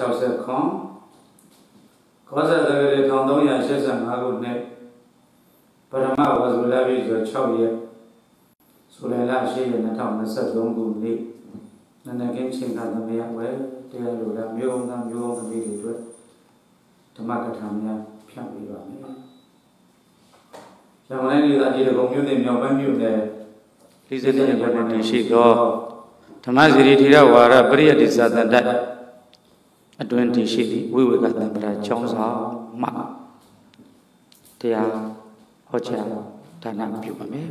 60ခွန်ခောဇတရ1385ခုနှစ်ပရမဝဇူလပြည့်ကျော်6ရက်ဆိုလလရှိရ2023ခုနှစ်နနကင်းချင်းကသမယဝဲတရားလိုလားမျိုးအောင်သားမျိုးအောင်သမီးတွေအတွက်ဓမ္မကထာများဖြန့်ပေးပါမယ်။ရမလိုင်းဒေသကြီးတကုံမြို့နယ်မြောက်ပိုင်းမြို့နယ်40နှစ်ပတ်တည်ရှိသောဓမ္မစီရီထေရဝါဒပရိယတ္တိသာသတ္တ အတွင်းတည်ရှိသည့်ဝိဝေကသံဃာကျောင်းဆောင်မှတရားဟောကြားဒါနပြုပါမယ်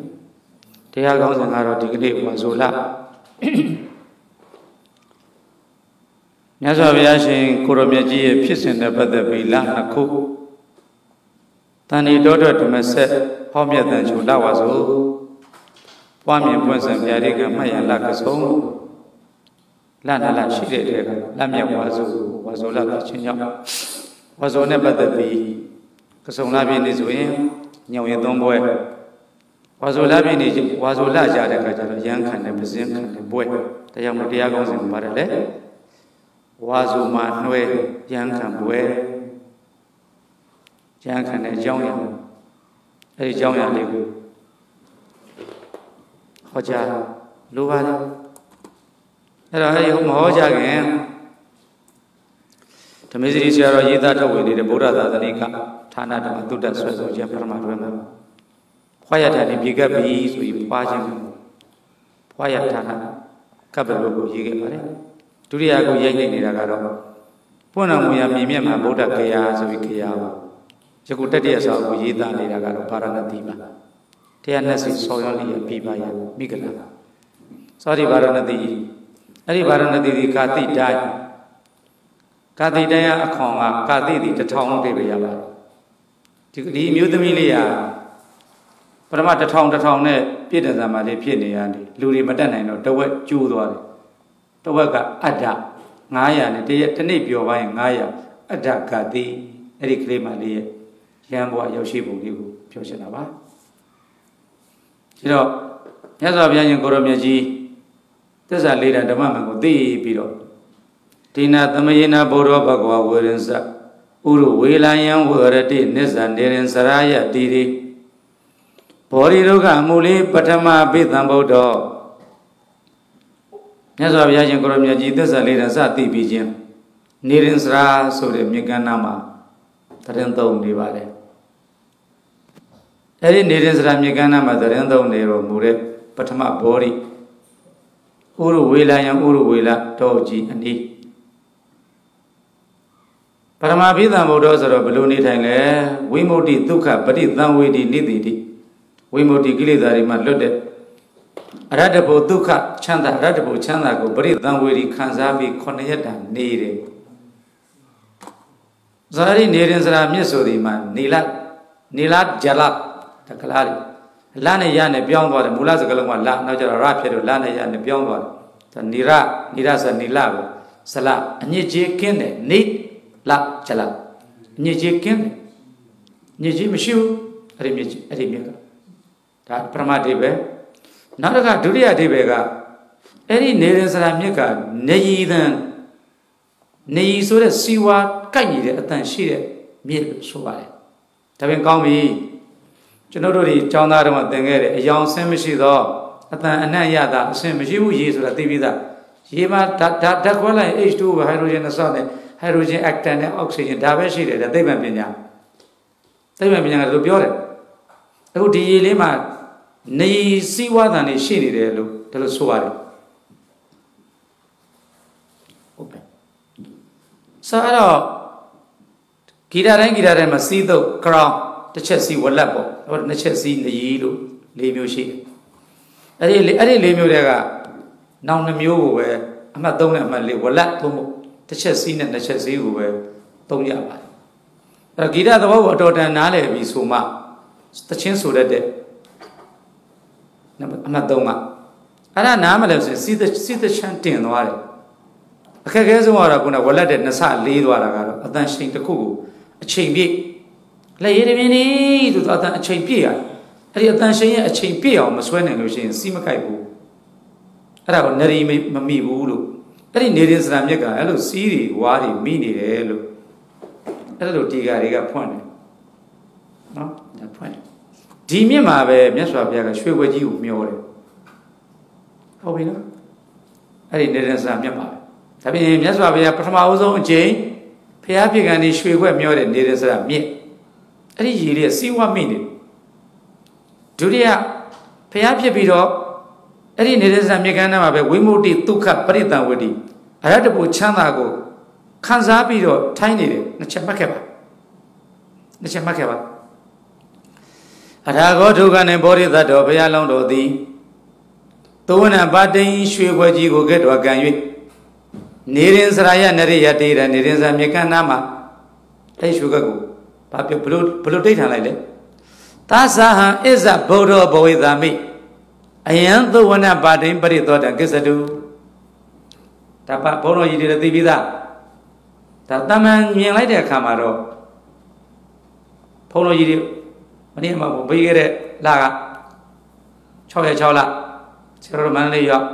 တရားကောင်းစဉ်ကတော့ဒီကနေ့ဝါဆိုလမြတ်စွာဘုရားရှင်ကိုရမြတ်ကြီးရဲ့ဖြစ်စဉ်နဲ့ပတ်သက်ပြီးလနှစ်ခုတန်ဒီတောတော်ဓမ္မဆက်ဟောမြတ်တန်ချိုလဝါဆိုပွားမြင်ပွင့်စံဗျာဒိကမှတ်ရလကဆုံးလနလရှိတဲ့တဲ့ကလက်မြတ်ဝါဆို ဝါဆိုလကချင်းကြောင့်ဝါဆိုနဲ့ပတ်သက်ပြီးကစုံလာပြည့်နေဆိုရင်ညောင်ရင်သုံးပွဲဝါဆိုလာပြည့်နေဝါဆိုလကြတဲ့အခါကျတော့ရန်ခံတဲ့ပစင်းခံတဲ့ပွဲတရားမတရားကောင်းစဉ်ပါတယ်လေဝါဆိုမှာနှွဲရန်ခံပွဲရန်ခံတဲ့အကြောင်းရအဲ့ဒီအကြောင်းရလေးကိုဟောကြားလိုပါတယ်အဲ့တော့အဲ့ဒီမဟောကြားခင် ဓမ္မစရိဆရာတော်ရေးသားထုတ်ဝင်နေတဲ့ဗုဒ္ဓသာသနိကဌာနဓမ္မသုတ္တဆွဲဆုံးခြင်းပရမတွင်မှာဖွာရထာနေပြေကပ်ပြီဆိုပြီးဖွာခြင်းဖွာရထာနကပ်ဘလို့ကိုရေးခဲ့ပါတယ်ဒုတိယကိုရိုက်နေနေတာကတော့ပွင့်တော်မူရာမြင်မြတ်မှာဗုဒ္ဓဂယာဆိုပြီးဂယာပါယခုတတိယဆောက်ကိုရေးသားနေတာကတော့ဗာရဏသီပါတရားနဲ့စီဆောရောလီယပြပါယမိဂလာသောဒီဗာရဏသီအဲ့ဒီဗာရဏသီဒီကာတိတိုင်း ကာတိတိုင်းအခွန်ကကာတိတိတထောင်ပြပြရပါတယ်ဒီဒီမျိုးသမီးလေးကပထမတထောင်တထောင်နဲ့ပြည့်တဲ့ဇာမလေးဖြစ်နေရတယ်လူတွေမတက်နိုင်တော့တဝက်ကျိုးသွားတယ်တဝက်ကအတ္တ900နဲ့တရက်တစ်နေ့ပြောပိုင်း900အတ္တကတိအဲ့ဒီကလေးမလေးရဲ့ရန်ဘွားရောက်ရှိပုံလေးကိုပြောချင်တာပါဒီတော့မြတ်စွာဘုရားရှင်ကိုရမြတ်ကြီးသစ္စာလေးတန်ဓမ္မမန်ကိုသိပြီးတော့ ဒိနာသမယေနာဘောရောဘဂဝဝေရင်စဥရဝေလယံဝရတိနိစ္စနေရင်စရာယတိတိဘောရီဒုက္ခအမှုလေးပထမပိသံဗုဒ္ဓမြတ်စွာဘုရားရှင်ကိုရမြတ်ကြီးသစ္စာလေးတန်စသိပြီးခြင်းနေရင်စရာဆိုတဲ့မြေကမ်းနာမှာတရင်သုံးနေပါတယ်အဲ့ဒီနေရင်စရာမြေကမ်းနာမှာတရင်သုံးနေတော့မူတဲ့ပထမဘောရီဥရဝေလယံဥရဝေလတောကြီးအနီး ပရမဘိသံဗုဒ္ဓဆိုတော့ဘယ်လိုနေထိုင်လဲဝိမု ക്തി ဒုက္ခပရိသံဝေဒီနိတိတိဝိမု ക്തി ကိလေသာတွေမှာလွတ်တဲ့အရတ္တဘုဒုက္ခချမ်းသာအရတ္တဘုချမ်းသာကိုပရိသံဝေဒီခံစားပြီးခုနှစ်ရက်တန်နေတယ်ဇာတိနေရင်စရာမြစ်ဆိုဒီမှာနေလနေလဂျလတကလားလာနဲ့ရနဲ့ပြောင်းသွားတယ်မူလစကလုံးကလာနောက်ကျတော့ရဖြစ်တော့လာနဲ့ရနဲ့ပြောင်းသွားတယ်နေရနေရဆိုနေလကိုဇလအညစ်ကြေးကင်းတယ်နေ လဇလအညစ်ကြေးကင်းတယ်ညစ်ကြေးမရှိဘူးအဲ့ဒီမြစ်အဲ့ဒီမြစ်ကဒါပရမတိပဲနောက်တစ်ခါဒုတိယအဓိပ္ပာယ်ကအဲ့ဒီနေရင်စရာမြစ်ကနေရည်သံနေရည်ဆိုတဲ့စီဝါကိုက်ညီတဲ့အတန်ရှိတဲ့မြစ်လို့ဆိုပါတယ်ဒါပြင်ကောင်းပြီကျွန်တော်တို့ဒီចောင်းသားတော်မှာသင်ခဲ့တဲ့အယောင်ဆင်းမရှိသောအတန်အနံ့ရတာအဆင်မရှိဘူးရေဆိုတာသိပြီးသားရေမှာဓာတ်ဓာတ်ခွဲလိုက် H2 ဟိုက်ဒရိုဂျင်နဲ့ဆော့နဲ့ ဟိုက်ဒရိုဂျင်အက်တန်နဲ့အောက်ဆီဂျင်ဒါပဲရှိတယ်သိပ္ပံပညာသိပ္ပံပညာကလို့ပြောတယ်အခုဒီရေလေးမှာနေစီးဝါးတန်နေရှိနေတယ်လို့ဒါလို့ဆိုရတယ်ဟုတ်ပဲဆိုတော့ဂီတာတိုင်းဂီတာတိုင်းမှာစီးတော့ crown တစ်ချက်စီဝလက်ပေါ့ဟိုနှစ်ချက်စီနေရီလို့၄မျိုးရှိတယ်အဲ့ဒီအဲ့ဒီ၄မျိုးတွေကနောင်နှမျိုးကိုပဲအမှတ်3နဲ့အမှတ်4ဝလက်သုံးဖို့ တစ်ချက်စီနဲ့နှစ်ချက်စီကိုပဲသုံးရပါတယ်အဲ့တော့ဂီတသဘောကိုအတော်တန်နားလည်ပြီးဆိုမှတချင်းဆိုတတ်တဲ့အမှတ်3ကအဲ့ဒါနားမလဲဆိုရင်စီးတဲ့စီးတဲ့ချမ်းတင်သွားတယ်အခက်အခဲဆုံးကတော့ခုနဝလက်တဲ့နှစ်ဆလေးသွားတာကတော့အတန်ရှိန်တစ်ခုကိုအချိန်ပြည့်လက်ရည်ပြင်းနေသူအတန်အချိန်ပြည့်ရတယ်အဲ့ဒီအတန်ရှင်ရဲ့အချိန်ပြည့်အောင်မဆွဲနိုင်လို့ရှိရင်စီးမကိုက်ဘူးအဲ့ဒါကိုနရီမမိဘူးလို့ အဲ့ဒီနေရင်စရာမြက်ကအဲ့လိုစီးတွေဝါးတွေမိနေတယ်လို့အဲ့လိုဒီဃာတွေကဖွင့်တယ်နော်ဒါဖွင့်တယ်ဒီမြင့်မှာပဲမြတ်စွာဘုရားကရွှေဝဲကြီးကိုမျောတယ်ဟုတ်ပြီနော်အဲ့ဒီနေရင်စရာမြက်ပါပဲဒါပြင်မြတ်စွာဘုရားပထမအဦးဆုံးအချိန်ဘုရားဖြစ်ကန်ဒီရွှေခွက်မျောတဲ့နေရင်စရာမြက်အဲ့ဒီရေတွေကစီးဝါမိနေဒုတိယဘုရားဖြစ်ပြီးတော့ အဲ့ဒီနေတဲ့ဇာမြေကမ်းထဲမှာပဲဝိမု ക്തി ဒုက္ခပရိတံဝတိအရတ္တဘုချမ်းသာကိုခံစားပြီးတော့ထိုင်းနေတယ်နှစ်ချက်မှတ်ခဲ့ပါနှစ်ချက်မှတ်ခဲ့ပါအထာဂောဒုက္ခနဲ့ဘောဓိသတ္တောဘုရားလောင်းတော်သည်သဝနပါတိန်ရွှေခွက်ကြီးကိုကဲ့တော်ကံ၍နေရင်စရာယနရိယတေရနေရင်ဇာမြေကမ်းနာမှာအဲ့ရွှေခွက်ကိုဘာပြောဘလို့ဘလို့တိတ်ထန်လိုက်လဲသာသဟံဣဇဗုဒ္ဓဘဝေသမိ အယံသဝနပါတိန်ပရိသောတကိစ္စတုဒါပဘုန်းတော်ကြီးတွေသိပြီးသားဒါတမန်မြင်လိုက်တဲ့အခါမှာတော့ဘုန်းတော်ကြီးတွေမနေ့မှဘိခဲ့တဲ့လက6ရက်6လဆရာတော်မန္တလေးရောက်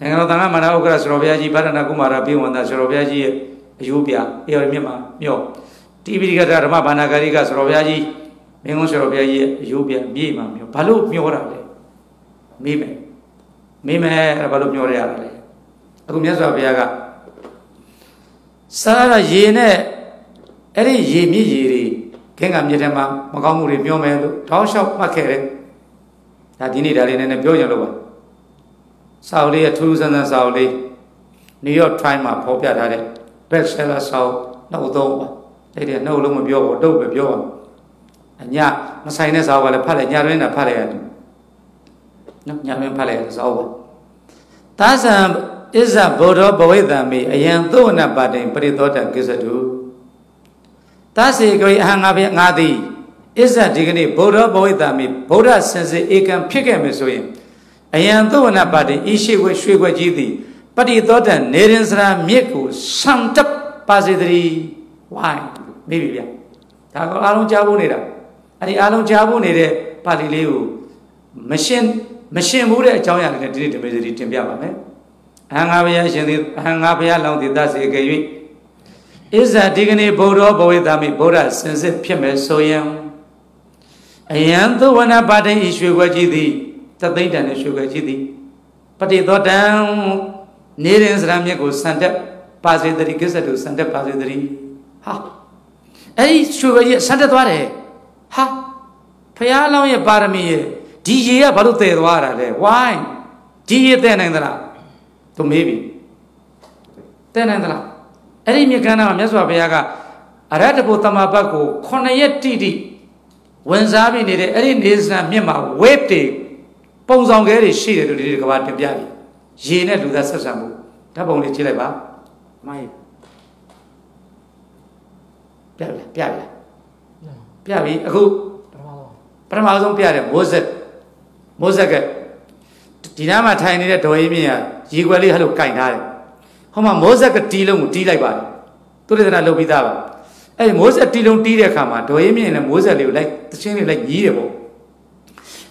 နိုင်ငံတော်သံဃာမန္တဥက္ကရာဆရာဘုရားကြီးဗဒနာကုမာရပြေဝန္တာဆရာဘုရားကြီးရဲ့အယုပြအေရမြတ်မှာမြော့တိပိဋကဓမ္မဘာနာဂရိကဆရာဘုရားကြီးမင်းကုန်းဆရာဘုရားကြီးရဲ့အယုပြမြေမှာမြော့ဘာလို့မျောတာလဲ မေးမယ်မေးမယ်အဲ့ဘာလို့မျောရရလဲအခုမြတ်စွာဘုရားကစားရရေနဲ့အဲ့ဒီရေမြစ်ရေတွေခင်ကမြေထဲမှာမကောင်းမှုတွေမျောမယ်လို့တောင်းလျှောက်မှတ်ခဲ့တယ်ဒါဒီနေ့ဒါလေးနည်းနည်းပြောကြလို့ပါစာအုပ်လေးရထူးထူးဆန်းဆန်းစာအုပ်လေး New York Times မှာဖော်ပြထားတဲ့ best seller စာအုပ်နှုတ်သုံးပါအဲ့ဒီနှုတ်လုံးမပြောဘူးတုတ်ပဲပြောပါအညမဆိုင်တဲ့စာအုပ်ကလည်းဖတ်လိုက်ညတွင်းတာဖတ်လိုက်ရတယ် နော်ညတွင်းဖတ်လိုက်ရတဲ့စာအုပ်ပါသာသံဣဇဗုဒ္ဓဘဝိတံမိအယံသုဝနပါတိပရိသောတကိစ္စတုသစေကိုအဟံငါဖေငါသည်ဣဇဒီကနေ့ဗုဒ္ဓဘဝိတံမိဗုဒ္ဓဆင်စေဧကံဖြစ်ခဲ့မယ်ဆိုရင်အယံသုဝနပါတိဤရှိခွေရွှေခွေကြီးသည်ပရိသောတနေရင်စရာမြစ်ကိုဆံတပ်ပါစေတည်းဝိုင်းမိပြီဗျဒါကအားလုံးကြားဖို့နေတာအဲ့ဒီအားလုံးကြားဖို့နေတဲ့ပါဠိလေးကိုမရှင်း မရှင်းဘူးတဲ့အကြောင်းအရာတွေနဲ့ဒီနေ့ဓမ္မစရိတင်ပြပါမယ်အဟံငါဘုရားရှင်သည်အဟံငါဘုရားလောင်းသည်သစေကြ၍ဣဇာဒီကနေ့ဗုဒ္ဓဘဝေသမိဗုဒ္ဓစင်စစ်ဖြစ်မယ်ဆိုရင်အယံသဝနပါတိဤရွှေခွက်ကြီးသည်သသိမ့်တန်တဲ့ရွှေခွက်ကြီးသည်ပတိသောတံနေရင်စရမြက်ကိုစံတက်ပါစေတည်းကိစ္စတို့စံတက်ပါစေတည်းဟာအဲ့ဒီရွှေခွက်ကြီးစံတက်သွားတယ်ဟာဖះလောင်းရဲ့ပါရမီရဲ့ ဒီရေကဘာလို့တည်သွားတာလဲဝိုင်းဒီရေတည်နိုင်သလားသူမေးပြီတည်နိုင်သလားအဲ့ဒီမြေကမ်းနာမှာမြတ်စွာဘုရားကအရတ္တဘုတမဘတ်ကို9ရက်တိတိဝင်စားပြီးနေတဲ့အဲ့ဒီနေစံမြင့်မှာ web တွေပုံဆောင်ခဲတွေရှိတယ်လို့ဒီကဘာတင်ပြပြီရေနဲ့လူသားဆက်ဆံမှုဓာတ်ပုံလေးကြည့်လိုက်ပါမိုင်းပြပြီပြပြီပြပြီအခုပထမဆုံးပြတယ်မိုးဆက် မိုးဆက်ကဒီနားမှာထိုင်နေတဲ့ဒေါ်ရင်းမြင့်ကရေခွက်လေးဟဲ့လို့ကင်ထားတယ်ဟိုမှာမိုးဆက်ကတီးလုံးကိုတီးလိုက်ပါတယ်သူရဒနာလုပ်ပြီးသားပါအဲ့မိုးဆက်တီးလုံးတီးတဲ့အခါမှာဒေါ်ရင်းမြင့်လည်းမိုးဆက်လေးကိုလိုက်တချင်းလေးလိုက်ညီးတယ်ပေါ့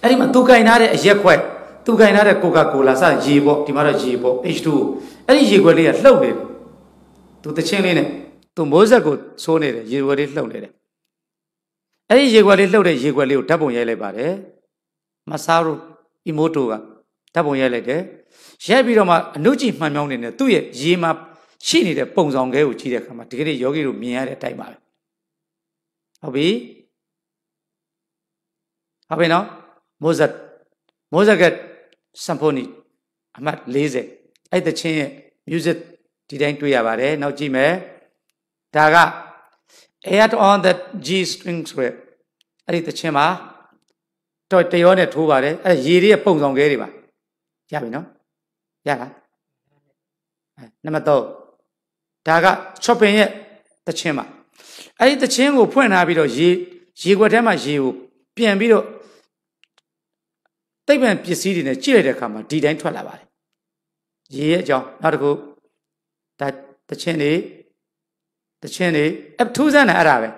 အဲ့ဒီမှာသူကင်ထားတဲ့အရက်ခွက်သူကင်ထားတဲ့ကိုကာကိုလာစရေပေါ့ဒီမှာတော့ရေပေါ့ H2 အဲ့ဒီရေခွက်လေးကလှုပ်နေတယ်သူတချင်းလေးနဲ့သူမိုးဆက်ကိုဆိုးနေတယ်ရေခွက်လေးလှုပ်နေတယ်အဲ့ဒီရေခွက်လေးလှုပ်တဲ့ရေခွက်လေးကိုဓာတ်ပုံရိုက်လိုက်ပါတယ် မဆာရိုအီမိုတိုကဓာတ်ပုံရိုက်လိုက်တယ်ရိုက်ပြီးတော့မှအနုကြည့်မှန်မြောင်းနေတဲ့သူ့ရဲ့ရေမှာရှိနေတဲ့ပုံဆောင်ခဲကိုကြည့်တဲ့အခါမှာဒီကနေ့ယောဂီတို့မြင်ရတဲ့အတိုင်းပါပဲဟုတ်ပြီဟုတ်ပြီနော်မိုဇတ်မိုဇတ်ကစမ်ဖိုနီအမှတ်40အဲ့တချင်းရဲ့ music ဒီတိုင်းတွေ့ရပါတယ်နောက်ကြည့်မယ်ဒါက add on the g string ဆိုရယ်အဲ့ဒီတချင်းမှာ တော့တရောနဲ့ထိုးပါတယ်အဲရေတွေရဲ့ပုံဆောင်ခဲတွေပါရပြီနော်ရလားအဲနံပါတ်3ဒါက shopping ရဲ့တခြင်းပါအဲ့ဒီတခြင်းကိုဖွင့်ထားပြီးတော့ရေရေခွက်ထဲမှာရေကိုပြန်ပြီးတော့တိတ်ပံပစ္စည်းတွေနဲ့ကြည့်လိုက်တဲ့အခါမှာဒီတိုင်းထွက်လာပါတယ်ရေရဲ့အကြောင်းနောက်တစ်ခုဒါတခြင်းတွေတခြင်းတွေအထူးဆန်းတယ်အဲ့ဒါပဲ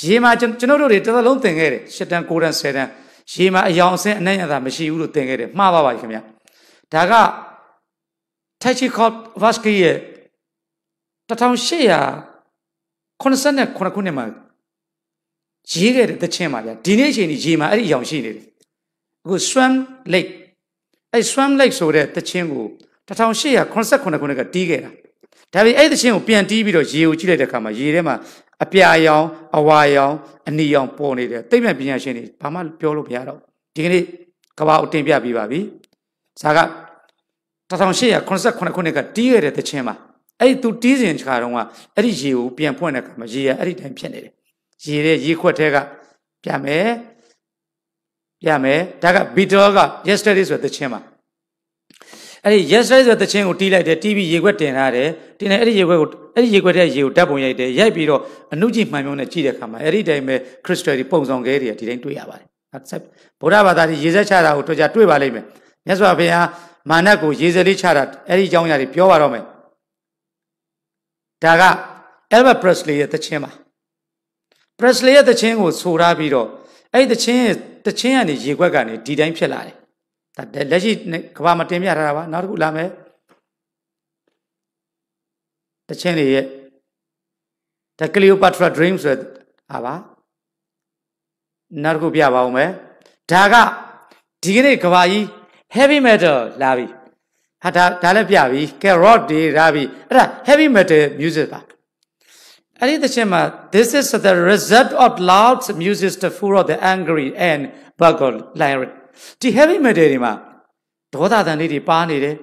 ရေမှာကျွန်တော်တို့တွေတစ်သလုံးသင်ခဲ့တယ်၈တန်း9တန်း10တန်း ရေမှာအယောင်အဆင်းအနက်ရတာမရှိဘူးလို့သင်ခဲ့တယ်မှားပါပါခင်ဗျာဒါက Tchaikovsky ရဲ့1889ခုနှစ်မှာရေးခဲ့တဲ့တခြင်းပါဗျာဒီနေ့အချိန်ကြီးရေမှာအဲ့ဒီအယောင်ရှိနေတယ်အခု Swam Lake အဲ့ Swam Lake ဆိုတဲ့တခြင်းကို1889ခုနှစ်ကတီးခဲ့တာဒါပေမဲ့အဲ့ဒီတခြင်းကိုပြန်တီးပြီးတော့ရေကိုကြည့်လိုက်တဲ့အခါမှာရေထဲမှာ အပြာရောင်အဝါရောင်အနီရောင်ပေါ်နေတယ်သိပ္ပံပညာရှင်တွေဘာမှပြောလို့မရတော့ဒီကနေ့ကဘာကိုတင်ပြပြီးပါပြီဇာက1889ခုနှစ်ကတီးခဲ့တဲ့တခြင်းမှာအဲ့ဒီသူတီးစဉ်ခြားတော့ကအဲ့ဒီရေကိုပြန်ဖွင့်တဲ့အခါမှာရေကအဲ့ဒီတိုင်းဖြစ်နေတယ်ရေတဲ့ရေခွက်ထဲကပြမယ်ပြမယ်ဒါကဘီတောက yesterday ဆိုတဲ့ချင်းမှာ အဲ့ဒီ yesterday ဆိုတဲ့ချင်းကိုတီးလိုက်တယ်တီးပြီးရေခွက်တင်ထားတယ်တင်တယ်အဲ့ဒီရေခွက်ကိုအဲ့ဒီရေခွက်ထဲရေကိုဓာတ်ပုံရိုက်တယ်ရိုက်ပြီးတော့အနုကြည့်မှန်မြုံနဲ့ကြည့်တဲ့အခါမှာအဲ့ဒီတိုင်းပဲခရစ်စတယ်ပုံဆောင်ခဲတွေကဒီတိုင်းတွေ့ရပါတယ်ဗုဒ္ဓဘာသာကြီးရေစက်ချတာကိုတွေ့ကြတွေ့ပါလိမ့်မယ်မြတ်စွာဘုရားမာနတ်ကိုရေစက်လေးချတာအဲ့ဒီအကြောင်းအရာတွေပြောပါတော့မယ်ဒါက Elvis Presley ရဲ့တခြင်းပါ Presley ရဲ့တခြင်းကိုဆိုထားပြီးတော့အဲ့ဒီတခြင်းရဲ့တခြင်းကနေရေခွက်ကနေဒီတိုင်းဖြစ်လာတယ် ဒါလက်ရှိကဘာမတင်ပြထားတာပါနောက်တစ်ခုလာမယ်တခြင်းတွေရဲ့ The Cleopatra Dream ဆိုတဲ့ဟာပါနောက်တစ်ခုပြပါဦးမယ်ဒါကဒီကနေ့ကဘာကြီး heavy metal လာပြီဟာဒါဒါလည်းပြပြီ carrot တွေလာပြီအဲ့ဒါ heavy metal music ပါအဲ့ဒီသချင်းမှာ this is the result of loud music the full of the angry and bugle lyric ဒီ heavy metal တွေမှာဒေါသတန်လေးတွေပါနေတယ်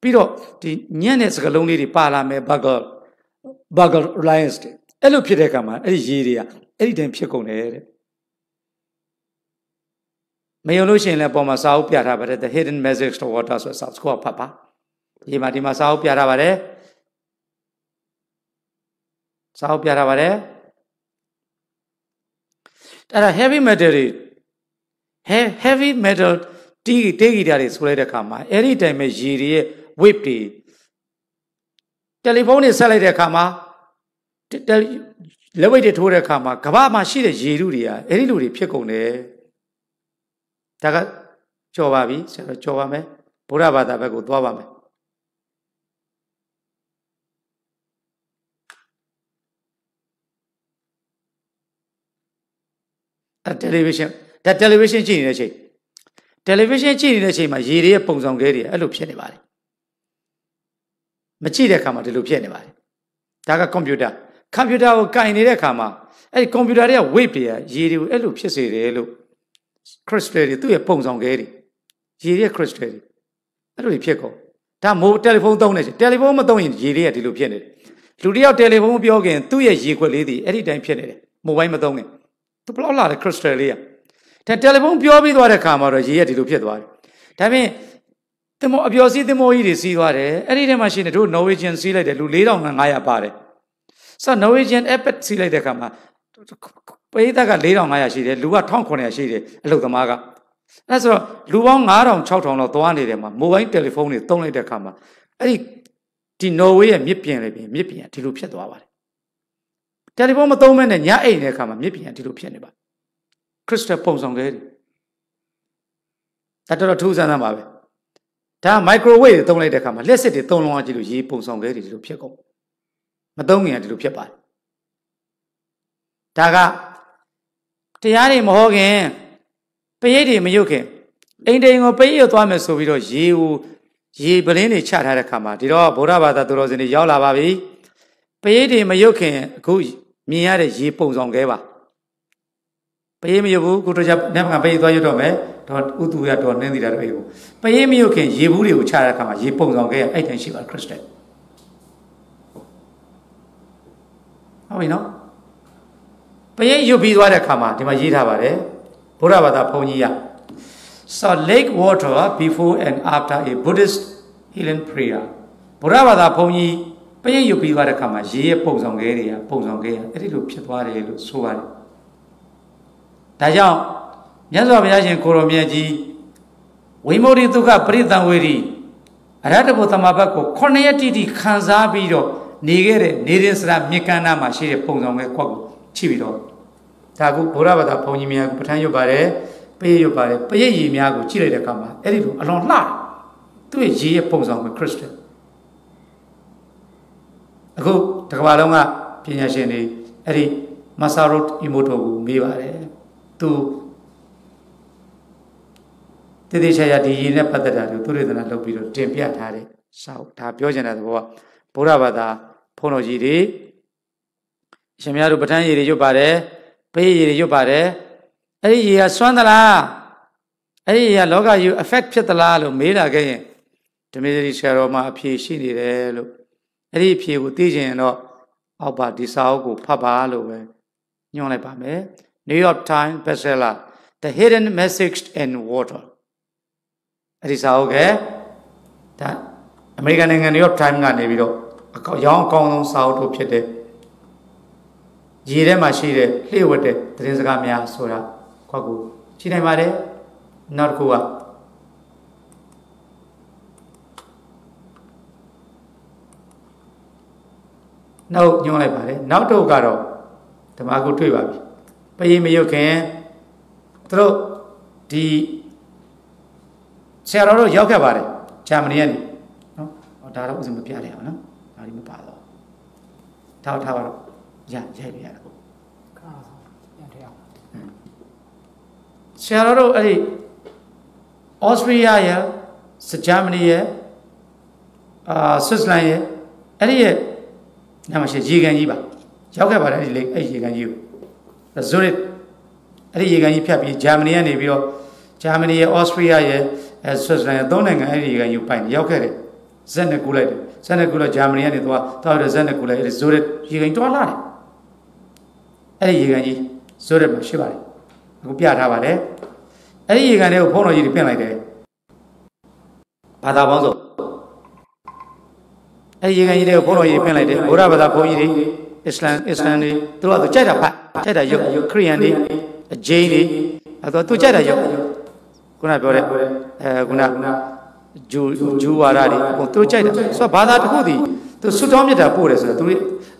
ပြီးတော့ဒီညံ့တဲ့စကလုံးလေးတွေပါလာမယ် bugle bugle lines တွေအဲ့လိုဖြစ်တဲ့အခါမှာအဲ့ဒီရေတွေကအဲ့ဒီတည်းဖြစ်ကုန်တယ်တဲ့မယုံလို့ရှိရင်လည်းပေါ်မှာစာအုပ်ပြထားပါတယ် the hidden message to water ဆိုစာစကောဖတ်ပါဒီမှာဒီမှာစာအုပ်ပြထားပါတယ်စာအုပ်ပြထားပါတယ်အဲ့ဒါ heavy metal တွေ heavy metal တီးတေးဂီတာတွေဆိုလိုက်တဲ့အခါမှာအဲ့ဒီတိုင်ပဲရေတွေရဲ့ wave တွေတယ်လီဖုန်းတွေဆက်လိုက်တဲ့အခါမှာလက်ဝိတ်တွေထိုးတဲ့အခါမှာကမ္ဘာမှာရှိတဲ့ရေထုတွေကအဲ့ဒီလိုတွေဖြစ်ကုန်တယ်ဒါကကြော်ပါပြီဆရာတော်ကြော်ပါမယ်ဘုရားဘာသာဘက်ကိုသွားပါမယ်အဲတယ်လီဗီရှင်း ဒါတယ်လီဗီရှင်းကြည့်နေတဲ့အချိန်တယ်လီဗီရှင်းကြည့်နေတဲ့အချိန်မှာရေတွေရဲ့ပုံစံခဲတွေအဲ့လိုဖြစ်နေပါတယ်မကြည့်တဲ့အခါမှာဒီလိုဖြစ်နေပါတယ်ဒါကကွန်ပျူတာကွန်ပျူတာကိုကင်နေတဲ့အခါမှာအဲ့ဒီကွန်ပျူတာတွေက wave တွေကရေတွေကိုအဲ့လိုဖြစ်စေတယ်လို့ crystal တွေသူ့ရဲ့ပုံစံခဲတွေရေရဲ့ crystal တွေအဲ့လိုဖြစ်ကုန်ဒါမိုးတယ်လီဖုန်းသုံးနေတယ်တယ်လီဖုန်းမသုံးရင်ရေတွေကဒီလိုဖြစ်နေတယ်လူတယောက်တယ်လီဖုန်းပြောခင်သူ့ရဲ့ရေခွက်လေးတွေအဲ့ဒီတိုင်းဖြစ်နေတယ်မိုဘိုင်းမသုံးခင်သူဘလောက်လာတယ် crystal လေးอ่ะ ဒါတယ်လီဖုန်းပြောပြီးသွားတဲ့ခါမှာတော့ရေရက်ဒီလိုဖြစ်သွားတယ်ဒါပြင်တင်မောအပျော်စီးတင်မောကြီးတွေစီးသွားတယ်အဲ့ဒီထဲမှာရှိနေတို့ Norwegian စီးလိုက်တယ်လူ4500ပါတယ်ဆိုတော့ Norwegian Epic စီးလိုက်တဲ့ခါမှာပရိသတ်က4500ရှိတယ်လူက1900ရှိတယ်အလုပ်သမားကအဲဆိုတော့လူပေါင်း9000 6000လောက်သွားနေတယ်မှာမိုဘိုင်းတယ်လီဖုန်းတွေတုံးလိုက်တဲ့ခါမှာအဲ့ဒီဒီနော်ဝေးရဲ့မြစ်ပြင်လေပြင်မြစ်ပြင်ဒီလိုဖြစ်သွားပါတယ်တယ်လီဖုန်းမသုံးမဲနဲ့ညအိမ်တဲ့အခါမှာမြစ်ပြင်ဒီလိုဖြစ်နေပါ ခရစ်စတပုံဆောင်ခဲ့တယ်ဒါတော့ထူးဆန်းသမ်းပါပဲဒါမိုက်ခရိုဝေးတွေသုံးလိုက်တဲ့အခါမှာလက်စစ်တွေသုံးလုံးအောင်ကြည့်လို့ရေပုံဆောင်ခဲ့တယ်ဒီလိုဖြစ်ကုန်မသုံးခင်ကဒီလိုဖြစ်ပါတယ်ဒါကတရားတွေမဟောခင်ပရိတ်တွေမယုတ်ခင်အိမ်တိန်ကိုပရိတ်ရသွားမယ်ဆိုပြီးတော့ရေကိုရေပလင်းတွေချထားတဲ့ခါမှာဒီတော့ဗုဒ္ဓဘာသာသူတော်စင်တွေရောက်လာပါပြီပရိတ်တွေမယုတ်ခင်အခုမြင်ရတဲ့ရေပုံဆောင်ခဲပါ ပရိတ်မယုတ်ဘူးကိုတို့ကြနတ်ကပရိတ်သွားရတော့မယ်တော့ဥတူရတော့နင်းနေတာတော့အေးဘူးပရိတ်မယုတ်ခင်ရေဘူးတွေကိုချတဲ့ခါမှာရေပုံဆောင်ခဲအဲ့တိုင်းရှိပါခရစ်စတန်ဟုတ်ပြီနော်ပရိတ်ယုတ်ပြီးသွားတဲ့ခါမှာဒီမှာရေးထားပါတယ်ဘုရားဘာသာဘုန်းကြီးရ so lake water before and after a buddhist healing prayer ဘုရားဘာသာဘုန်းကြီးပရိတ်ယုတ်ပြီးသွားတဲ့ခါမှာရေရဲ့ပုံဆောင်ခဲတွေကပုံဆောင်ခဲရအဲ့ဒီလိုဖြစ်သွားတယ်လို့ဆိုပါတယ် ဒါကြောင့်မြတ်စွာဘုရားရှင်ကိုရောမြတ်ကြီးဝိမု ക്തി ဒုက္ခပရိသံဝေရီအရဟတဘုသမဘတ်ကိုခொနရက်တိတိခံစားပြီးတော့နေခဲ့တဲ့နေရင်စရာမြေကမ်းနားမှာရှိတဲ့ပုံဆောင်ခဲခွက်ကိုချိပြီးတော့ဒါကုဗုဒ္ဓဘာသာဘုန်းကြီးများကပဋ္ဌာန်းရွတ်ပါတယ်ပေးရွတ်ပါတယ်ပရိတ်ရည်များကိုကြည့်လိုက်တဲ့အခါမှာအဲ့ဒီလိုအလွန်လှသူ့ရဲ့ရည်ရဲ့ပုံဆောင်ပဲခရစ်စတန်အခုတကဘာလုံးကပညာရှင်တွေအဲ့ဒီမဆာရို့အီမိုတိုကိုမေးပါတယ် သူတည်တည်ချာချာဒီရင်းနဲ့ပတ်သက်တာကိုသူရဒနာလုပ်ပြီးတော့တင်ပြထားတဲ့စာအုပ်ဒါပြောချင်တဲ့သဘောကဘုရားဘာသာဘုန်းတော်ကြီးတွေရှင်များတို့ပဋ္ဌာန်းရည်တွေရွတ်ပါတယ်ဘေးရည်တွေရွတ်ပါတယ်အဲ့ဒီရည်ကစွမ်းသလားအဲ့ဒီရည်ကလောကယူ effect ဖြစ်သလားလို့မေးလာခဲ့ရင်ဓမေရီဆရာတော်မှာအဖြေရှိနေတယ်လို့အဲ့ဒီအဖြေကိုသိချင်ရင်တော့အောက်ပါဒီစာအုပ်ကိုဖတ်ပါလို့ပဲညွှန်လိုက်ပါမယ် New York Times bestseller The Hidden Message in Water အဲ့ဒီစာအုပ်ကဒါအမေရိကန်နိုင်ငံ New York Times ကနေပြီးတော့အကောရောင်းအကောင်းဆုံးစာအုပ်တို့ဖြစ်တဲ့ရေထဲမှာရှိတဲ့လှည့်ဝတ်တဲ့သတင်းစကားများဆိုတာခွက်ကိုရှိနိုင်ပါတယ်နောက်တစ်ခုကနောက်ညွှန်လိုက်ပါတယ်နောက်တော့ကတော့ဓမ္မကိုတွေ့ပါပြီ ပရိမရုတ်ခင်သူတို့ဒီဆရာတော်တို့ရောက်ခဲ့ပါတယ်ဂျာမနီကနေနော်ဒါတော့ဥစဉ်မပြရအောင်နော်ဒါဒီမပါတော့ထားထားပါတော့ရရိုက်ပြရတာကိုခါပြန်ထည့်အောင်ဆရာတော်တို့အဲ့ဒီဩစတြေးလျရဲ့ဂျာမနီရဲ့အာဆွစ်ဇာလန်ရဲ့အဲ့ဒီရဲ့ညမရှိရေကန်ကြီးပါရောက်ခဲ့ပါတယ်အဲ့ဒီလေအဲ့ရေကန်ကြီးကို ဇူရစ်အဲ့ဒီရေကန်ကြီးဖြတ်ပြီးဂျာမနီကနေပြီးတော့ဂျာမနီရဲ့ဩစတြေးလျရဲ့အဲဆွစ်ဇာလန်ရဲ့သုံးနိုင်ငံအဲ့ဒီရေကန်ကြီးပိုင်ရောက်ခဲ့တယ်ဇက်နဲ့ကူလိုက်တယ်ဇက်နဲ့ကူလို့ဂျာမနီကနေသွားသွားပြီးဇက်နဲ့ကူလိုက်အဲ့ဒီဇူရစ်ရေကန်တွားလာတယ်အဲ့ဒီရေကန်ကြီးဇူရစ်မှာရှိပါတယ်အခုပြထားပါတယ်အဲ့ဒီရေကန်တွေကိုဖုန်းတော်ကြီးတွေပြင်လိုက်တယ်ဘာသာပေါင်းစုံအဲ့ဒီရေကန်ကြီးတွေကိုဘုန်းတော်ကြီးပြင်လိုက်တယ်ဘုရားဘာသာဘုန်းကြီးတွေ အစ္စလမ်အစ္စလမ်တွေသူတို့ကသူကြိုက်တာဖတ်ကြိုက်တာရုပ်ခရိယန်တွေအဂျိန်းတွေအဲ့တော့သူကြိုက်တာရုပ်ခုနပြောတဲ့အဲခုနဂျူဂျူဝါဒတွေဟိုသူကြိုက်တာဆိုတော့ဘာသာတစ်ခုတည်းသူဆွတောင်းမြတ်တာပို့တယ်ဆိုတော့သူ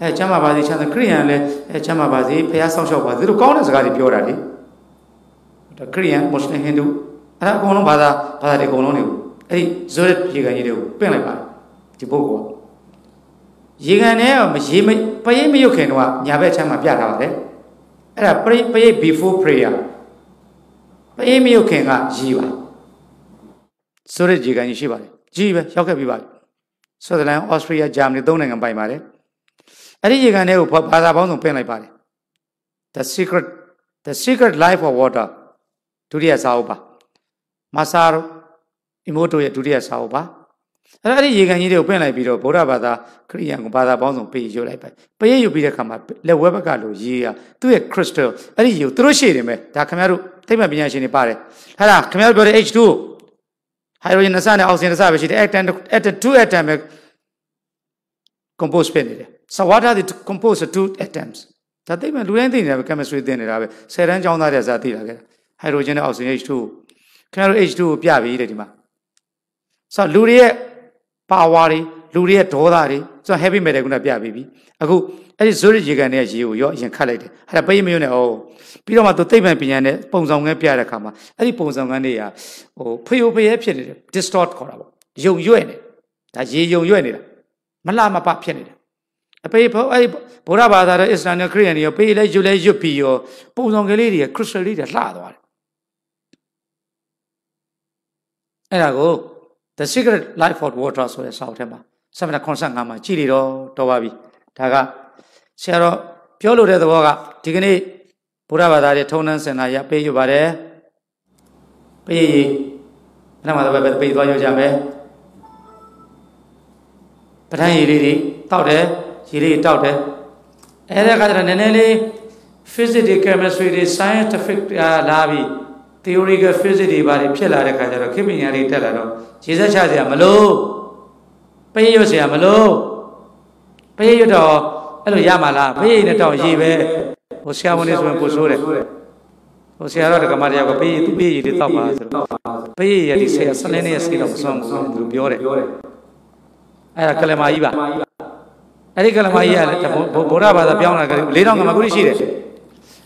အဲကျမ်းမာပါစေချမ်းသာခရိယန်လည်းအဲကျမ်းမာပါစေဘုရားဆောင်းလျှောက်ပါစေသူတို့ကောင်းတဲ့စကားတွေပြောတာလေဒါခရိယန်မွတ်စလင်ဟိန္ဒူအဲ့ဒါအကုန်လုံးဘာသာဘာသာတွေအကုန်လုံးတွေကိုအဲ့ဒီဇိုရက်ရေကန်ကြီးတွေကိုပင့်လိုက်ပါတယ်ဒီပုဂ္ဂိုလ်က ရေကန်ထဲကရေမပရိမရုတ်ခင်တော့ညာဘက်ချမ်းမှာပြထားပါတယ်အဲ့ဒါပရိပရိ before prayer ပရိမရုတ်ခင်ကရေပါဆိုရရေကန်ကြီးရှိပါတယ်ကြီးပဲရောက်ခဲ့ပြီပါဆွစ်ဇာလန်ဩစတြေးလျဂျာမနီသုံးနိုင်ငံပိုင်ပါတယ်အဲ့ဒီရေကန်ထဲကိုဘာသာပေါင်းစုံပြင်လိုက်ပါတယ် the secret the secret life of water ဒုတိယစာအုပ်ပါမဆာအီမိုတိုရဲ့ဒုတိယစာအုပ်ပါ အဲ့ဒါအဲ့ဒီရေကန်ကြီးတွေကိုပင့်လိုက်ပြီးတော့ဗုဒ္ဓဘာသာခရိယန်ကိုဘာသာပေါင်းစုံပေးရွတ်လိုက်ပဲပရိတ်ယူပြီးတဲ့ခါမှာလက်ဝဲဘက်ကလို့ရေကသူ့ရဲ့ crystal အဲ့ဒီရေကိုသူတို့ရှေ့တယ်မဲ့ဒါခင်ဗျားတို့သိပ္ပံပညာရှင်တွေပါတယ်အဲ့ဒါခင်ဗျားတို့ပြောတဲ့ H2 hydrogen နဲ့စနဲ့အောက်ဆီဂျင်နဲ့စပဲရှိတယ် atom atom 2 atom ပဲ compose ဖြစ်နေတယ် so what are the compose two atoms ဒါသိပ္ပံလူတိုင်းသိနေတာပဲ chemistry သိနေတာပဲဆယ်တန်းကျောင်းသားတွေဇာသိတာခဲ့ hydrogen နဲ့ oxygen H2 ခင်ဗျားတို့ H2 ကိုပြပြီးတဲ့ဒီမှာဆိုလူတွေရဲ့ power တွေလူတွေရဲ့ဒေါသတွေဆို heavy metal ကပြပြီးပြီအခုအဲ့ဒီဇိုရရေကန်တဲ့ရေကိုရောအရင်ခတ်လိုက်တယ်အဲ့ဒါပိတ်မယုံနဲ့အော်ပြီးတော့မှသူသိပ္ပံပညာနဲ့ပုံဆောင်ငန်းပြတဲ့အခါမှာအဲ့ဒီပုံဆောင်ငန်းတွေကဟိုဖျို့ဖျဲဖြစ်နေတယ် distort ခေါ်တာပေါ့ယုံရွဲ့နေဒါရေယုံရွဲ့နေတာမလှမပဖြစ်နေတယ်အပေဘောအဲ့ဗုဒ္ဓဘာသာရဲ့အစ္စလာမ်နဲ့ခရစ်ယာန်တွေရောပေးလဲယူလဲရွတ်ပြီးရောပုံဆောင်ကလေးတွေကခရစ်စတယ်လေးတွေလှသွားတယ်အဲ့ဒါကို The Secret Life of Water ဆိုတဲ့စာအုပ်ထဲမှာ785မှာကြည်လီတော့တော်ပါပြီဒါကဆရာတော်ပြောလို့တဲ့သဘောကဒီကနေ့ဘုရားဘာသာရဲ့ထုံးနှန်းစင်တာရပေးယူပါတယ်ပေးရည်ဘယ်မှာတော့ပဲပေးသွားရကြမယ်ပဋ္ဌာန်းရည်လေးတွေတောက်တယ်ရည်လေးတောက်တယ်အဲ့ဒါကကျတော့နည်းနည်းလေး physics တွေ chemistry တွေ scientific လာပြီး theoretical physics တွေဘာတွေဖြစ်လာတဲ့ခါကျတော့ခေတ်ပညာတွေတက်လာတော့ခြေဆက်ချစရာမလို့ပေးရွတ်စရာမလို့ပေးရွတ်တော့အဲ့လိုရမှာလားပေးရနဲ့တောင်ရေးပဲဟိုဆရာဝန်လေးဆိုရင်ပို့ဆိုးတယ်ဟိုဆရာတော်တက္ကမတရားကပေးရသူပေးရလေးတောက်ပါဆိုတော့ပေးရဒီဆရာဆလင်းနဲ့ဆေးတော့မစွမ်းဘူးသူပြောတယ်အဲ့ဒါကလမာကြီးပါအဲ့ဒီကလမာကြီးကလည်းဗုဒ္ဓဘာသာပြောင်းလာကြတယ်၄000ကမကုရိရှိတယ်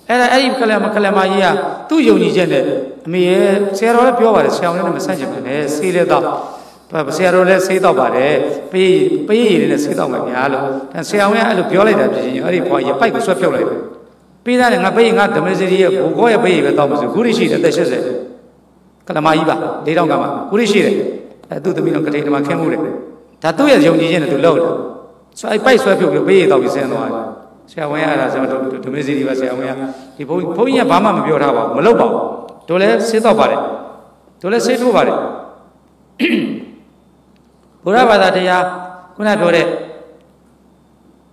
အဲ့ဒါအဲ့ဒီကလမကလမကြီးကသူ့ယုံကြည်ချက်နဲ့အမေရဲ့ဆရာတော်လည်းပြောပါတယ်ဆရာဝန်လည်းမဆန့်ကျင်ပါနဲ့ဆေးလည်းတော့ဆရာတော်လည်းဆေးတော့ပါတယ်ပေးပေးရည်နဲ့ဆေးတော့မှာများလို့ဒါဆရာဝန်ကအဲ့လိုပြောလိုက်တာဖြစ်ရင်အဲ့ဒီဘွားရပိုက်ကိုဆွဲဖြုတ်လိုက်တယ်ပေးသားတယ်ငါပေးငါဓမ္မစရီရဲ့ဘိုးကောရဲ့ပေးရပဲတော့မစို့ခုရရှိတယ်သက်80ကလမကြီးပါ၄တောင်ကမှခုရရှိတယ်အဲသူ့သမီးတော်ကတိဓမ္မခင်းမှုတယ်ဒါသူ့ရဲ့ယုံကြည်ခြင်းနဲ့သူလောက်တယ်ဆိုအဲ့ပိုက်ဆွဲဖြုတ်ပြီးပေးရတော့ပြီးဆင်းသွားတယ် ဆရာဝန်ကအဲ့ဒါဆိုတော့ဓမ္မစရီပါဆရာဝန်ကဒီဘုန်းဘုန်းကြီးကဘာမှမပြောထားပါဘူးမလုပ်ပါဘူးတို့လည်းဆေးတော့ပါတယ်တို့လည်းဆေးထိုးပါတယ်ဘုရားဘာသာတရားခုနပြောတဲ့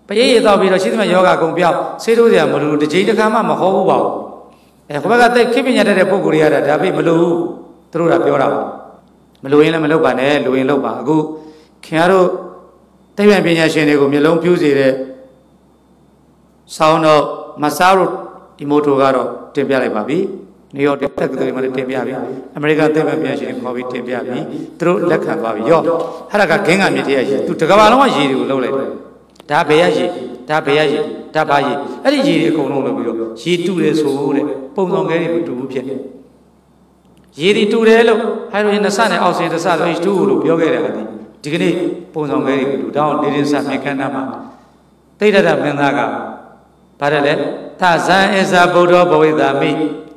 ပရိယေတော့ပြီးတော့ရှိသမျှယောဂကုံပြောက်ဆေးထိုးစရာမလိုဘူးတစ်ချိန်တစ်ခါမှမဟောဘူးပါဘူးအဲခဘကတိတ်ခိပညာတတ်တဲ့ပုဂ္ဂိုလ်တွေကဒါပေမလိုဘူးသူတို့ကပြောတာမလိုရင်လည်းမလုပ်ပါနဲ့လိုရင်လုပ်ပါအခုခင်ဗျားတို့တိဗ္ဗံပညာရှင်တွေကိုမျိုးလုံးပြူးစေတဲ့ ဆောင်းတော့မဆာရိုဒီမိုတိုကတော့တင်ပြလိုက်ပါပြီနယူးယောက်တက္ကသိုလ်မှာလည်းတင်ပြပြီအမေရိကန်သိပ္ပံပညာရှင်ခေါ်ပြီးတင်ပြပြီသူတို့လက်ခံသွားပြီရော့အဲ့ဒါကဂင်းကမြစ်တည်းရည်သူတကဘာလုံးကရည်တွေကိုလှုပ်လိုက်တယ်ဒါဘယ်ရရည်ဒါဘယ်ရရည်ဒါဘာရည်အဲ့ဒီရည်တွေအကုန်လုံးလုပ်ပြီးတော့ရည်တူတယ်ဆိုတဲ့ပုံစံကလေးမတူဘူးဖြစ်နေရည်တွေတူတယ်လို့ဟိုက်ဒရိုဂျင်နှစ်ဆနဲ့အောက်ဆီဂျင်တစ်ဆလို့ H2O လို့ပြောခဲ့တယ်ဟာဒီကနေ့ပုံစံကလေးမတူတော့နေရင်စမြေခန္ဓာမှာတိဋ္ဌတမင်းသားက ပါတယ်လေသဇံအစ္စာဗုဒ္ဓဘဝိတာမိ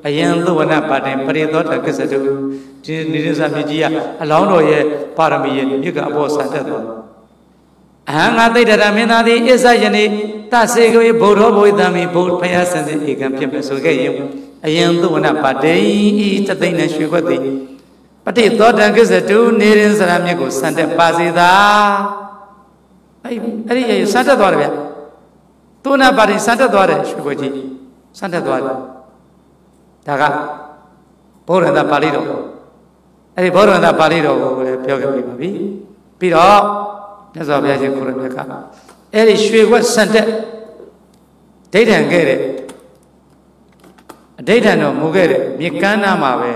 အယံသုဝနပါတင်ပရိသောတက္ကစ္စတုဒီနေရစမြကြီးကအလောင်းတော်ရဲ့ပါရမီရဲ့မြစ်ကအပေါ်ဆန်တက်သွားအဟံငါသိတ္တရမင်းသားသည်အစ္ဆယနေ့တစေကွေဗုဒ္ဓဘဝိတမိဘုဖယားစံစဉ်ဧကံဖြစ်မယ်ဆိုခဲ့ရင်အယံသုဝနပါတိဤတသိမ့်နဲ့ရွှေခွက်သည်ပဋိသောတံကစ္စတုနေရင်စရာမြစ်ကိုဆန်တက်ပါစေသာအဲ့အဲ့ဒီဆန်တက်သွားတယ်ဗျ သူနာပါတိဆန်တက်သွားတယ်ရွှေခွက်ကြီးဆန်တက်သွားတယ်ဒါကဘောရဏပါဠိတော်အဲ့ဒီဘောရဏပါဠိတော်ကိုလည်းပြောခဲ့ပြီးပါပြီပြီးတော့မြတ်စွာဘုရားရှင်ကိုရမြတ်ကအဲ့ဒီရွှေခွက်ဆန်တက်ဒိဋ္ဌံခဲ့တဲ့အဒိဋ္ဌံတော်မူခဲ့တဲ့မြေကမ်းနားမှာပဲ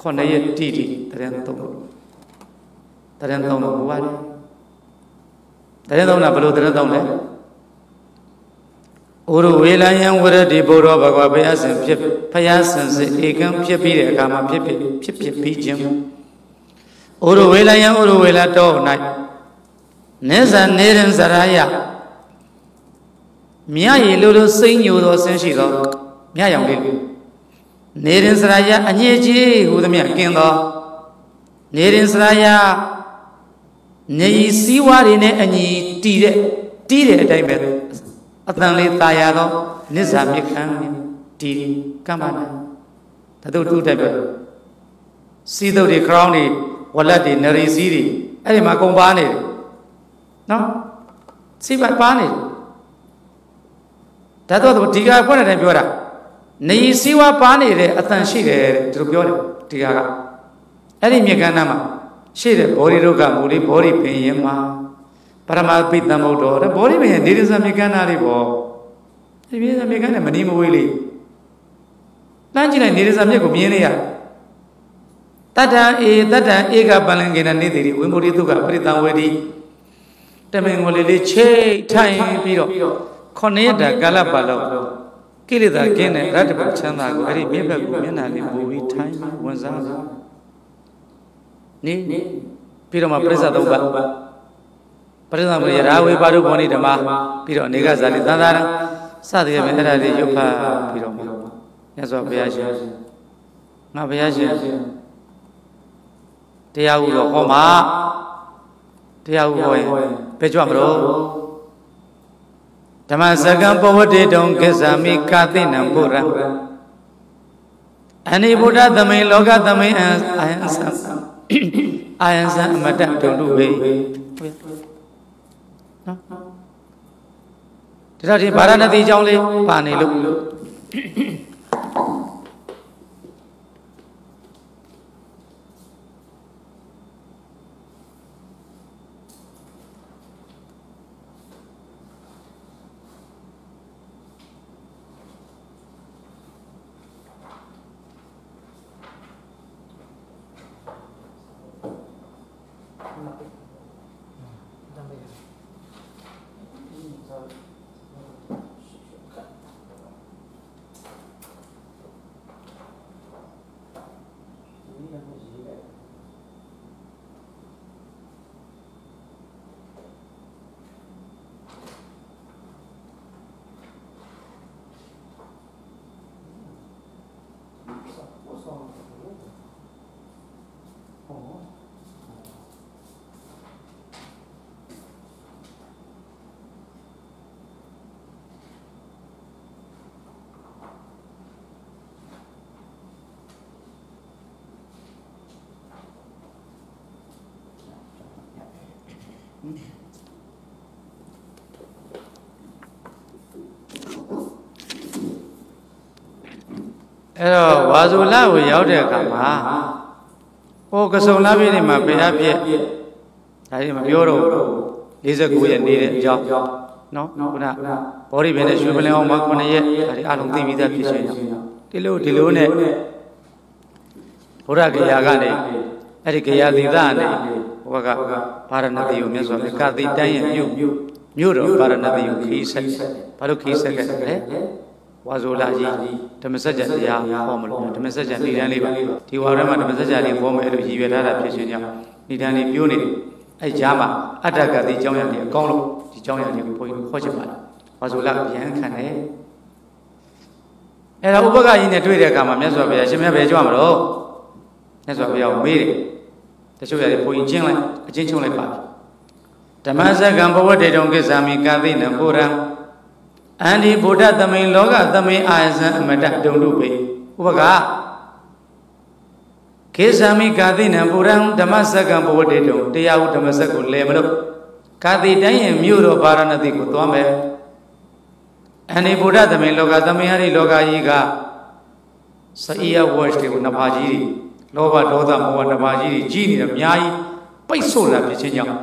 ခုနှစ်ရက်တိတိတရင်သုံးလို့တရင်သုံးလို့မူပါတယ်တရင်သုံးတာဘယ်လိုတရင်သုံးလဲ ဩရဝေလယံဝရတိဘုရောဘဂဝါဘုရားရှင်ဖြစ်ဘုရားရှင်စေဧကံဖြစ်ပြီးတဲ့အခါမှာဖြစ်ဖြစ်ဖြစ်ဖြစ်ပြီးခြင်းဩရဝေလယံဩရဝေလတော၌နေဇာနေရင်စရာယမြရည်လိုလိုစိမ့်ညိုသောဆင်းရှိသောမြရောင်လေးနေရင်စရာယအညစ်အကြေးဟူသည်မြကင်းသောနေရင်စရာယနေဤစည်းဝါးတွေနဲ့အညီတည်တဲ့တီးတဲ့အတိုင်းပဲ အတန်လေးตายရသောနစ္စာမြခံဒီကမ္မနာတတုတုတက်ပဲစီးတုတ်တွေ crown တွေဝလက်တွေနရီစည်းတွေအဲ့ဒီမှာအကုန်ပါနေတယ်နော်စီးပါပါနေတယ်ဒါတော့ဒီကဖွင့်တဲ့အတိုင်းပြောတာနေစည်းဝါပါနေတဲ့အတန်ရှိတယ်တဲ့သူတို့ပြောတယ်ဒီကကအဲ့ဒီမြကဏ္ဍမှာရှိတယ်ဘောဓိဒုက္ခမူလေးဘောဓိပင်ရင်မှာ ပရမပိတံမုတ်တော်တဲ့ဘောဓိပင်နေရဇမြေကန်းသားလေးပေါ့ဒီမြေဇမြေကန်းနဲ့မနီးမဝေးလေးလမ်းကြည့်လိုက်နေရဇမြက်ကိုမြင်နေရတတ္တံအေတတ္တံဧကပလင်ကေနနေတိဝိမုဒိတုကပရိတံဝေတိတမင်ကိုလေးလေးချိတ်ထိုင်ပြီးတော့ခொနည်းတာကာလပတ်လုံးကိလေသာကင်းတဲ့ရတ္တပချမ်းသာကိုအဲ့ဒီမြက်ဘက်ကိုမျက်နှာလေးပူပြီးထိုင်ဝင်စားနေပြီးတော့မှပြိဿသုံးပါ ပရိသမရိရာဝေပါရုဘောနိဓမ္မပြီးတော့အနေကဇာတိသံသာရစသည်ဖြင့်အဲ့ဒါလေးရုပ်ဖတ်ပြီးတော့မြတ်စွာဘုရားရှင်ငါဘုရားရှင်တရားဥတော်ဟောမှာတရားဥဟောရင်ဘယ်ကြွမလို့ဓမ္မစကံပဝတိတုံကိစ္ဆာမိကာသိနံဘုရံအနိဗုဒ္ဓသမိန်လောကသမိန်အာယံသံအာယံသံအမတ္တဒုံတုဝေနော် ဒါတော့ဒီဗာရဏသီအကြောင်းလေးပါနေလို့ အဲ့တော့ဝါဇူလကိုရောက်တဲ့အခါမှာဟိုကစုံလာပြည့်နေမှာဘယ်အဖြစ်ဒါကြီးမပြောတော့49ရက်နေတဲ့အကြောင်းနော်ခုနဘောရီဘယ်နဲ့ရွှေပလင်အောင်မှာ9ရက်ဒါဒီအလုံးသိပြီးသားဖြစ်ရှင်ကြောင်းဒီလိုဒီလိုနဲ့ဘုရားကရာကနေအဲ့ဒီကရာသီသနဲ့ဘုရားကဗာရဏသီကိုမြတ်စွာဘုရားကတိတိုင်းရဲ့မြို့မြို့တော်ဗာရဏသီကိုခီးဆက်ဘာလို့ခီးဆက်ခဲ့လဲ ဝါဇိုလာကြီးဓမ္မစကြာတရားဟောမလို့ဓမ္မစကြာဏိဒန်းလေးပါဒီဝါရမှာဓမ္မစကြာလေးဟောမယ်လို့ရည်ရွယ်ထားတာဖြစ်ရှင်ကြောင့်ဏိဒန်းလေးပြိုးနေတယ်အဲ့ကြားမှာအတ္တကတိအကြောင်းရည်အကောင်းလို့ဒီအကြောင်းရည်ကိုဘုန်းကြီးခေါ်ချင်ပါတယ်ဝါဇိုလာပြန်ခံတယ်အဲ့ဒါဥပက္ခကြီးနဲ့တွေ့တဲ့အခါမှာမြတ်စွာဘုရားရှင်မြတ်ဘယ်ကြွမလို့မြတ်စွာဘုရားကိုမေးတယ်တချို့ရတယ်ဘုန်းကြီးချင်းလိုက်အချင်းချင်းလိုက်ပါဓမ္မစကံဘဝတေတုံကိစ္ဆာမိကာသိနံပုရံ အန္ဒီဗုဒ္ဓသမိန်လောကသမိန်အာယဇံအမတဒုံတုပေဥပကခေသမိကာတိနံပုရံဓမ္မစကံဘဝတေတုံတရားဟုဓမ္မစက်ကိုလဲမလို့ကာတိတိုင်းရင်မြို့တော်ဗာရဏသီကိုသွားမယ်အန္ဒီဗုဒ္ဓသမိန်လောကသမိန်ဟာဒီလောကကြီးကစအိယဝတ်တွေကိုနှစ်ပါးကြီးလောဘဒေါသမောဟနှစ်ပါးကြီးကြီးနေတယ်အများကြီးပိတ်ဆို့လာဖြစ်ခြင်းကြောင့်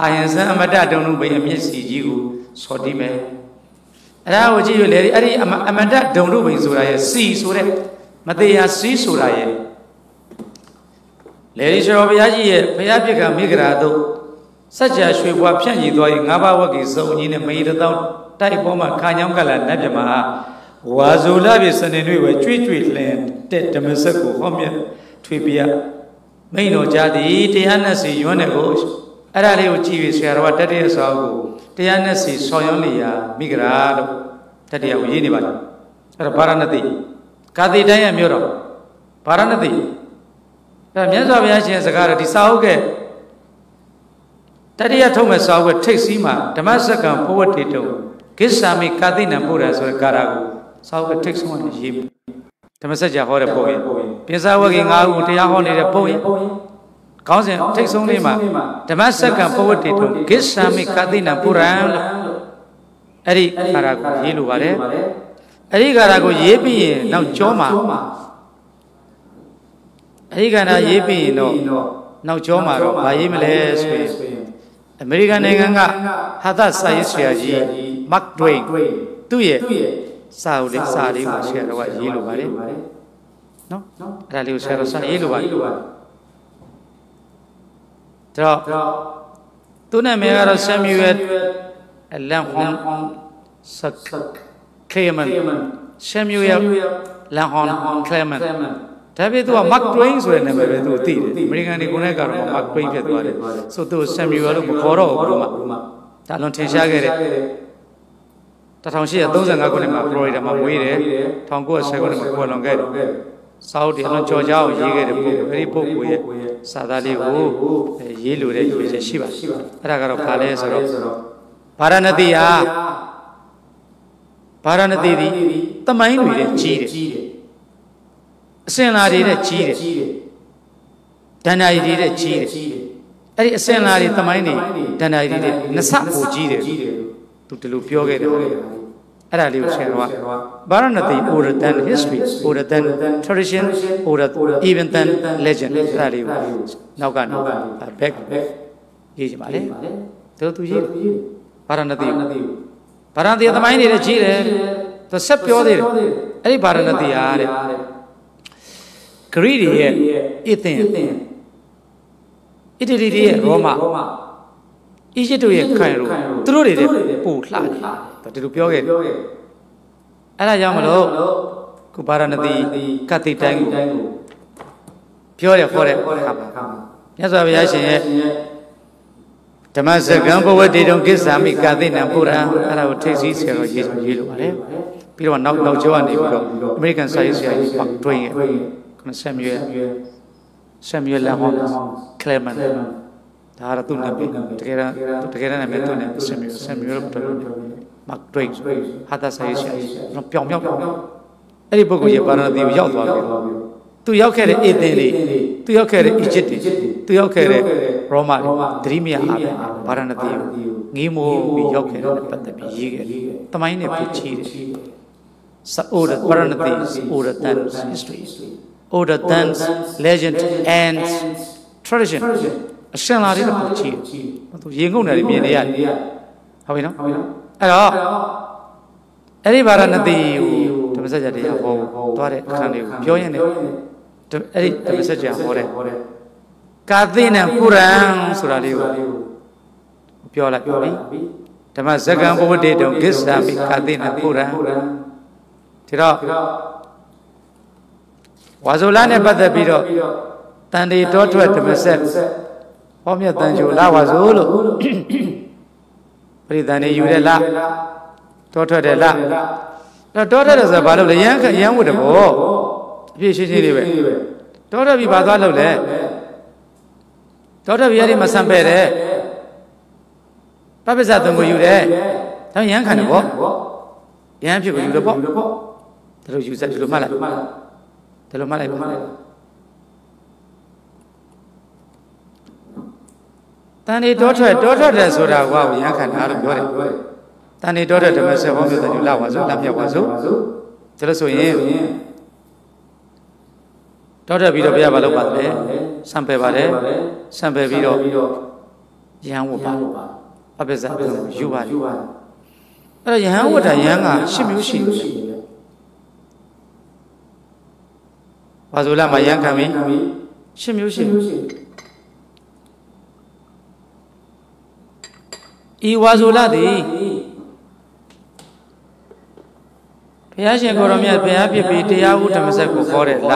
အာယံဇံအမတဒုံတုပေအမျက်စီကြီးကိုစော်တိမယ် အဲ့ဒါကိုကြည့်ရလေအဲ့ဒီအမတဒုံတို့ဘိန်ဆိုတာရဲ့စီဆိုတဲ့မတရားစီးဆိုတာရဲ့လေဒီကျော်ဘုရားကြီးရဲ့ဘုရားပြက်ကမိဂရာတို့စัจ जा ရွှေဘွားဖြန့်ညီသွားရင်ငါးပါးဝက်ကြီးစုံကြီးနဲ့မေတသောတိုက်ပေါ်မှာခါညောင်းကလာနတ်ပြမှာဝါဇူလာပြစနေတွေပဲကြွေ့ကြွေ့လှန်တဲ့ဓမ္မစက်ကိုဟောမြတ်ထွေပြမိန်တော်ကြားသည်တရားနဲ့စီရွန်းတဲ့ကို အဲ့ဒါလေးကိုကြည့်ပြီးဆရာတော်ကတတရဆောက်ကိုတရားနဲ့စီဆော်ရွံ့လျာမိဂရာလို့တတရားကိုရေးနေပါလားအဲ့ဒါဗာရဏသီကာတိတိုင်းရဲ့မြို့တော်ဗာရဏသီအဲ့မြတ်စွာဘုရားရှင်စကားတော့ဒီစာအုပ်ကတတိယထုံးမဲ့စာအုပ်ကထိတ်စီးမှာဓမ္မစက္ကံဘဝတေတုံကိစ္ဆာမိကာတိနံပို့တယ်ဆိုတဲ့ကာရကိုစာအုပ်ကထိတ်ဆုံးကနေရေးဓမ္မစကြာဟောတဲ့ပုံရင်ပြင်စာဝဂ်ကြီး၅ခုတရားဟောနေတဲ့ပုံရင် ခေါင်းစဉ်ထိတ်ဆုံးလေးမှာဓမ္မစက္ကံဘဝတေတုံကိစ္ဆာမိကာတိနံပုရံလို့အဲ့ဒီကာရကိုရေးလိုပါတယ်အဲ့ဒီကာရကိုရေးပြီးရင်နောက်ကျောမှာအဲ့ဒီကာရရေးပြီးရင်တော့နောက်ကျောမှာတော့မရေးမလဲဆိုရင်အမေရိကန်နိုင်ငံကဟာသစာရေးဆရာကြီးမတ်ဒွိန်သူ့ရဲ့စာအုပ်လေးစာလေးကိုဆရာတော်ကရေးလိုပါတယ်နော်အဲ့ဒါလေးကိုဆရာတော်စာရေးလိုပါတယ် ဒါတော့သူ့နာမည်ကတော့ Samuel လန်ဟွန်ဆက်ကလေမန်ရှမ်မြူယယ်လန်ဟွန်ကလေမန်ဒါပေမဲ့သူကမတ်တွိန်းဆိုတဲ့နာမည်ပဲသူသိတယ်အမေရိကန်တွေကိုလည်းကတော့မတ်တွိန်းဖြစ်သွားတယ်ဆိုသူဆမ်မြူယယ်လို့မခေါ်တော့ဘူးမှဒါလွန်ထင်ရှားခဲ့တဲ့1835ခုနှစ်မှာဖလော်ရီဒါမှာမွေးတယ်1910ခုနှစ်မှာကွယ်လွန်ခဲ့တယ်စာအုပ်တွေအလွန်ကြော်ကြားကိုရေးခဲ့တဲ့ပုဂ္ဂိုလ်အဲဒီပုဂ္ဂိုလ်ရဲ့ စာသားလေးကိုရေးလို့တဲ့ရွေးချက်ရှိပါတယ်အဲ့ဒါကတော့ဘာလဲဆိုတော့ဗာရဏသီဟာဗာရဏသီသည်တမိုင်းတွေတဲ့ကြီးတယ်အစင်လာတွေတဲ့ကြီးတယ်ဒန္နာရီတွေတဲ့ကြီးတယ်အဲ့ဒီအစင်လာတွေတမိုင်းတွေဒန္နာရီတွေတဲ့နဆပူကြီးတယ်သူဒီလိုပြောခဲ့တယ် အဲ့ဒါလေးကိုဆရာကဗာရဏသီ older than history older than tradition older even than legend အဲ့ဒါလေးကိုနောက်ကနေ back ရေးကြပါလေသူသူရေးဗာရဏသီဗာရဏသီသမိုင်းနေတဲ့ကြီးတယ်သူဆက်ပြောသေးတယ်အဲ့ဒီဗာရဏသီဟာတဲ့ဂရိတွေရဲ့အသင်အီတလီတွေရဲ့ရောမအီဂျစ်တို့ရဲ့ခိုင်ရိုသူတို့တွေတဲ့ပို့လှတယ် ဒီလိုပြောခဲ့တယ်အဲ့ဒါကြောင့်မလို့ခုဗာရဏသီကတိတိုင်းကိုပြောတယ်ခေါ်တယ်အခါမှာမြတ်စွာဘုရားရှင်ရဲ့ဓမ္မစကံဘဝတေတုံကိစ္ဆာမိကာသိနံပုရံအဲ့ဒါကိုထိတ်စည်းဆရာတော်ရေးရေးလို့ပါတယ်ပြီးတော့နောက်နောက်ကျောကနေပြီးတော့အမေရိကန်စာရေးဆရာကြီးပတ်တွင်းရဲ့ခုနဆမ်မြွေဆမ်မြွေလာဟောကလေမန်ဒါရသူနာပြီတကယ်တကယ်နာမည်သူနာဆမ်မြွေဆမ်မြွေလို့ပြောတယ် မတ်တွင်းဟာတာစာရေးဆရာကြီးတော့ပြောင်ပြောင်အဲ့ဒီပုဂ္ဂိုလ်ရဲ့ပါရဏသီကိုရောက်သွားပြီသူရောက်ခဲ့တဲ့အေသင်တွေသူရောက်ခဲ့တဲ့အီဂျစ်တွေသူရောက်ခဲ့တဲ့ရောမတွေသတိမရအားဖြင့်ဗာရဏသီကိုငေးမိုးပြီးရောက်ခဲ့တဲ့ပတ်သက်ပြီးရေးခဲ့တယ်။တမိုင်းနဲ့ပြချီတယ်။ So older Varanati is older than history, older than legend and tradition. အရှင်လာတဲ့ပြချီတယ်။သူရေငုံတယ်မြင်နေရတယ်။ဟုတ်ပြီနော်။ အဲ့တော့အဲ့ဒီဗာရဏသီကိုဓမ္မစကြာတရားဟောသွားတဲ့အခါလေးကိုပြောရင်လည်းအဲ့ဒီဓမ္မစကြာဟောတဲ့ကာသိနံပုရံဆိုတာလေးကိုပြောလိုက်ပြီဓမ္မဇကံဘဝတေတုံကိစ္ဆာမိကာသိနံပုရံဒီတော့ဝါဇုလနဲ့ပတ်သက်ပြီးတော့တန်တေတောထွက်ဓမ္မဆက်ဟောမြတ်တန်ချိုလာဝါဇုလို့ ပရိသန်နေယူတဲ့လားတောထွက်တယ်လားတော့တောထွက်တယ်ဆိုတာဘာလို့လဲရမ်းရမ်းဝတ်တယ်ပေါ့အပြည့်ရှင်းရှင်းလေးပဲတောထွက်ပြီးဘာသွားလို့လဲတောထွက်ပြီးအဲ့ဒီမဆံပဲ့တယ်ပပ္ပဇသုံးကိုယူတယ်ဒါရမ်းခံတယ်ပေါ့ရမ်းဖြစ်ကိုယူတယ်ပေါ့ဒါလိုယူဆက်ဒီလိုမှတ်လိုက်ဒါလိုမှတ်လိုက်ပါ တန်ဒီတောထွက်တောထွက်တယ်ဆိုတာကရမ်းခံတာလို့ပြောတယ်တန်နေတော်တဲ့ဓမ္မဆက်ဟောမျိုးတညလာဝါဆိုလက်ပြဝါဆိုဒါလို့ဆိုရင်တော်တဲ့ပြီးတော့ဘုရားဘာလုပ်ပါလဲစံပယ်ပါတယ်စံပယ်ပြီးတော့ယဟန်ဝတ်ပါအပိဇာယူပါယူပါအဲ့တော့ယဟန်ဝတ်တာယဟန်ကရှစ်မျိုးရှိတယ်ဝါဆိုလာမှာယဟန်ခံပြီရှစ်မျိုးရှိ ဤဝါဆိုလာသည်ဘုရားရှင်ကိုရောမြတ်ဘုရားဖြစ်ပြီးတရားဥဓမ္မဆက်ကိုခေါ်တဲ့လ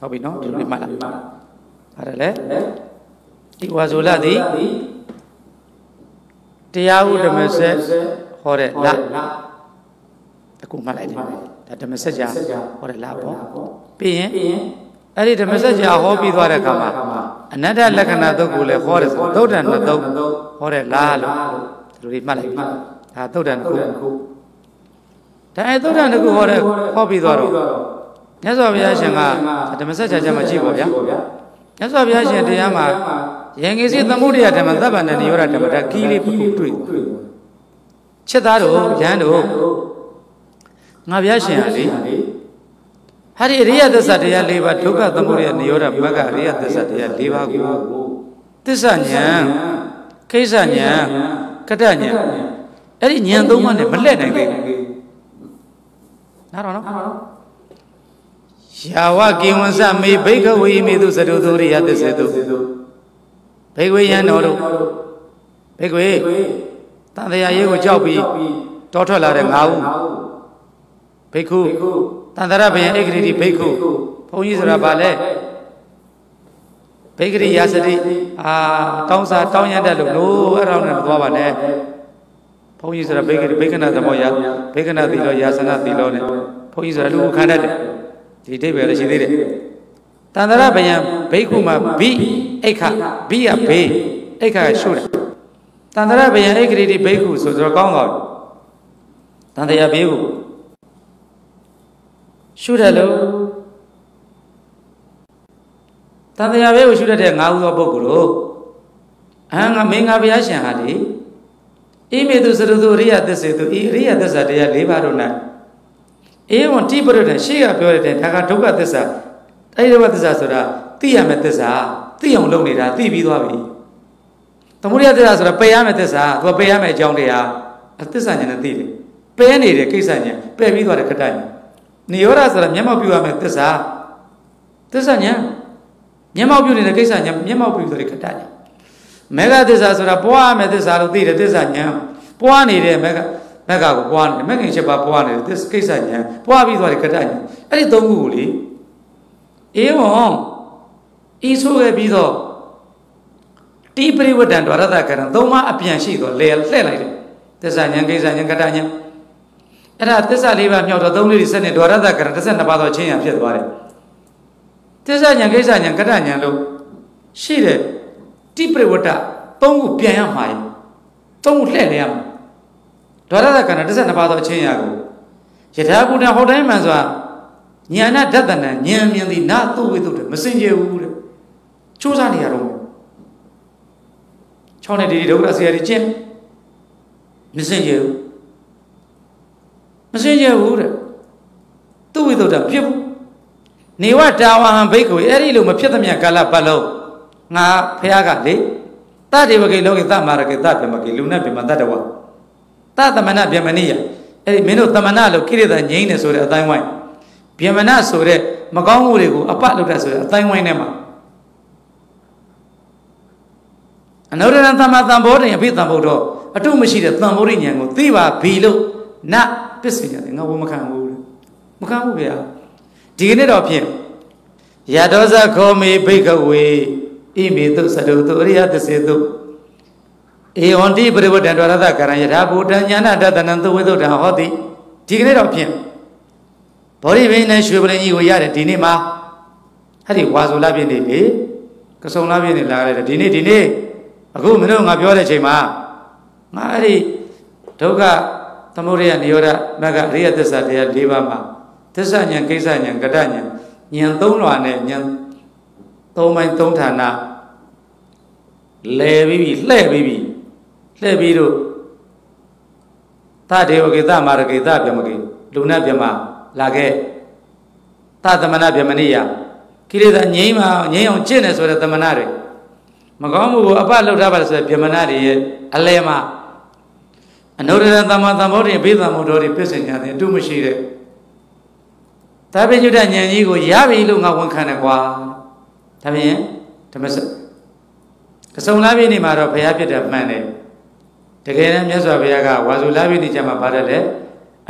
ဟုတ်ပြီနော်ဒီလိုမှတ်လားအဲ့ဒါလေဒီဝါဇုလသည်တရားဥဓမ္မဆက်ခေါ်တဲ့လအခုမှတ်လိုက်တယ်ဒါဓမ္မဆက်ကြာဟောတဲ့လပေါ့ပြီးရင် အဲ့ဒီဓမ္မဆက်ကြာဟောပြီးသွားတဲ့အခါမှာအနတ္တလက္ခဏာသုတ်ကိုလည်းဟောတယ်ဆိုသုတ်တန်နှစ်သုတ်ဟောတဲ့လားလို့ဒီလိုလေးမှတ်လိုက်ပြီဒါသုတ်တန်တစ်ခုဒါအဲသုဒ္ဓတကူဟောတဲ့ဟောပြီးသွားတော့မြတ်စွာဘုရားရှင်ကဓမ္မစကြာချက်မှာကြည့်ပါဗျာမြတ်စွာဘုရားရှင်တရားမှာယင်္ဂိစီသမုဒိယဓမ္မသဗ္ဗန္တနိရောဓဓမ္မတကီလေးပုတွေ့ချက်သားတို့ရဟန်းတို့ငါဘုရားရှင်ဟာလေ ဟာဒီအရိယသစ္စာတရား၄ပါးဒုက္ခသမုဒိယနိရောဓမဂ္ဂအရိယသစ္စာတရား၄ပါးကိုသစ္စာဉာဏ်ခိစ္စဉာဏ်ကတ္တဉာဏ်အဲ့ဒီဉာဏ်သုံးပါးနဲ့မလှည့်နိုင်သေးဘူးနားတော့နော်ယာဝကိဝံစမေဘိကဝေမေသူသတုသုရိယသစ္စေတုဘိကဝေယံတော်တို့ဘိကဝေတန်တရားရေးကိုကြောက်ပြီးတောထွက်လာတဲ့၅ဦး ဘိက္ခုတန်တရဘယံဧကရိတိဘိက္ခုဘုန်းကြီးဆိုတာဗာလဲဘိကရိယာစတိအာတောင်းစားတောင်းရတတ်လို့လို့အဲ့ဒါနဲ့မသွားပါနဲ့ဘုန်းကြီးဆိုတာဘိကရိဘိကနာသမောယဘိကနာသီလောယာစနာသီလောနဲ့ဘုန်းကြီးဆိုတာလူကိုခံတတ်တယ်ဒီအိဗယ်လည်းရှိသေးတယ်တန္တရဗယံဘိက္ခုမှာဘိအိခဘိယဘေးအိခကရှုတယ်တန္တရဗယံဧကရိတိဘိက္ခုဆိုတော့ကောင်းသွားပြီတန်တရားဘေးကို ရှုတယ်လို့တန်တရားဘေးကိုရှုတတ်တဲ့ငါးဦးသောပုဂ္ဂိုလ်တို့အဟံငါမင်းငါဘုရားရှင်ဟာလေဣမေတုစရတုရိယသစ္စေတုဤရိယသစ္စာတရား၄ပါးတို့၌အေဝံတိပရတရှေ့ကပြောတဲ့ဒါကဒုက္ခသစ္စာအဲဒီဒုက္ခသစ္စာဆိုတာသိရမယ့်သစ္စာသိအောင်လုပ်နေတာသိပြီးသွားပြီသမုဒိယသစ္စာဆိုတာပယ်ရမယ့်သစ္စာသူကပယ်ရမယ့်အကြောင်းတရားအသစ္စာဉာဏ်နဲ့သိတယ်ပယ်နေတဲ့ကိစ္စဉာဏ်ပယ်ပြီးသွားတဲ့ခတ္တဉာဏ် နိရောဓဆိုတာမျက်မှောက်ပြုရမယ့်သစ္စာသစ္စာဉာဏ်မျက်မှောက်ပြုနေတဲ့ကိစ္စဉာဏ်မျက်မှောက်ပြုတဲ့ခတ္တဉာဏ်မေဃသစ္စာဆိုတာပွားမယ်သစ္စာလို့သိတယ်သစ္စာဉာဏ်ပွားနေတဲ့မေဃမက်ကကိုပွားနေမက်ကင်ချက်ပါပွားနေတယ်သစ္ကိစ္စဉာဏ်ပွားပြီးသွားတယ်ကတ္တဉာဏ်အဲ့ဒီသုံးခုကိုလေအေဝံဤဆိုခဲ့ပြီးတော့တိပရိဝတ္တံဒွါရတကရံသုံးပါအပြန်ရှိတော့လဲလှဲ့လိုက်တယ်သစ္စာဉာဏ်ကိစ္စဉာဏ်ကတ္တဉာဏ် အဲ့ဒါသစ္စာလေးပါမြောက်တော့သုံးလေးတွေဆက်နေဒွါရတကရံ12ပါးသောချင်းရဖြစ်သွားတယ်သစ္စာဉာဏ်ကိစ္စဉာဏ်ကတ္တဉာဏ်လို့ရှိတယ်တိပရိဝတ္တသုံးခုပြန်ရမှာရင်သုံးခုလှဲ့လဲရမှာဒွါရသကဏ္ဍ12ပါးသောအချင်းရာကိုယထာဘုဒ္ဓဟောတိုင်းမှန်စွာဉာဏဓတ္တနဉာဏ်မြင်သည်နာသူဝိတုတ္တမစင်ကြဘူးတဲ့စူးစမ်းနေရတော့6နှစ်ဒီဒီဒုက္ခဆရာကြီးကျင့်မစင်ကြဘူး မစင်ကြဘူးတဲ့သူဝိသုဒ္ဓဖြစ်ဘူးနေဝတာဝဟံဘိက္ခုအဲ့ဒီလိုမဖြစ်သမျှကာလပတ်လုံးငါဖះကလေတတေဝကေလောကေတမာရကေတပြမကေလူနဲ့ပြမတတဝတသမဏဗျမနိယအဲ့ဒီမင်းတို့သမဏလို့ခိရိတာငြိမ့်နေဆိုတဲ့အတိုင်းဝိုင်းဗျမနဆိုတဲ့မကောင်းမှုတွေကိုအပလုပ်တတ်ဆိုတဲ့အတိုင်းဝိုင်းထဲမှာအနုရဏသမသံဘောဓိအဖိသံဗုဒ္ဓအတုမရှိတဲ့သံဘောဓိဉာဏ်ကိုသိပါပြီလို့န ပစ္စည်းရတယ်ငါဘုမခံဘူးမခံဘူးဗျာဒီကနေ့တော့ဖြင့်ယတောဇခောမေဘိကဝေဣမေတုသတုတုအရိယသစေတုဧဝံတိပရိဝတ္တံဒရသကရံယထာဘူတံညာနာတတနံသုဝိသုဒ္ဓံဟောတိဒီကနေ့တော့ဖြင့်ဘောဓိဘိနဲ့ရွှေပလင်ကြီးကိုရတယ်ဒီနေ့မှာအဲ့ဒီဝါဆိုလာပြည့်နေလေကစုံလာပြည့်နေလာရတယ်ဒီနေ့ဒီနေ့အခုမင်းတို့ငါပြောတဲ့ချိန်မှာငါအဲ့ဒီဒုက္ခ သမုဒယနိရောဓမဂ္ဂအရိယသစ္စာတရား၄ပါးမှာသစ္စာဉာဏ်ကိစ္စဉာဏ်ကတဉာဏ်ဉာဏ်သုံးလွှာနဲ့ဉာဏ်သုံးပိုင်းသုံးဌာနလဲပြီးပြီလှဲ့ပြီးပြီလှဲ့ပြီးတော့သဒေဝကေသမာရကေသပြမကေလူနာပြမလာခဲ့သသမဏပြမနိယကိရိတာငြိမ်းမငြိမ်းအောင်ကျင့်တယ်ဆိုတဲ့သမဏတွေမကောင်းမှုကိုအပလှုပ်ထားပါဆိုတဲ့ပြမဏတွေရဲ့အလဲမှာ အနုရတသမသံဘောဓိဘေးသံမောတော်တွေပြည့်စင်ကြတယ်အတုမရှိတဲ့သာပိညုတဉာဏ်ကြီးကိုရပြီလို့ငါဝန်ခံတယ်ကွာဒါဖြင့်ဓမ္မစကစုံလာပြီနေမှာတော့ဘုရားဖြစ်တယ်မှန်တယ်တကယ်တမ်းမြတ်စွာဘုရားကဝါစုလာပြီနေကြမှာပါတယ်လေ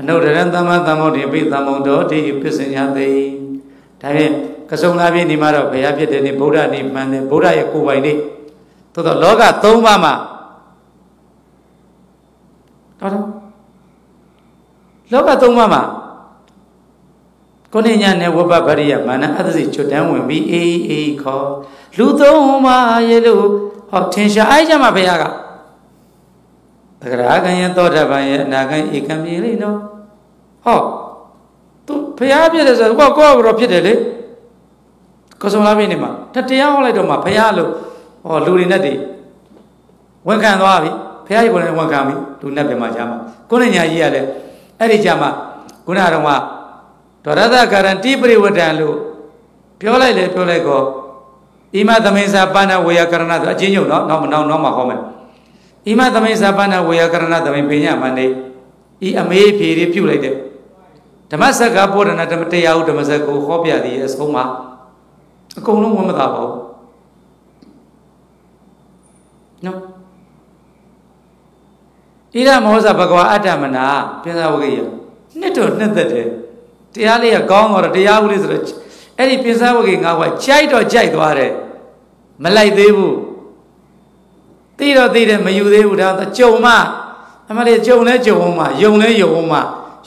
အနုဒရံသမ္မာသမ္မောတိပိသမ္မုံတော်တိပစ္စညာသိဒါဖြင့်ကစုံလာပြီနေမှာတော့ဘုရားဖြစ်တယ်နေဗုဒ္ဓနေမှန်တယ်ဗုဒ္ဓရဲ့ကိုယ်ပိုင်နေသို့တော့လောက၃ပါးမှာ တော်တော်လောကသုံးပါးမှာကိုနေညာနဲ့ဝဘဗရိယမာနအတ္တစိချွတ်တန်းဝင်ပြီးအေးအေးခေါ်လူသုံးပါးရဲ့လို့ဟောထင်ရှားအဲ့ကြမှာဘုရားကသကရာကံရဲ့သောတာပန်ရဲ့အနာကံဧကံမြေလေးနော်ဟောသူဘုရားဖြစ်တယ်ဆိုတော့ကိုယ့်ကိုယ်တော့ဖြစ်တယ်လေကစုံလာပြီနေမှာတတရားဟောလိုက်တော့မှဘုရားလို့ဟောလူတွေနဲ့တည်းဝန်ခံသွားပြီ ဖះကြီးကိုလည်းဝန်ခံပြီလူနဲ့ပြမကြမှာကိုနဲ့ညာကြီးရတယ်အဲ့ဒီကြမှာခုနကတော့ကဒရသကာရံတိပရိဝတ္တံလို့ပြောလိုက်လေပြောလိုက်ကောဣမသမိန်စာပါဏဝေယကရဏဆိုအချင်းချုပ်နော်နောက်နောက်နောက်မှဟောမယ်ဣမသမိန်စာပါဏဝေယကရဏသမိန်ပညာမနေဤအမေးဖြေတွေပြုတ်လိုက်တဲ့ဓမ္မစက်ကပောဒနာဓမ္မတရားဟုဓမ္မစက်ကိုဟောပြသည်အဆုံးမှာအကုန်လုံးဝန်မသာပါဘူးနော် ဣရမောဇဘဂဝါအတ္တမနာပြင်သာဝဂိယနှစ်တော့နှစ်သက်တယ်တရားလေးကကောင်းတော့တရားဦးလေးဆိုတော့အဲ့ဒီပြင်သာဝဂိငါကကြိုက်တော့ကြိုက်သွားတယ်မလိုက်သေးဘူးသိတော့သိတယ်မယူသေးဘူးဒါကြုံမှအမလေးကြုံလဲကြုံအောင်မှယုံလဲယုံအောင်မှ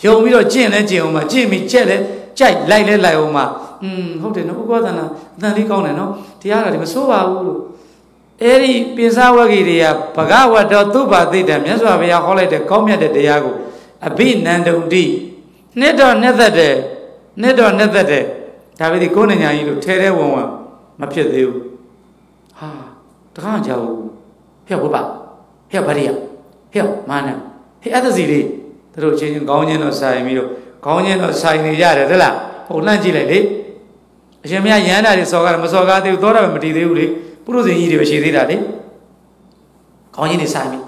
ယုံပြီးတော့ကျင့်လဲကျင့်အောင်မှကျင့်ပြီးကြက်လဲကြိုက်လိုက်လဲလိုက်အောင်မှอืมဟုတ်တယ်နော်ဥပဒနာအတန်လေးကောင်းတယ်နော်တရားကဒီမဆိုးပါဘူးလို့ အဲ့ဒီပိစဝဂီတွေကဘဂဝတ္တသုဘာသိတ္တမြတ်စွာဘုရားဟောလိုက်တဲ့ကောင်းမြတ်တဲ့တရားကိုအဘိနန္တုံတိနှစ်တော့နှစ်သက်တယ်နှစ်တော့နှစ်သက်တယ်ဒါပေမဲ့ကိုယ်ဉာဏ်ကြီးလို့ထဲထဲဝင်ဝင်မဖြစ်သေးဘူးဟာတခါကြောက်ဖျက်ဝတ်ပါဖျက်ဗရိယဖျက်မာနဟဲ့အတ္တစီလေးတို့ချင်းချင်းကောင်းချင်းတော့ဆိုင်ပြီးတော့ကောင်းချင်းတော့ဆိုင်နေကြတယ်သလားဟိုလှမ်းကြည့်လိုက်လေအရှင်မရရဟန္တာတွေစော်ကားမစော်ကားသေးဘူးသောတာပန်မတည်သေးဘူးလေ ပုရုဇဉ်ကြီးတွေပဲရှိသေးတာလေခေါင်းကြီးနေဆိုင်ပြီ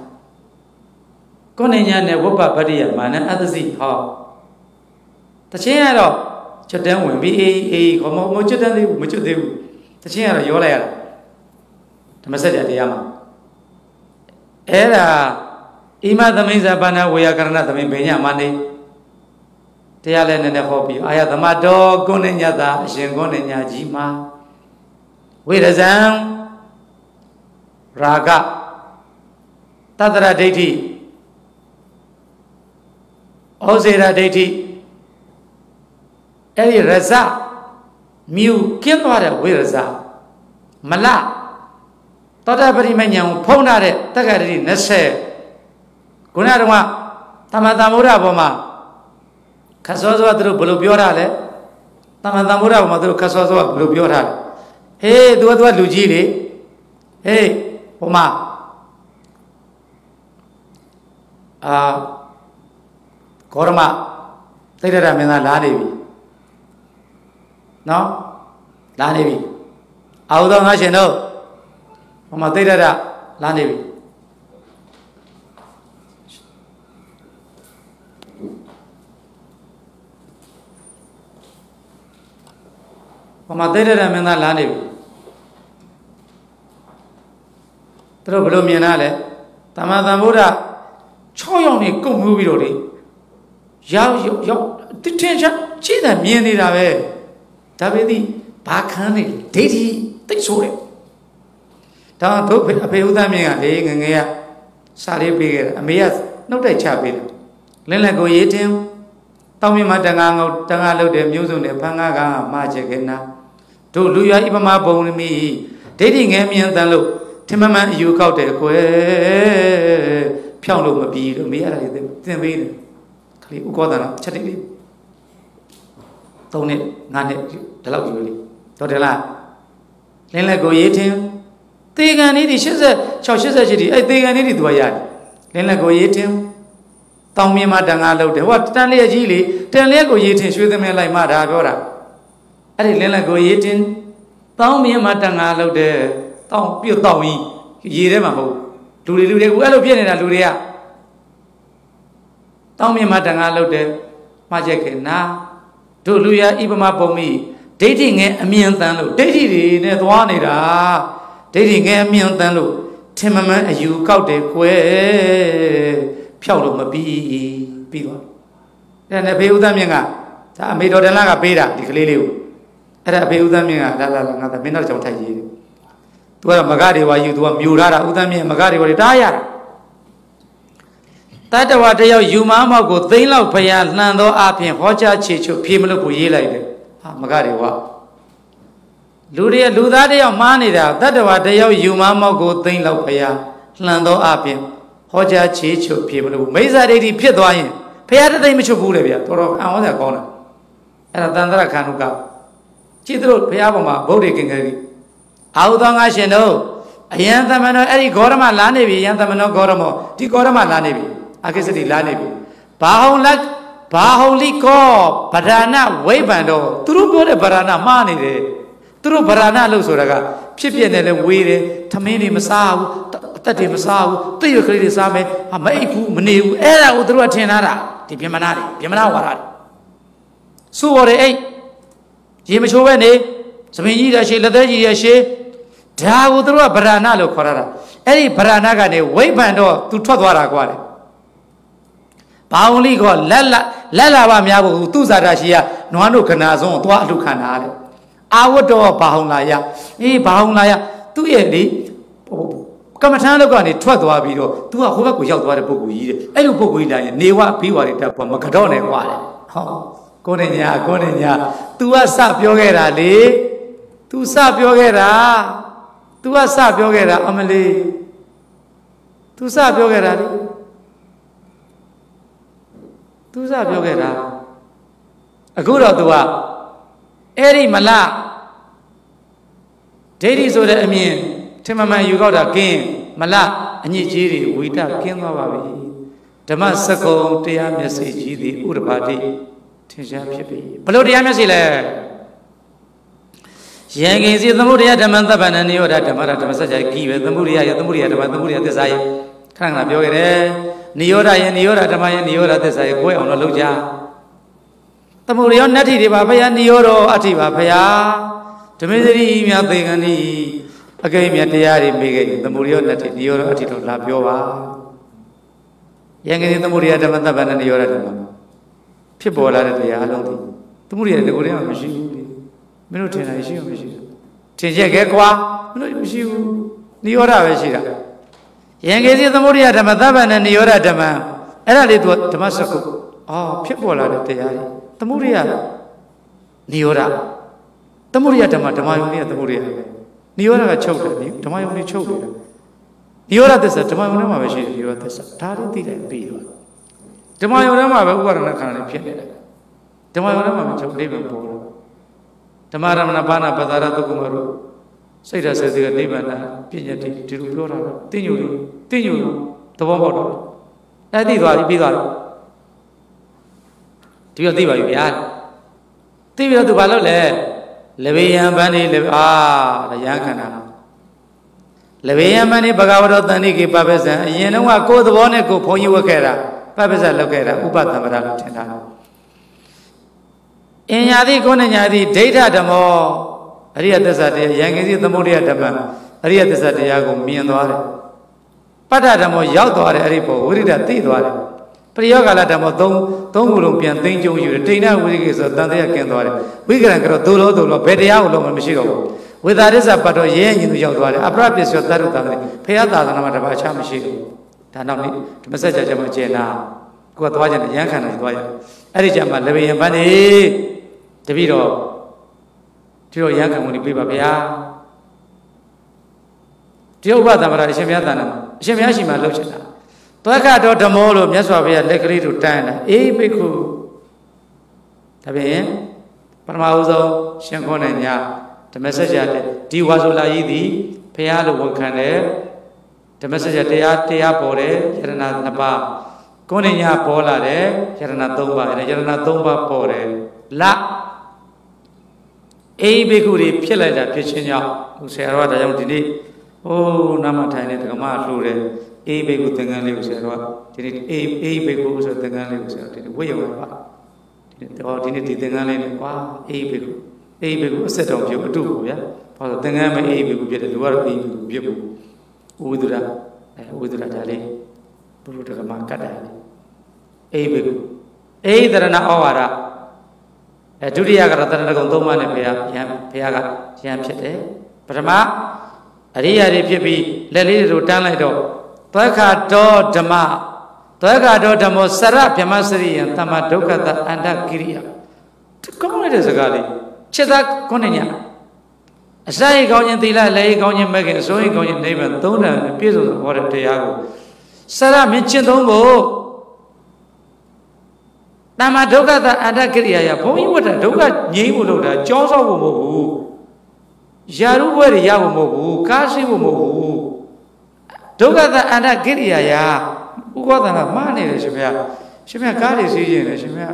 ကိုနေညာနဲ့ဝဘဗတ္တိယမာနအတ္တစီဟောတချင်းကတော့ချွတ်တန်းဝင်ပြီးအေးအေးခေါ်မမချွတ်တန်းသေးဘူးမချွတ်သေးဘူးတချင်းကတော့ရောလိုက်ရတာဓမ္မစကြာတရားမှာအဲ့ဒါဣမသမိဇာပါဏဝေယကရဏသမိဘိညာမနေတရားလည်းနည်းနည်းဟောပြီးအာယသမတော်ကိုနေညာသာအရှင်ကိုနေညာကြီးမှာဝိရဇံ ရာဂတတရဒိဋ္ဌိဩဇေရဒိဋ္ဌိအဲ့ဒီရဇမြူကင်းသွားတဲ့ဝိရဇမလသောတာပတိမဉ္ဇဉ်ကိုဖုံးထားတဲ့တက္ကရာတိ20ခုနကတော့သမတမုဒ္ဒဘောမှာခတ်စောစောသူတို့ဘယ်လိုပြောတာလဲသမတမုဒ္ဒဘောမှာသူတို့ခတ်စောစောဘယ်လိုပြောတာလဲဟေး तू က तू ကလူကြီးလေဟေး ဟိုမှာအာဂေါရမသိရတာမင်းသားလာနေပြီနော်လာနေပြီအာဟုသောငါရှင်တို့ဟိုမှာသိရတာလာနေပြီဟိုမှာသိရတာမင်းသားလာနေပြီ သူတို့ဘယ်လိုမြင်ရလဲတမန်တန်ဗုဒ္ဓ6ယောက်နေကုန်မှုပြီးတော့လေရောက်ရောက်တထင်ချကြည့်တယ်မြင်နေတာပဲဒါပေသည်ဘာခန်းနေဒိဋ္ဌိတိတ်ဆိုးတယ်ဒါတို့အဖေဦးသားမြင့်ကလေငငယ်ကစာလေးပေးခဲ့တယ်အမေကနှုတ်တိုက်ချပေးတယ်လင်းလက်ကိုရေးတင်တောင်းမြမတန်ငါငုတ်တန်ငါလုတ်တဲ့မျိုးစုံနဲ့ဖန်ငါကမချက်ခဲ့နာတို့လူရဣပမဘုံမီဒိဋ္ဌိငယ်မြင်တန်လို့ ထင်မှန်မှန်အယူကောက်တယ်ကွယ်ဖြောင်းလို့မပြီးလို့မေးရတာသင်ပေးတယ်ခလေးဥကောသနာချက်တိလေး၃နှစ်၅နှစ်ဒီလောက်ယူလေတော့တယ်လားလင်းလက်ကိုရေးထင်းသေကန်လေးဒီ86 88ဒီအဲ့သေကန်လေးဒီသူကရတယ်လင်းလက်ကိုရေးထင်းတောင်းမြင်မတန်ငါလောက်တယ်ဟိုတန်လျက်ကြီးလေတန်လျက်ကိုရေးထင်းရွှေသမင်းလိုက်မှဒါပြောတာအဲ့ဒီလင်းလက်ကိုရေးထင်းတောင်းမြင်မတန်ငါလောက်တယ် တောင်းပြုတ်တောင်းကြီးရေထဲမှာမဟုတ်လူတွေလူတွေကအဲ့လိုဖြစ်နေတာလူတွေကတောင်းမြင်မတန်ငါလောက်တယ်မှားချက်ခင်နာတို့လူရဣပမပုံမိဒိဋ္ဌိငယ်အမြင်တန်လို့ဒိဋ္ဌိတွေနဲ့သွားနေတာဒိဋ္ဌိငယ်အမြင်တန်လို့ထင်မှန်မှန်အယူကောက်တယ်ကွယ်ဖြောက်လို့မပြီးပြီးသွားအဲ့ဒါနဲ့ဖေဦးသားမြင့်ကဒါအမေတော်တန်လာကပေးတာဒီကလေးလေးကိုအဲ့ဒါအဖေဦးသားမြင့်ကလာလာလာငါသမင်းတော်ကြောင့်ထိုက်ရေးတယ် သူကမဂတွေဝါယူသူကမြူထားတာဦးသားမြင့်မဂတွေဝါတွေတားရတာတတဝတယောက်ယူမမောက်ကိုသိန်းလောက်ဖျားလှန်သောအပြင်ဟောကြားချေချုပ်ဖြေမလို့ကိုရေးလိုက်တယ်ဟာမဂတွေဝါလူတွေလူသားတယောက်မှားနေတာတတဝတယောက်ယူမမောက်ကိုသိန်းလောက်ဖျားလှန်သောအပြင်ဟောကြားချေချုပ်ဖြေမလို့မိစ္ဆာဒိဋ္ဌိဖြစ်သွားရင်ဖျားတသိမ့်မချုပ်ဘူးလေဗျာတော်တော်အံ့ဩစရာကောင်းတာအဲ့ဒါတန်ត្រခန္ဓုကကြည့်သူတို့ဘုရားပေါ်မှာဗုဒ္ဓကင်္ဂရီ အာဟုသောငါရှင်တို့အယံသမဏောအဲ့ဒီဂေါရမလာနေပြီယံသမဏောဂေါရမောဒီဂေါရမလာနေပြီအကိစ္စတိလာနေပြီဘာဟုံလက်ဘာဟုံလိကောဗဒာနဝိဗံတော်သူတို့ပြောတဲ့ဗဒာနမှားနေတယ်သူတို့ဗဒာနလို့ဆိုတာကဖြစ်ပြနေလဲဝေးတယ်ထမင်းတွေမစားဘူးအသက်တွေမစားဘူးတိရကလေးတွေစားမယ်ဟာမအိပ်ဘူးမနေဘူးအဲ့ဒါကိုသူတို့ကထင်ထားတာဒီပြမနာတွေပြမနာဝါဒတွေစိုးရတယ်အိတ်ရေမချိုးပဲနေသမင်ကြီးရရှိလက်သေးကြီးရရှိ ဒါကိုသူတို့ကဗရဏလို့ခေါ်ရတာအဲ့ဒီဗရဏကနေဝိဗံတော့သူထွက်သွားတာကွာလေဘာဝလိကလက်လက်လက်လာပါများဘူးသူဇာတာရှိကနွားတို့ခနာဆုံးသွားအထုခံတာလေအာဝတ္တောဘာဟုံလာယအေးဘာဟုံလာယသူ့ရဲ့လေကမ္မထမ်းလောက်ကနေထွက်သွားပြီးတော့ तू ကဟိုဘက်ကိုရောက်သွားတဲ့ပုဂ္ဂိုလ်ကြီးတဲ့အဲ့လိုပုဂ္ဂိုလ်ကြီးလာရင်နေဝဘေးဝါတွေတက်ပေါ်မကတော့နဲ့ကွာလေဟောကိုနေညာကိုနေညာ तू ကစပြောခဲ့တာလေ तू စပြောခဲ့တာ तू ကစပြောခဲ့တာအမလေး तू စပြောခဲ့တာလေ तू စပြောခဲ့တာအခုတော့ तू ကအဲ့ဒီမလဒိဋ္ဌိဆိုတဲ့အမြင်ထင်မှန်မှန်ယူတော့တာကင်းမလအညစ်ကြေးတွေဝိတကင်းသွားပါပြီဓမ္မစကုံတရားမျက်စိကြီးသည်ဥရပါတိထင်ရှားဖြစ်ပြီဘလို့တရားမျက်စိလဲ ယံကိစီသမုဒယဓမ္မသဗ္ဗနနိယောဓဓမ္မရဓမ္မစကြာကြီးပဲသမုဒယယသမုဒယဓမ္မသမုဒယသစ္စာယခဏခဏပြောခဲ့တယ်နိယောဓယနိယောဓဓမ္မယနိယောဓသစ္စာယကိုယ်အောင်လို့လုပ်ကြသမုဒယောနတ္ထိတွေပါဘုရားနိယောဓအဋ္ဌိပါဘုရားဓမ္မစရိမြသေကဏီအကိမြတရားတွေမိခဲ့သမုဒယောနတ္ထိနိယောဓအဋ္ဌိလို့လာပြောပါယံကိစီသမုဒယဓမ္မသဗ္ဗနနိယောဓဓမ္မဖြစ်ပေါ်လာတဲ့တရားအလုံးဒီသမုဒယတကူတည်းမှမရှိဘူး မင်းတို့ထင်တာရှိမှမရှိဘူးထင်ချက်ခဲကွာမင်းတို့မရှိဘူးနိရောဓပဲရှိတာယံကေစီသမုဒိယဓမ္မသဗ္ဗနဲ့နိရောဓဓမ္မအဲ့ဒါလေးသူဓမ္မစကုအော်ဖြစ်ပေါ်လာတဲ့တရားကြီးသမုဒိယနိရောဓသမုဒိယဓမ္မဓမ္မယုံကြီးကသမုဒိယနိရောဓကချုပ်တယ်ဓမ္မယုံကြီးချုပ်တယ်နိရောဓသစ္စာဓမ္မယုံထဲမှာပဲရှိတယ်နိရောဓသစ္စာဒါလေးသိလိုက်ပြီးတော့ဓမ္မယုံထဲမှာပဲဥပါဒနာခန္ဓာလေးဖြစ်နေတယ်ဓမ္မယုံထဲမှာပဲချုပ်အိဗံပေါ်တယ် ဓမ္မရမဏဘာနာပသာရသုကုမရောစိတ်ဓာတ်စေစေကနိဗ္ဗာန်ပညာတိဒီလိုပြောတာတင်းညိုလို့တင်းညိုလို့သဘောပေါက်တော့အဲသိသွားပြီပြီးသွားပြီဒီတော့သိပါပြီဗျာသိပြီးတော့သူဘာလုပ်လဲလေဘေယံပန်းနေလေအာရဟန်းခန္ဓာလေဘေယံပန်းနေဘဂဝတောတန်တိကေပပ္ပဇံအရင်တော့ကကိုယ်သဘောနဲ့ကိုယ်ဘုန်းကြီးဝတ်ခဲ့တာပပ္ပဇံလုပ်ခဲ့တာဥပသမ္ပရာလို့ထင်တာ အင်ညာတိကိုဏညာတိဒိဋ္ဌဓမ္မောအရိယသစ္စာတရားယံကိစီသမုဒိယဓမ္မအရိယသစ္စာတရားကိုမြင်သွားတယ်ပဋ္ဌဓမ္မောရောက်သွားတယ်အဲ့ဒီပုံဝိရိဒသိသွားတယ်ပရိယောဂါလဓမ္မောသုံးသုံးခုလုံးပြန်သိမ့်ကြုံယူတယ်တိဏဝိရိကိဆိုတန်တရားကျင်သွားတယ်ဝိကရံကတော့ဒုလောဒုလောဘယ်တရားကိုလုံးမမရှိတော့ဘူးဝေသာရစ္ဆပတ်တော့ရဲညီသူရောက်သွားတယ်အပရပစ္စယောတရုတံတယ်ဖရာသာသနာမှာတပါအခြားမရှိဘူးဒါနောက်နေ့ဓမ္မစကြာကျမကျေနာကိုကသွားကြတယ်ရန်ခံတယ်သွားရအဲ့ဒီကျမှလေဘယံပန်းနေ တပည့်တော်ဒီတော့ရန်ခံမှုလေးပြပါဗျာဒီဥပသမ္ပရာအရှင်ဘုရားတန်တယ်အရှင်ဘုရားရှိမှလှုပ်ချင်တာသောကတော့ဓမောလို့မြတ်စွာဘုရားလက်ကလေးတို့တန်းတာအေးဘိက္ခုဒါပြင်ပထမဦးဆုံးရှင်ခေါ်နိုင်ညာဓမ္မစကြာဒီဝါဆိုလာကြီးသည်ဘုရားလိုဝန်ခံတယ်ဓမ္မစကြာတရားတရားပေါ်တယ်ယရဏနှစ်ပါးကိုယ်နဲ့ညာပေါ်လာတယ်ယရဏသုံးပါးအဲယရဏသုံးပါးပေါ်တယ်လ အေးဘိက္ခုတွေဖြစ်လိုက်တာဖြစ်ချင်းကြောင့်ဆရာတော်ကဒါကြောင့်ဒီနေ့ဟိုးနာမထိုင်တဲ့ဓမ္မလှူတယ်အေးဘေကုသင်္ကန်းလေးကိုဆရာတော်ကဒီနေ့အေးအေးဘေကုဆိုသင်္ကန်းလေးကိုဆရာတော်ဒီနေ့ဝတ်ရုံပါဒီနေ့တော့ဒီနေ့ဒီသင်္ကန်းလေးနဲ့ကွာအေးဘေကုအေးဘေကုအဆက်တော်ပြုအတုကိုဗျာဘာလို့သင်္ကန်းမအေးဘေကုဖြစ်တယ်လူကတော့အေးဘေကုဖြစ်ဘူးဥဒရအဲဥဒရဒါလေးဘုရုဒကမကတ်တယ်အေးဘေကုအေးတရဏဩဝါဒ အဲဒုတိယကရတရဏဂုံသုံးပါးနဲ့ဘုရားယံဘုရားကယံဖြစ်တယ်ပထမအရိယာတွေဖြစ်ပြီးလက်လေးတို့တန်းလိုက်တော့သက္ခတောဓမ္မသက္ခတောဓမ္မောစရဗြဟ္မစရိယံတမဒုက္ခတအန္တကိရိယကောင်းလိုက်တဲ့စကားလေးချက်သားခုနှစ်ညအစာရိကောင်းခြင်းသီလလည်းရိကောင်းခြင်းမဲ့ခင်အစိုးရိကောင်းခြင်းနိဗ္ဗာန်သုံးတန်ပြည့်စုံသောဟောတဲ့တရားကိုစရမင်းကျင့်သုံးဖို့ တမဒုက္ခတအန္တကိရိယယဘုန်းကြီးဝတ်တဲ့ဒုက္ခငြိမ်းဖို့လုပ်တာကြောဆောက်ဖို့မဟုတ်ဘူးယာရုဘွဲတွေရဖို့မဟုတ်ဘူးကားရှိဖို့မဟုတ်ဘူးဒုက္ခသအန္တကိရိယာယဥက္ကသနာမှားနေတယ်ရှင်ဗျာရှင်ဗျာကားတွေစီးရင်လည်းရှင်ဗျာ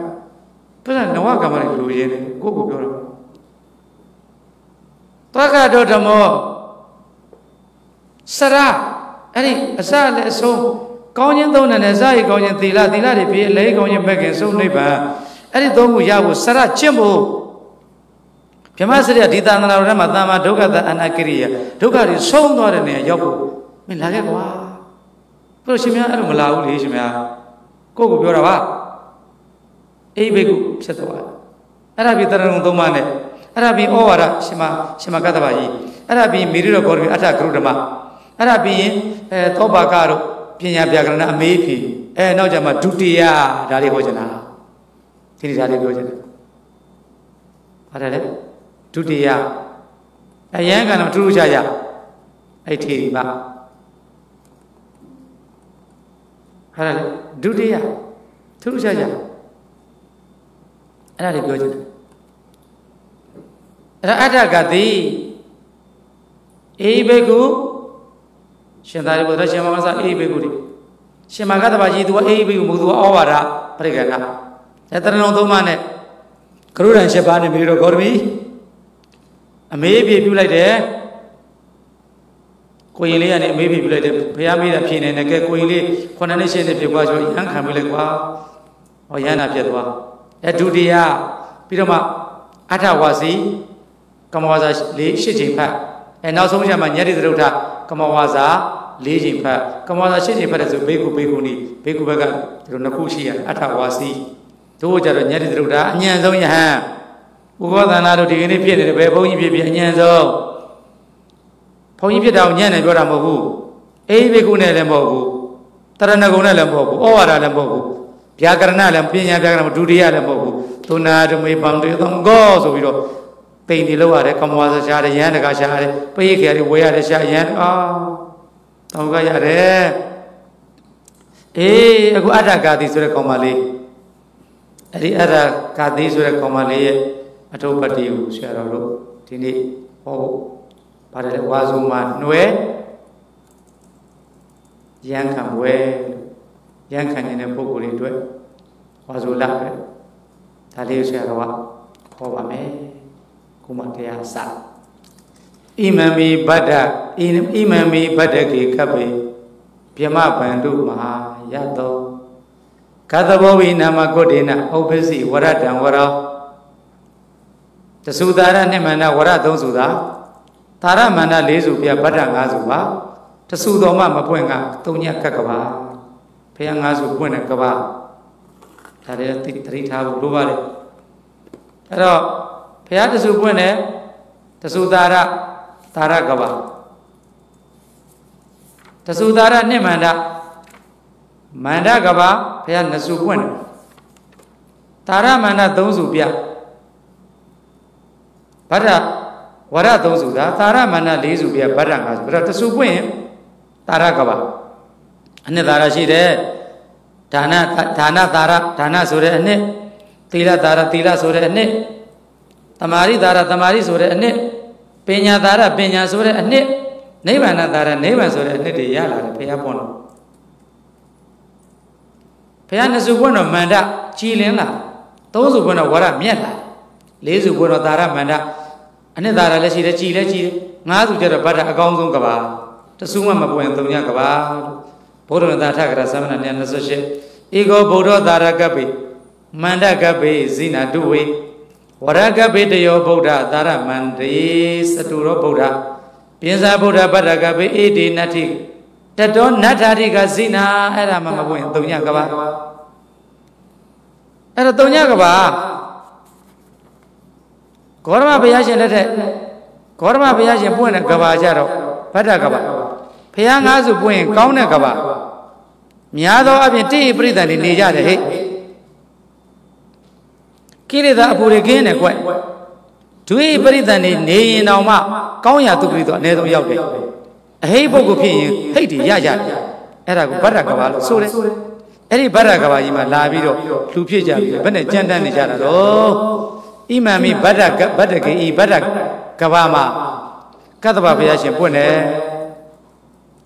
ပြဿနာနဝကမ္မတွေလိုရင်းတယ်ကိုကိုပြောတော့သောကတောဓမ္မောစရအဲ့ဒီအစလည်းအဆုံး ကောင်းခြင်းသုံးတယ်နဲ့စရိကောင်းခြင်းသီလသီလတွေဖြစ်အလေးကောင်းခြင်းမဲ့ခင်ဆုံးနိဗ္ဗာန်အဲ့ဒီသုံးခုရဖို့စရကျင့်ဖို့ဗြဟ္မစရိယဒီသာသနာတော်ထဲမှာတာမဒုက္ခသအနာကိရိယဒုက္ခတွေဆုံးသွားတဲ့နေရာရောက်ဖို့မင်းလာခဲ့ကွာဘုရားရှင်များအဲ့လိုမလာဘူးလေရှင်များကိုယ့်ကိုပြောတာပါအိဘိကုဖြစ်သွားတယ်အဲ့ဒါပြီးတရဏဂုံသုံးပါးနဲ့အဲ့ဒါပြီးဩဝါဒရှင်မရှင်မကတ္တဗကြီးအဲ့ဒါပြီးမေရိတော်ဂေါရမီအထကရုဓမ္မအဲ့ဒါပြီးရင်အဲသောဘာကတို့ ပညာပြကရဏအမေးဖြေအဲနောက်ကြမှာဒုတိယဒါလေးဟောချင်တာဒီနေ့ဒါလေးပြောချင်တယ်ပါတယ်လေဒုတိယအယံကံတော့ထူးထူးခြားခြားအဲ့ထေရီပါဟာလေဒုတိယထူးထူးခြားခြားအဲ့ဒါတွေပြောချင်တယ်အဲ့ဒါအတ္တကတိအေဘိကု ရှင်သာရိပုတ္တရာရှင်မောင်စာအေဘိကုတိရှင်မဂ္ဂတဘာကြီးသူကအေဘိကုမူသူကဩဝါဒပရိက္ခဏအဲတရဏုံသုံးပါးနဲ့ကရုဏာ၈ပါးနဲ့ပြီးတော့ဂေါရမီအမေးပြေပြုလိုက်တယ်ကိုရင်လေးကနေအမေးပြေပြုလိုက်တယ်ဘုရားမေးတာဖြေနေတယ်ကဲကိုရင်လေးခုနှစ်နှစ်ရှင်းနေဖြစ်သွားဆိုရန်ခံပြီလေကွာဟောရန်နာဖြစ်သွားအဲဒုတိယပြီးတော့မှအထဝါစီကမဝါစာ၄၈ချိန်ဖတ် အဲနောက်ဆုံးချက်မှာညတိသရုတ်ထကမဝါစာ၄ချိန်ဖတ်ကမဝါစာ၈ချိန်ဖတ်တယ်ဆိုဘေကုဘေကုနီဘေကုဘက်ကဒီလိုနှစ်ခုရှိရအထဝါစီတို့ကြတော့ညတိသရုတ်ထအညံဆုံးယဟန်ဥပဒနာတို့ဒီကနေ့ဖြစ်နေတယ်ဘယ်ဘုန်းကြီးဖြစ်ဖြစ်အညံဆုံးဘုန်းကြီးဖြစ်တာကိုညံ့နေပြောတာမဟုတ်ဘူးအေးဘေကုနဲ့လည်းမဟုတ်ဘူးတရဏဂုံနဲ့လည်းမဟုတ်ဘူးဩဝါဒလည်းမဟုတ်ဘူးဗျာကရဏလည်းပညာဗျာကရဏဒုတိယလည်းမဟုတ်ဘူးသုနာဓမေပံတေသံကောဆိုပြီးတော့ ပိန်ဒီလောက်ရတယ်ကမ္မဝါစရှားတယ်ရဟန်းတကာရှားတယ်ပိယခေရဝေရတယ်ရှားရဟန်းအာတောင်းကြရတယ်အေးအခုအတ္တကာတိဆိုတဲ့ကောင်မလေးအဲ့ဒီအတ္တကာတိဆိုတဲ့ကောင်မလေးရဲ့အထုပ်ပတ္တိကိုဆရာတော်တို့ဒီနေ့ဟောဖို့ပါတယ်လေဝါစုမှာနှွဲရန်ခံဝဲရန်ခံနေတဲ့ပုဂ္ဂိုလ်တွေအတွက်ဝါဆိုလာပဲဒါလေးဆရာတော်ကခေါ်ပါမယ် ခုမှတရားစဣမံမီဗဒ္ဒဣမံမီဗဒ္ဒကေကပ္ပေပြမဗန္တုမဟာယတောကသဘောဝိနာမကုဋ္ဌိနဥပ္ပစီဝရတံဝရောတသုသာရနှိမန္နဝရသုံးစုသာသာရမန္န၄စုပြဗဒ္ဒ၅စုပါတသုတော်မှမပွင့်ကသုံးညက်ကကပါဖះ၅စုပွင့်တဲ့ကပါဒါလည်းသတိထားဖို့လိုပါတယ်အဲ့တော့ ဖះတစုပွင့်တဲ့တသုသာရသာရကဘာတသုသာရနှစ်မန္တမန္တကဘာဘုရားနှစ်စုပွင့်တယ်သာရမန္တသုံးစုပြဗဒ္ဒဝရသုံးစုသာသာရမန္တ၄စုပြဗဒ္ဒ၅စုအဲ့တော့တစုပွင့်ရင်သာရကဘာအနှစ်သာရရှိတယ်ဒါနဒါနသာရဒါနဆိုတဲ့အနှစ်သီလသာရသီလဆိုတဲ့အနှစ် တမာရိသာရတမာရိဆိုတဲ့အနှစ်ပညာသာရပညာဆိုတဲ့အနှစ်နိဗ္ဗာန်သာရနိဗ္ဗာန်ဆိုတဲ့အနှစ်တွေရလာတယ်ဘုရားပွင့်တော့ဘုရားနှစ်စုပွင့်တော့မန္တကြည်လင်းလာသုံးစုပွင့်တော့ဝရမြက်လာလေးစုပွင့်တော့သာရမန္တအနှစ်သာရလည်းရှိတယ်ကြည်လည်းကြည်တယ်ငါးစုကျတော့ဗတ္တအကောင်းဆုံးကဘာတစုမှမပွင့်သုံးညကဘာဘုရားသာထကရသမဏ128ဧကောဗုဒ္ဓသာရကပိမန္တကပိဇိနာတုဝေ ဝရကပိတယောဗုဒ္ဓသာရမန္တေစတုရောဗုဒ္ဓပြင်စာဗုဒ္ဓဗတ္တကပိဣတိနတ္ထိတတောနတ္ထာတိကဇိနာအဲ့ဒါမှမပွင့်သုံးညကဘာအဲ့တော့သုံးညကဘာဂေါရမဘုရားရှင်လက်ထက်ဂေါရမဘုရားရှင်ပွင့်တဲ့ကဘာကြတော့ဗတ္တကဘာဘုရားငါးစုပွင့်ရင်ကောင်းတဲ့ကဘာများသောအပြင်တိပြိတ္တန်တွေနေကြတယ်ဟဲ့ ကိလေသာအပူတွေကင်းတယ်ကွဒွေပရိသတ်နေနေရင်တောင်မှကောင်းရာသူပရိသောအ ਨੇ ဆုံးရောက်တယ်အဟိပုဂ္ဂိုလ်ဖြစ်ရင်ဟိတ်တွေရကြတယ်အဲ့ဒါကိုဗတ္တကဘာလို့ဆိုတယ်အဲ့ဒီဗတ္တကဘာကြီးမှာလာပြီးတော့လူဖြစ်ကြပြီးဘယ်နဲ့ကြမ်းတမ်းနေကြတာတော့ဣမံမိဗတ္တဗတ္တကေဤဗတ္တကဘာမှာကတ္တဗဘုရားရှင်ပွင့်တယ်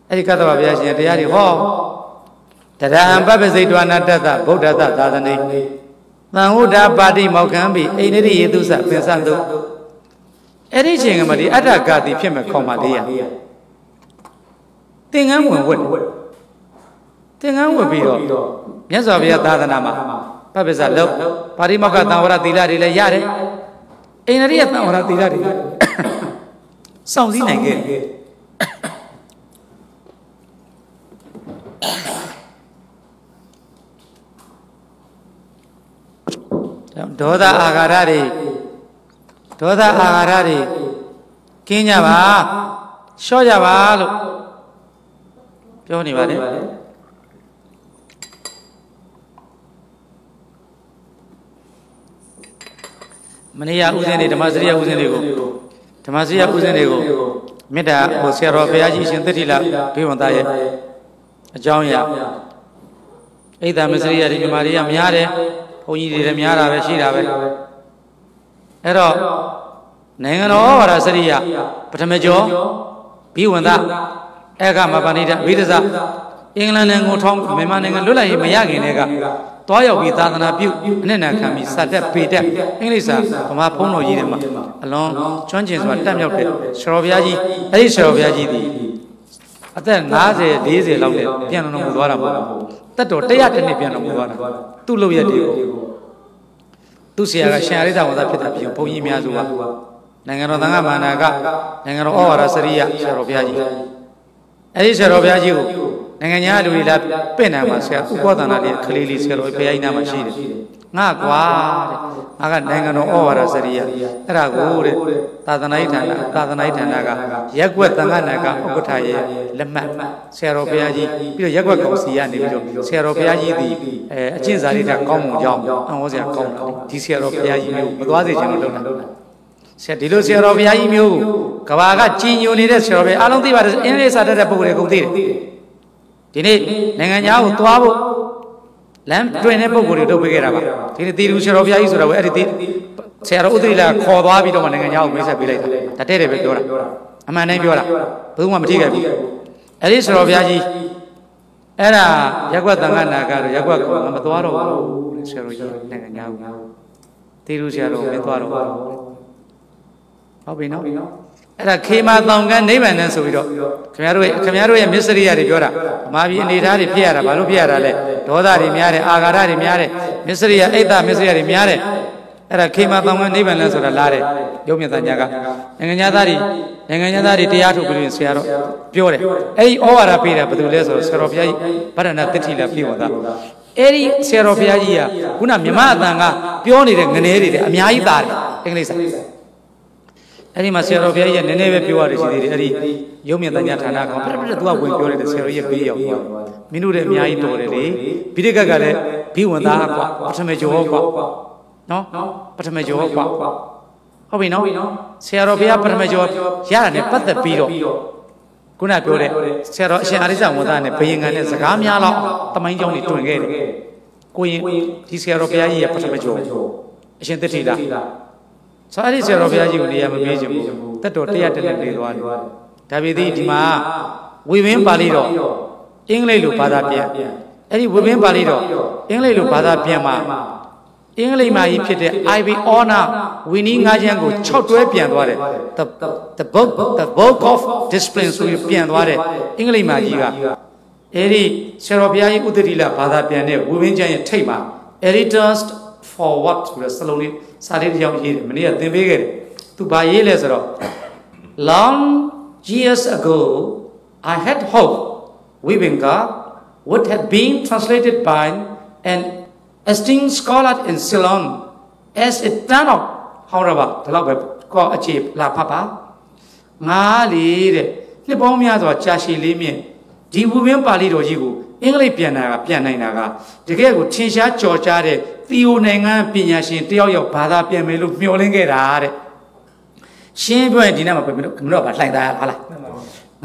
အဲ့ဒီကတ္တဗဘုရားရှင်တရားတွေဟောတရံပပ္ပစိတ်တွာနာတတ္တဗုဒ္ဓတသာသနေ သံဟုဒ္ဓပါတိမောက္ခံပိအိန္ဒိယေတုစပင်စတုအဲ့ဒီချိန်ကမှဒီအတ္တကတိဖြစ်မဲ့ခေါ်မှလေးရသင်္ကန်းဝင်ဝတ်သင်္ကန်းဝင်ပြီးတော့မြတ်စွာဘုရားသာသနာမှာပပ္ပဇလောက်ပါရိမောက္ခသံဝရသီလတွေလည်းရတယ်အိန္ဒိယသံဝရသီလတွေစောင့်စည်းနိုင်ခဲ့ ဒေါသအာဃာရတွေဒေါသအာဃာရတွေကင်းကြပါလျှော့ကြပါလို့ပြောနေပါတယ်မနေ့ကဥစဉ်တွေဓမ္မစရိယဥစဉ်တွေကိုဓမ္မစရိယဥစဉ်တွေကိုမေတ္တာဟိုဆရာတော်ဘုရားကြီးရှင်သတ္တိလဘေးဝန်သားရဲ့အကြောင်းအရာအိဒါမစရိယဒီမြမာတွေကများတယ် ဘုန်းကြီးတွေလည်းများတာပဲရှိတာပဲအဲ့တော့နိုင်ငံတော်ဝါဒစရိယပထမကျော်ဘိဝန္တအေကမပဏိတဝိဒဇအင်္ဂလန်နိုင်ငံထောင်းမြန်မာနိုင်ငံလွတ်လပ်ရေးမရခင်တည်းကတွားရောက်ပြီးသာသနာပြုအနှစ်နာခံပြီးစတက်ပေတက်အင်္ဂလိပ်စာဗမာဖုံးတော်ကြီးတွေမှာအလွန်ကျွမ်းကျင်စွာတက်မြောက်တဲ့ဆရာတော်ဘုရားကြီးအဲ့ဒီဆရာတော်ဘုရားကြီးဒီအသက်50 40လောက်နဲ့ပြန်တော်မူသွားတာမ ဟုတ်ဘူးတက်တော်100တနှစ်ပြန်တော်မူသွားတာသူ့လုပ်ရက်တွေကိုသူ့ဆရာကရှင်အရိသဝါဒဖြစ်တာပြီးဘုန်းကြီးများစုကနိုင်ငံတော်သံဃာမာနာကနိုင်ငံတော်ဩဝါဒစရိယဆရာတော်ဘုရားကြီးအဲဒီဆရာတော်ဘုရားကြီးကိုနိုင်ငံညာလူတွေလာပင့်တယ်မှာဆရာဥပ္ပဒနာလေးခလေးလေးဆရာတော်ဘုရားကြီးနားမှာရှိတယ် ငါကွာတဲ့ငါကနိုင်ငံတော်ဩဝါဒစရိယအဲ့ဒါကိုတဲ့သာသနာ့ဌာနသာသနာ့ဌာနကရက်ွက်သံဃာနာကဥက္ကဋ္ဌရဲ့လက်မှတ်ဆရာတော်ဘုရားကြီးပြီးတော့ရက်ွက်ကောင်စီကနေပြီးတော့ဆရာတော်ဘုရားကြီးဒီအဲအကျင့်စာရိတ္တကောင်းမှုကြောင့်အံ့ဩစရာကောင်းတာဒီဆရာတော်ဘုရားကြီးမျိုးမသွားစေချင်လို့လုပ်တာဆရာဒီလိုဆရာတော်ဘုရားကြီးမျိုးကဘာကကြည်ညိုနေတဲ့ဆရာတော်ဘုရားအားလုံးသိပါတယ်အင်းလေးစာတတ်တဲ့ပုဂ္ဂိုလ်တွေကုန်သိတယ်ဒီနေ့နိုင်ငံသားကိုသွားဖို့ လမ်းတွင်တဲ့ပုံကိုယ်တွေထုတ်ပေးခဲ့တာပါဒီနေ့တီတူဆရာတော်ဘုရားကြီးဆိုတာပဲအဲ့ဒီဆရာတော်ဥဒိလာခေါ်သွားပြီးတော့မှနိုင်ငံသားကိုမိတ်ဆက်ပေးလိုက်တာဒါတဲ့တယ်ပဲပြောတာအမှန်တမ်းပြောတာဘယ်သူမှမထိခဲ့ဘူးအဲ့ဒီဆရာတော်ဘုရားကြီးအဲ့ဒါရက်ွက်တန်ခါနာကတော့ရက်ွက်ကမသွားတော့ဘူးတဲ့ဆရာတော်ကြီးနိုင်ငံညာဘူးတေလူဆရာတော်မသွားတော့ဘူးဟုတ်ပြီနော် အဲ့ဒါခေမာတောင်ကနိဗ္ဗာန်နဲ့ဆိုပြီးတော့ခင်ဗျားတို့ရဲ့ခင်ဗျားတို့ရဲ့မစ္စရိယတွေပြောတာမာပြီးအနေထားတွေဖြစ်ရတာဘာလို့ဖြစ်ရတာလဲဒေါသတွေများတယ်အာဃာတတွေများတယ်မစ္စရိယအိတ်တမစ္စရိယတွေများတယ်အဲ့ဒါခေမာတောင်ကနိဗ္ဗာန်လဲဆိုတာလားတဲ့ရုပ်မြတ်သားညာကနိုင်ငံညာသားတွေနိုင်ငံညာသားတွေတရားထုတ်ပြီးဆရာတော်ပြောတယ်အဲ့ဒီဩဝါဒပေးတာဘယ်သူလဲဆိုတော့ဆရာတော်ဘုရားကြီးဗရဏတတိလာပြေဝတာအဲ့ဒီဆရာတော်ဘုရားကြီးကခုနမြမအတန်ကပြောနေတဲ့ငနေတွေအများကြီးသားတယ်အင်္ဂလိပ်စာ အဲ့ဒီမှာဆရာတော်ဘုရားကြီးကနည်းနည်းပဲပြောရတယ်ရှိသေးတယ်အဲ့ဒီရုပ်မြတ်တညာဌာနကောင်ပြပြသူကဝင်ပြောတယ်ဆရာတော်ကြီးဘေးရောက်သွားမင်းတို့လည်းအများကြီးတော်တယ်လေဘိဒကကလည်းဘိဝန္တာကွာပထမကျော်ကွာနော်ပထမကျော်ကွာဟုတ်ပြီနော်ဆရာတော်ဘုရားပထမကျော်ရတာနဲ့ပတ်သက်ပြီးတော့ခုနပြောတဲ့ဆရာတော်အရှင်အရိဇဝန်သားနဲ့ဘယင်ငံနဲ့စကားများလောက်တမိုင်းကြောင်းတွေတွင်ခဲ့တယ်ကိုရင်ဒီဆရာတော်ဘုရားကြီးရဲ့ပထမကျော်အရှင်တတိလာ ဆိုအဲ့ဒီဆရာတော်ဘုရားကြီးကိုနေရာမပေးချင်ဘူးတက်တော်တရားတက်လက်နေသွားတယ်ဒါပေသည်ဒီမှာဝေဘင်းပါဠိတော်အင်္ဂလိပ်လိုဘာသာပြန်အဲ့ဒီဝေဘင်းပါဠိတော်အင်္ဂလိပ်လိုဘာသာပြန်မှာအင်္ဂလိပ်မှာကြီးဖြစ်တဲ့ IB honor ဝီနီးငါးချမ်းကို6တွဲပြန်သွားတယ် the the book the book of discipline ဆိုပြီးပြန်သွားတယ်အင်္ဂလိပ်မှာကြီးကအဲ့ဒီဆရာတော်ဘုရားကြီးဥဒတိလဘာသာပြန်တဲ့ဝေဘင်းကျမ်းရဲ့ထိတ်မှာ editors for what ဆိုတဲ့စလုံးလေး စာလေးတစ်ယောက်ရေးတယ်မနေ့ကသင်ပေးခဲ့တယ်သူဘာရေးလဲဆိုတော့ long years ago i had hope Wibenga would have been translated by an esteemed scholar in Ceylon as it turned out ဟောရပါဒီလောက်ပဲကောအခြေလာဖတ်ပါငါလေတဲ့နှစ်ပေါင်းများစွာကြာရှည်လေးမြင့်ဒီဝူပင်းပါဠိတော်ကြီးကိုအင်္ဂလိပ်ပြန်တာကပြန်နိုင်တာကတကယ်ကိုထင်ရှားကြော်ကြားတဲ့ သီယိုနိုင်ငံပညာရှင်တယောက်ယောက်ဘာသာပြန်မယ်လို့မျှော်လင့်ခဲ့တာတဲ့ရှင်းပြောရင်ဒီနေ့မှာပြန်မလို့မလို့ပါလှိုင်သားဟာလား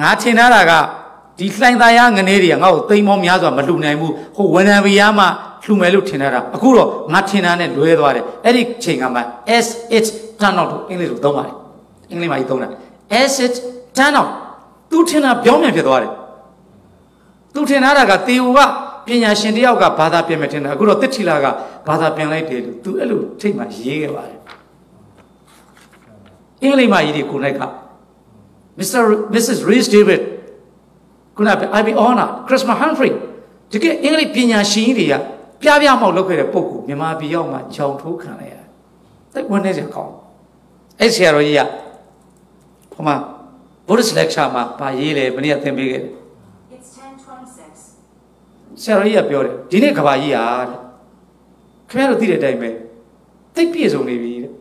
ငါထင်ထားတာကဒီလှိုင်သားရငနေတွေကငါ့ကိုသိမ်းမောများစွာမလှူနိုင်ဘူးဟိုဝန်ထမ်းဗီယာမှလှူမယ်လို့ထင်ထားတာအခုတော့ငါထင်တာနဲ့လွဲသွားတယ်အဲ့ဒီချိန်ကမှ as it turn out အင်္ဂလိပ်လိုသုံးပါတယ်အင်္ဂလိပ်မှာကြီးသုံးတာ as it turn out သူထင်တာပြောင်းပြန်ဖြစ်သွားတယ်သူထင်ထားတာကတေဝက ပညာရှင်တယောက်ကဘာသာပြန်မယ်ထင်တာအခုတော့တစ်ထီလာကဘာသာပြန်လိုက်တယ်လို့သူအဲ့လိုထိတ်မှရေးခဲ့ပါတယ်အင်္ဂလိပ်မှာရေးဒီကိုနိုင်က Mr. Mrs. Reese David ခုနက IB Honor Christmas Humphrey တကယ်အင်္ဂလိပ်ပညာရှင်တွေကပြပြမောက်လုပ်ခဲ့တဲ့ပုံကူမြန်မာပြည်ရောက်မှကြောင်ထိုးခံလိုက်ရတယ်။သိဝင်နေကြကောင်း။အဲ့ဆရာတော်ကြီးကဟိုမှာ Buddhist lecture မှာဗာရေးလေဘယ်နည်းသင်ပေးခဲ့တယ် It's 1026. ဆရာတော်ကြီးကပြောတယ်ဒီနေ့ကဘာကြီးဟာတဲ့ခင်ဗျားတို့သိတဲ့အတိုင်းပဲသိပ်ပြည့်စုံနေပြီတဲ့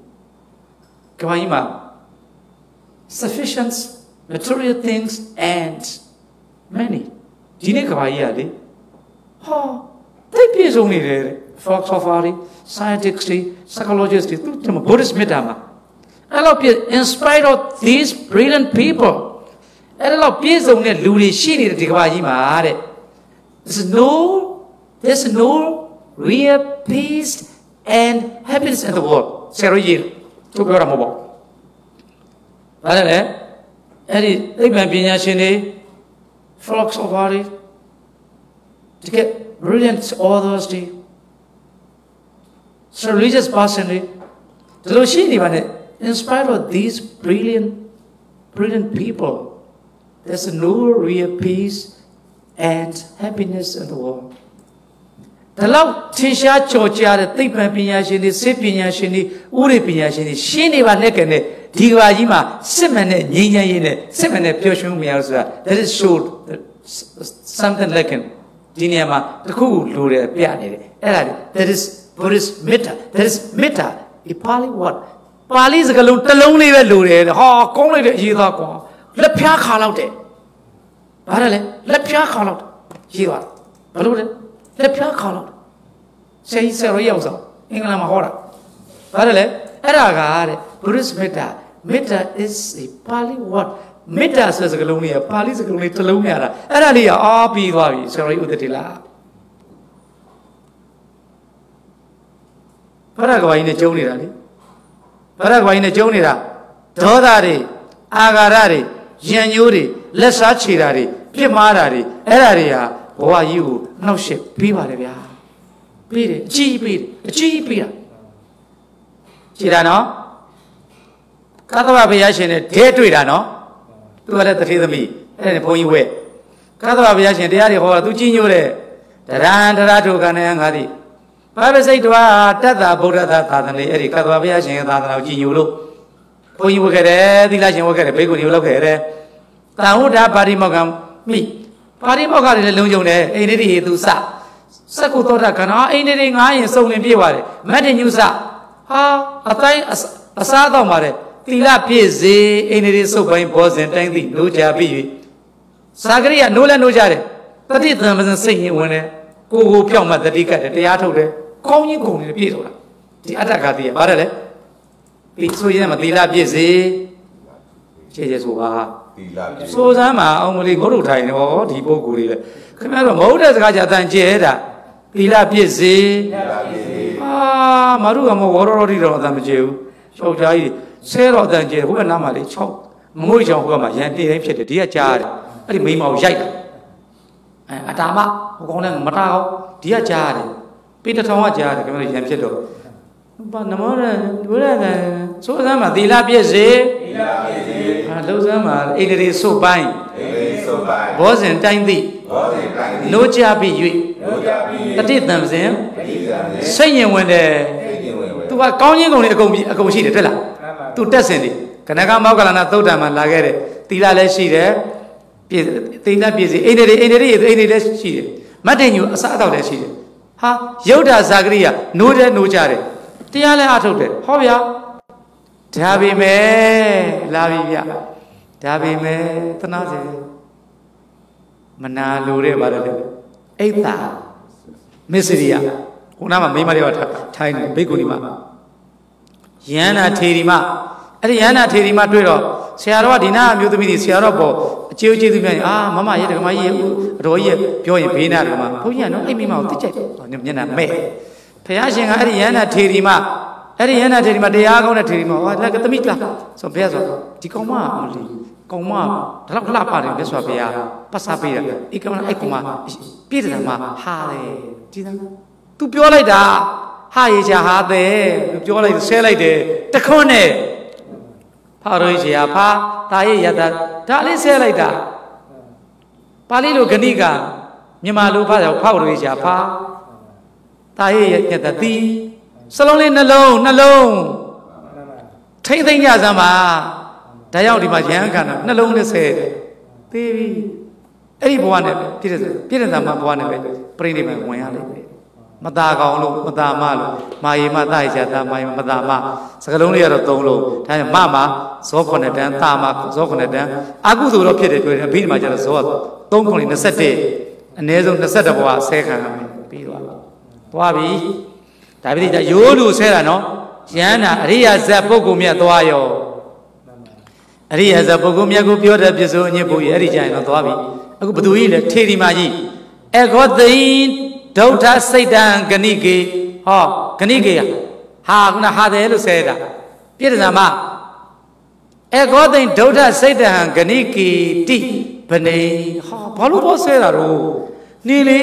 ကဘာကြီးမှာ sufficient material things and many ဒီနေ့ကဘာကြီးကလေဟာသိပ်ပြည့်စုံနေတယ်တဲ့ philosopher တွေ scientists တွေ psychologists တွေသူတို့ Buddhist မြတ်တာမှာအဲ့လိုပြည့် in spite of these brilliant people အဲ့လိုပြည့်စုံတဲ့လူတွေရှိနေတဲ့ဒီကဘာကြီးမှာတဲ့ There's no, there's no real peace and happiness in the world. ဆရာကြီးသူပြောတာမဟုတ်ပါဘူး။ဒါလည်းအဲ့ဒီသိပ္ပံပညာရှင်တွေ philosopher တွေတကယ် brilliant authors တွေ so religious person တွေဒီလိုရှိနေပါနဲ့ in spite of these brilliant brilliant people there's no real peace and happiness in the world ဒါလောက်ထင်ရှားကြော်ကြားတဲ့သိပ္ပံပညာရှင်တွေစစ်ပညာရှင်တွေဥရိပညာရှင်တွေရှင်းနေပါနဲ့ကနေဒီကဘာကြီးမှာစစ်မှန်တဲ့ငြိမ်းချမ်းရေးနဲ့စစ်မှန်တဲ့ပျော်ရွှင်မှုများဆိုတာ that is showed something like in ဒီနေရာမှာတခုခုလိုတယ်ပြနေတယ်အဲ့ဒါ that is buddhist metta that is metta a pali what ပါဠိစကားလုံးတစ်လုံးလေးပဲလိုတယ်ဟာကောင်းလိုက်တဲ့အရေးသားကွာလက်ဖျားခါလောက်တယ် ဘာလဲလဲလက်ဖျားခေါလောက်ရေးသွားဘလို့လဲလက်ဖျားခေါလောက်ဆရာကြီးဆရာရောရောက်ဆောင်အင်္ဂလန်မှာဟောတာဘာလဲလဲအဲ့ဒါကတဲ့ Buddhist Metta Metta is a Pali word Metta ဆိုတဲ့စကားလုံးလေးကပါဠိစကားလုံးလေးတစ်လုံးရတာအဲ့ဒါလေးကအားပြီးသွားပြီဆရာကြီးဥဒတိလားဘရကဝိုင်းနဲ့ကျုံနေတာလေဘရကဝိုင်းနဲ့ကျုံနေတာဒေါသတွေအာဃာရတွေရံညိုးတွေ လက်စားချေတာတွေပြစ်မှားတာတွေအဲ့ဒါတွေဟာဘဝကြီးကိုနှောက်ရှက်ပေးပါတယ်ဗျာပေးတယ်အကြီးပေးတယ်အကြီးပေးတာကြည်တာနော်ကသဗ္ဗဘုရားရှင်နဲ့ဒဲတွေ့တာနော်သူကလည်းတထေသမီးအဲ့ဒါဘုန်းကြီးဝဲကသဗ္ဗဘုရားရှင်တရားတွေဟောတာသူကြီးညို့တဲ့တရံတရထုကဏယံငါသည်ဘာပဲစိတ်တော်တတ္တဗုဒ္ဓသာသာသနာအဲ့ဒီကသဗ္ဗဘုရားရှင်ရဲ့သာသနာကိုကြီးညို့လို့ဘုန်းကြီးဝတ်ခဲ့တယ်သီလရှင်ဝတ်ခဲ့တယ်ဘိက္ခုနီဝတ်ခဲ့တယ် တန်ဟုတ်တာပါရိမောကမိပါရိမောကတွေလည်းလုံုံတယ်အိန္ဒိရိသူစစက္ကုသောတာခန္ဓာအိန္ဒိရိငားရင်စုံလင်ပြေသွားတယ်မတ္တညုစဟာအတိုင်းအစားတော့ပါတယ်သီလပြည့်စေအိန္ဒိရိစုပ်ပိုင်းဘောဇင်တိုင်းသည့်လိုချပြီး၍သာဂရိယနိုးလဲနိုးကြတယ်တတိတံပဇင်စိတ်ရင်ဝင်တယ်ကိုကိုဖြောက်မှတတိကတ်တယ်တရားထုတ်တယ်ကောင်းကြီးကုန်တယ်ပြည့်ဆိုတာဒီအတ္တကတိရပါတယ်လေဒီဆိုရင်မသီလပြည့်စေခြေခြေဆိုပါ သီလပြည့်စိုးစမ်းမှာအောင်မလေးငုတ်ထုတ်ထိုင်နေဟောဒီပုဂ္ဂိုလ်တွေလေခင်ဗျားတို့မဟုတ်တဲ့စကားကြအတန်ကျဲတာသီလပြည့်စေသီလပြည့်စေအာမတို့ကမဝရတော်တိတော်အတန်မကျဲဘူးယောက်ျားကြီးဆဲတော်အတန်ကျဲဟိုကနားမှာလေ6မငွေချောင်ဟိုကမှာရန်တင်တိုင်းဖြစ်တယ်ဒီကကြားတယ်အဲ့ဒီမိန်းမကိုရိုက်တာအဲအတာမဟိုကောင်းတဲ့မတာအောင်ဒီကကြားတယ်ပိတထောင်ကကြားတယ်ခင်ဗျားတို့ရန်ဖြစ်တော့ဘာနမောရဘုရားကစိုးစမ်းမှာသီလပြည့်စေသီလပြည့်စေ အာလှုပ်စမ်းမှာအိန္ဒြေစုပ်ပိုင်းအေဒီစုပ်ပိုင်းဘောဇင်တိုင်းသည့်ဘောဇင်တိုင်းသည်နိုးကြပြီး၍လောကပြီးတတိတံစဉ်ပရိသတ်နဲ့စိတ်ရင်ဝင်တယ်သိကျင်ဝင်ဝင်သူကကောင်းချင်းကုန်တွေအကုန်ပြီးအကုန်ရှိတယ်တွေ့လားသူတက်စင်တယ်ခဏကမောက်ကလနာသုတ်တံမှာလာခဲ့တယ်သီလလည်းရှိတယ်ပြည်သီလပြည်စီအိန္ဒြေအိန္ဒြေအိန္ဒြေလည်းရှိတယ်မတ်တင်ညူအစအတော့လည်းရှိတယ်ဟာယုတ်တာဇာဂရိယနိုးတယ်နိုးကြတယ်တရားလည်းအထုတ်တယ်ဟောဗျာ ဒါပေမဲ့လာပြီဗျဒါပေမဲ့သနာစေမနာလိုတဲ့ပါတယ်လေအိတ်တာမစ္စရိယခုနကမိမတွေကထိုင်းတယ်ဘိက္ခုနီမှာယန္နာထေရီမအဲ့ဒီယန္နာထေရီမတွေ့တော့ဆရာတော်ကဒီနာအမျိုးသမီးတွေဆရာတော်ပေါ်အကျိုးကျေးဇူးများရင်အာမမရဲ့ဒကမကြီးရဲ့အတော်ကြီးရဲ့ပြောရင်ဘေးနာကမှာဘုန်းကြီးကနော်အိမ်မိမကိုတိကျက်မျက်နှာမဲ့ဖះရှင်ကအဲ့ဒီယန္နာထေရီမ အဲ့ဒီယန္နာထေရီမတရားကောင်းတဲ့ထေရီမဟောလက်ကသမီးလားဆိုဘုရားဆိုဒီကောင်မအမလီကောင်မဒါတော့ခလာပါတယ်မြတ်စွာဘုရားပတ်စားပေးတယ်ဒီကောင်မအဲ့ကောင်မပြည့်တယ်မှာဟာတယ်ဒီသား तू ပြောလိုက်တာဟာရေချာဟာတဲ့ပြောလိုက်ဆဲလိုက်တယ်တခွန်းနဲ့ဖာရိုရေချာဖာတာရဲ့ရတဒါလေးဆဲလိုက်တာပါဠိလိုဂဏိကမြန်မာလိုဖာတော့ဖောက်ရိုရေချာဖာတာရဲ့ရတတိ စလုံးလေးနှလုံးနှလုံးထိမ့်သိမ့်ကြစမ်းပါဒါရောက်ဒီမှာရဟန်းခန္ဓာနှလုံးနဲ့ဆဲသေးပြီအဲ့ဒီဘဝနဲ့ပြည့်တဲ့ပြည့်တဲ့သမဘဝနဲ့ပဲပြိဋိဘံဝင်ရလိမ့်မယ်မตาကောင်လို့မตาမလို့မာယေမတာရချာတာမာယေမตาမစကလုံးလေးကတော့၃လုံးဒါကြောင့်မမဇော9တန်းတာမဇော9တန်းအကုသိုလ်တော့ဖြစ်တယ်တွေ့တယ်အဘိဓမ္မာကျတော့ဇော3ခု21အနည်းဆုံး21ဘဝဆဲခံရမယ်ပြီးသွားသွားပြီ ဒါပြိတိရိုးလူဆဲတာနော်ယန္နာအရိယာဇတ်ပုဂ္ဂိုလ်မြတ်သွားရောအရိယာဇတ်ပုဂ္ဂိုလ်မြတ်ကိုပြောတဲ့ပြစိုးအညစ်ဖို့ရအဲ့ဒီကြရင်တော့သွားပြီအခုဘသူကြီးလဲထေရီမာကြီးအခောသိန်ဒုဋ္ဌစိတ်တံဂဏိကေဟောဂဏိကေဟာခုနဟာတယ်လို့ဆဲတာပြည့်စုံမှာအခောသိန်ဒုဋ္ဌစိတ်တံဂဏိကေတိဗနေဟာဘာလို့ဘောဆဲတာတော့နေလေ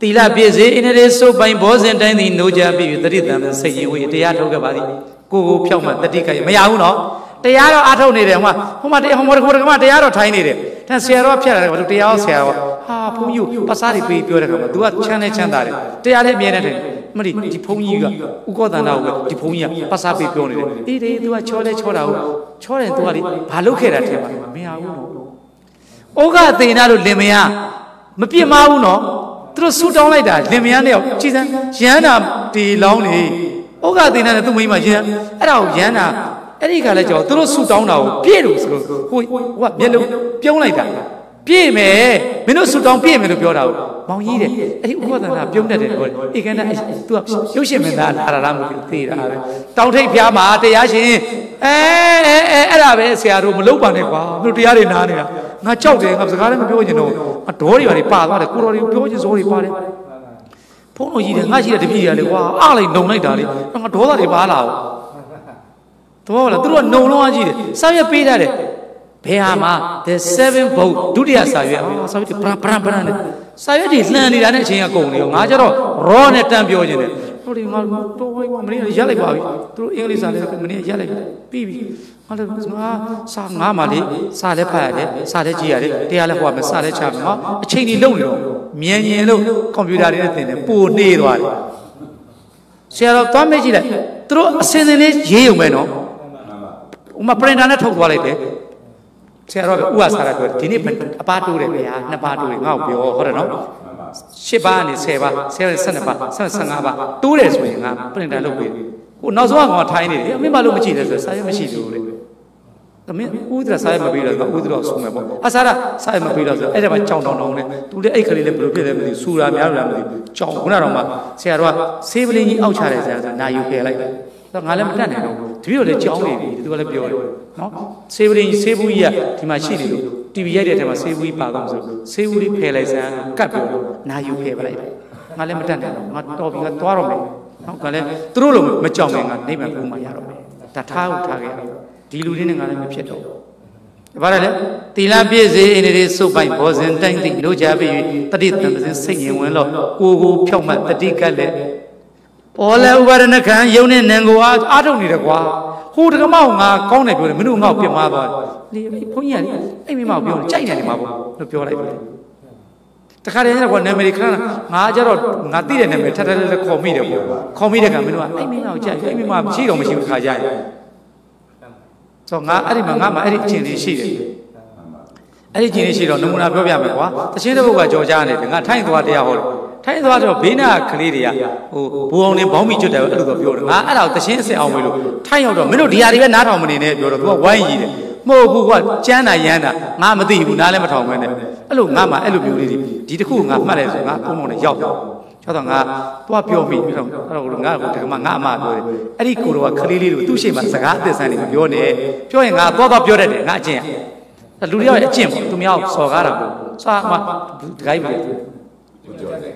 သီလပြည့်စေအင်းရေစုပ်ပိုင်ဘောဇင်တိုင်းသည်နိုးကြပြီတတိတံစိတ်ရည်ဝေတရားထုတ်ခဲ့ပါသည်ကိုကိုဖြောက်မှတတိကရမရဘူးနော်တရားတော့အထုတ်နေတယ်ဟိုမှာဟိုမှာတရားဟိုမှာဟိုမှာတရားတော့ထိုင်းနေတယ်ဒါဆရာတော်ဖြတ်လာတယ်ဘာလို့တရားရောဆရာရောဟာဘုန်းကြီးပစားတွေပေးပြောတဲ့ခါမှာ तू ကချမ်းလဲချမ်းသာတယ်တရားလည်းအမြဲတမ်းတယ်မဒီဒီဘုန်းကြီးကဥကောတန္တာကိုဒီဘုန်းကြီးကပစားပေးပြောနေတယ်အေးလေ तू ကချောလဲချောတာကိုချောတယ် तू ကလေဘာလုပ်ခဲ့တာထင်ပါမရဘူးနော်ဩဃသေနာတို့လင်မယားမပြစ်မဘူးနော် သူတို့ဆူတောင်းလိုက်တာလင်မယားနဲ့ကြည်စမ်းရဟန္တာဒီလောင်းနေဩဃသေနာနဲ့သူ့မိန်းမရဟန်းအဲ့ဒါကိုရဟန္တာအဲ့ဒီကလည်းကြောသူတို့ဆူတောင်းတာကိုပြည့်လို့ဆိုလို့ဟိုဟိုကမျက်လုံးပြုံးလိုက်တာ ပြည့်မယ်မင်းတို့ဆူတောင်းပြည့်မယ်လို့ပြောတာကိုမောင်ကြီးတဲ့အဲ့ဒီဥပဒနာပြုံးတတ်တယ်ဟိုဧကန္တ तू ကရုပ်ရှင်မင်းသားလာတာမဟုတ်ဘူးသေတာပဲတောင်းထိတ်ဖျားမှာတရားရှင်အဲအဲအဲအဲ့ဒါပဲဆရာတို့မလုပ်ပါနဲ့ကွာမင်းတို့တရားတွေနားနေတာငါကြောက်တယ်ငါစကားလည်းမပြောချင်တော့အတော်တွေပါလေပါသွားတယ်ကိုတော်တွေပြောချင်စိုးတွေပါတယ်ဖုန်းတော်ကြီးတယ်ငါရှိတဲ့တပည့်ကြီးကလေကွာအားလိုက်နှုံလိုက်တာလေငါဒေါသတွေပါလာအောင်တော့လားသူတို့ကနှုံလုံးအားကြီးတယ်စောက်ရပေးထားတယ် ဘယ်ဟာမှာ the seven boat ဒုတိယစာရွက်အာစာရွက်ပရန်ပရန်ပရန်နဲ့စာရွက်တွေလှန်နေတာနဲ့အချိန်ကကုန်နေရောငါကျတော့ raw နဲ့တန်ပြောခြင်းတယ်ဟိုဒီငါတော့ဝိုင်းမင်းရက်လိုက်ပါပြီသူတို့အင်္ဂလိပ်စာလည်းမင်းရက်လိုက်ပြီပြီးပြီငါလည်းငါစာငါမှလေစာလည်းဖတ်ရတယ်စာလည်းကြည့်ရတယ်တရားလည်းဟောမယ်စာလည်းချမယ်ဟောအချိန်ကြီးလုံနေတော့မြန်ညင်လို့ကွန်ပျူတာတွေနဲ့သင်တယ်ပိုနှေးသွားတယ်ဆရာတော်သွားမေးကြည့်လိုက်သူတို့အစင်းစင်းလေးရေးုံပဲနော်ဥမာပရင်တာနဲ့ထုတ်သွားလိုက်တယ် ဆရာတော်ကဥပစာရပြောဒီနေ့အပါတိုးတယ်ဗျာနှစ်ပါတိုးတယ်ငါ့ကိုပြောဟုတ်တယ်နော်10ပါးကနေ10ပါး10ပါး12ပါး15ပါးတိုးတယ်ဆိုရင်ငါပရင်တာလုပ်ပေးဟိုနောက်ဆုံးကငါထိုင်းနေတယ်အမင်းမလို့မကြည့်လဲဆိုစာရမရှိဘူးလေအမင်းဥဒရာစာရမပေးတော့ဥဒရာဆုံးမယ်ပေါ့အစာရစာရမပေးတော့ဆိုအဲ့ဒါမှကြောင်တောင်တောင်နဲ့သူလည်းအဲ့ခလေးလည်းဘယ်လိုဖြစ်လဲမသိဘူးစူရာများလို့လားမသိဘူးကြောင်ခုနကတော့မှဆရာတော်ကဆေးပလင်းကြီးအောက်ချတယ်ဆရာဆိုနာယူဖယ်လိုက်တယ်တော့ငါလည်းမတတ်နိုင်တော့ဘူး တပည့်တော်လည်းကြောင်းနေပြီသူကလည်းပြောတယ်နော်ဆေးပလင်းကြီးဆေးဘူးကြီးကဒီမှာရှိနေလို့ TV ရိုက်တဲ့အထက်မှာဆေးဘူးကြီးပါတော့ဆိုဆေးဘူးလေးဖယ်လိုက်စမ်းကတ်ပြီးနာယူဖယ်ပလိုက်တယ်ငါလည်းမတတ်နိုင်တော့ငါတော်ပြီငါသွားတော့မယ်နော်ငါလည်းသူတို့လိုမကြောက်နိုင်ငါနေမှပုံမှရတော့မယ်ဒါထားဟုတ်ထားခဲ့ရဒီလူတွေနဲ့ငါလည်းမဖြစ်တော့ဘူးဘာလဲလဲတီလာပြည့်စေအင်းတွေစုပ်ပိုင်ဘောဇင်တိုင်းသိလို့ကြပြီတတိတံပစင်စိတ်ရင်ဝင်လို့ကိုကိုဖြောက်မှတ်တတိကတ်လက် ပေါ်လဲဥပါဒနာခံယုံနဲ့နံကိုအားအားထုတ်နေတယ်ကွာဟိုတကမောက်ငါကောင်းတယ်ပြောတယ်မင်းတို့ငါ့ကိုပြစ်မှားသွားတယ်လေဘုန်းကြီးကလေအဲ့မိမကိုပြောကြိုက်တယ်ဒီမှာပေါ့လို့ပြောလိုက်တယ်တခါတည်းကျတော့ကွာနာမည်ခဏငါကျတော့ငါသိတဲ့နာမည်ထပ်ထပ်လေးခေါ်မိတယ်ပေါ့ခေါ်မိတဲ့ကမင်းတို့ကအဲ့မိမကိုကြိုက်အဲ့မိမရှိတော့မရှိဘူးခါကြရင်ဆိုငါအဲ့ဒီမှာငါမှအဲ့ဒီအချင်းလေးရှိတယ်အဲ့ဒီအချင်းလေးရှိတော့နမူနာပြောပြမယ်ကွာတချင်းတစ်ပုတ်ကကြော်ကြားနေတယ်ငါထိုင်းသွားတရားဟောတယ်ထိုင်းသွားတော့ဘေးနာကလေးတွေကဟိုဘူအောင်နေဘောင်းမီကျွတ်တယ်အဲ့လိုတော့ပြောတယ်ငါအဲ့ဒါကိုတချင်းအစ်အောင်မေးလို့ထိုင်းရောက်တော့မင်းတို့ဒီဟာတွေပဲနားထောင်မနေနဲ့ပြောတော့ तू ကဝိုင်းကြီးတယ်မဟုတ်ဘူးကွာကျန်းတာရမ်းတာငါမသိဘူးနားလည်းမထောင်မဲနဲ့အဲ့လိုငါမှအဲ့လိုမျိုးလေးတွေဒီတစ်ခုငါမှတ်တယ်ဆိုငါပုံပုံနဲ့ရောက်တော့ကျောတော့ငါသွားပြောမိပြီးတော့အဲ့တော့ငါကတကမငါအမပြောတယ်အဲ့ဒီကိုတော့ကလေးလေးတို့သူ့ရှိမှစကားအသက်ဆန်းနေမပြောနဲ့ပြောရင်ငါသွားသွားပြောတတ်တယ်ငါအကျင့်လူတွေရဲ့အကျင့်ပေါ့သူများကိုစော်ကားတာပေါ့စာမတခိုင်းပြီကိုကျော်တယ် ဟမ်ကိုကျော်တယ်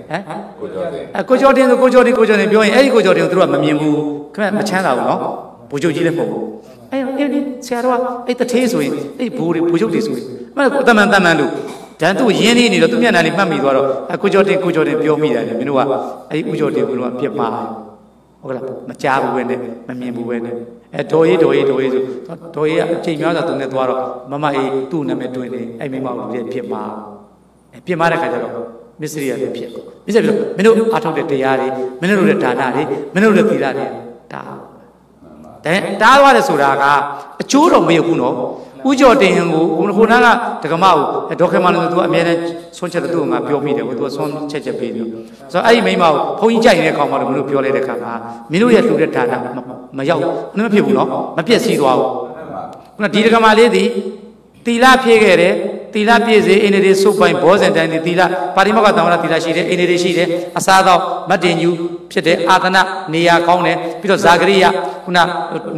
အဲကိုကျော်တင်ဆိုကိုကျော်တင်ကိုကျော်တင်ပြောရင်အဲ့ဒီကိုကျော်တင်ကိုသူတို့ကမမြင်ဘူးခင်ဗျမချမ်းသာဘူးနော်ဘိုးချုပ်ကြီးလည်းမဟုတ်ဘူးအဲ့အဲ့ဆရာတော်ကအဲ့တထေးဆိုရင်အဲ့ဘိုးတွေဘိုးချုပ်တွေဆိုရင်အမှန်ကိုတမန်တမန်လို့ဒန်သူရင်းနေနေတော့သူမျက်နှာလေးမှတ်မိသွားတော့အကိုကျော်တင်ကိုကျော်တင်ပြောမိတယ်မင်းတို့ကအဲ့ဒီဦးကျော်တင်ကပြစ်မှားဟုတ်ကလားမကြားဘူးပဲနဲ့မမြင်ဘူးပဲနဲ့အဲဒေါ်ရေးဒေါ်ရေးဒေါ်ရေးဆိုဒေါ်ရေးကအချိန်များစွာသူနဲ့သွားတော့မမအေးသူ့နာမည်တွင်နေအဲ့မိမကိုပြစ်မှားအဲပြစ်မှားတဲ့ခါကျတော့ မစ္စရိယလည်းဖြစ်မစ္စရိယပြီးတော့မင်းတို့အားထုတ်တဲ့တရားတွေမင်းတို့ရဲ့ဒါနတွေမင်းတို့ရဲ့သီလတွေဒါတဲ့တားသွားတယ်ဆိုတာကအကျိုးတော့မရဘူးနော်ဥကြော်တင်ကိုခုနကဒကမကိုဒေါက်ခင်မလို့သူကအမြဲတမ်းဆွန့်ချက်တဲ့သူကငါပြောမိတယ်ကိုသူကဆွန့်ချက်ချက်ပေးတယ်ဆိုတော့အဲ့ဒီမိမကိုဘုန်းကြီးကြိုက်နေတဲ့ကောင်မလို့မလို့ပြောလိုက်တဲ့ခါကမင်းတို့ရဲ့လှူတဲ့ဒါနမရောက်ဘူးမဖြစ်ဘူးနော်မပြည့်စည်သွားဘူးခုနဒီဒကမလေးသည်တီလာဖြည့်ခဲ့တယ် တီလာပြည့်စေအိန္ဒြေစုပ်ပိုင်းဘောဇင်တိုင်းတီလာပါရိမောကသံဝရတီလာရှိတယ်အိန္ဒြေရှိတယ်အစားတော့မတ်တင်ညူဖြစ်တယ်အာသနနေရာကောင်းတယ်ပြီးတော့ဇာဂရိယခုန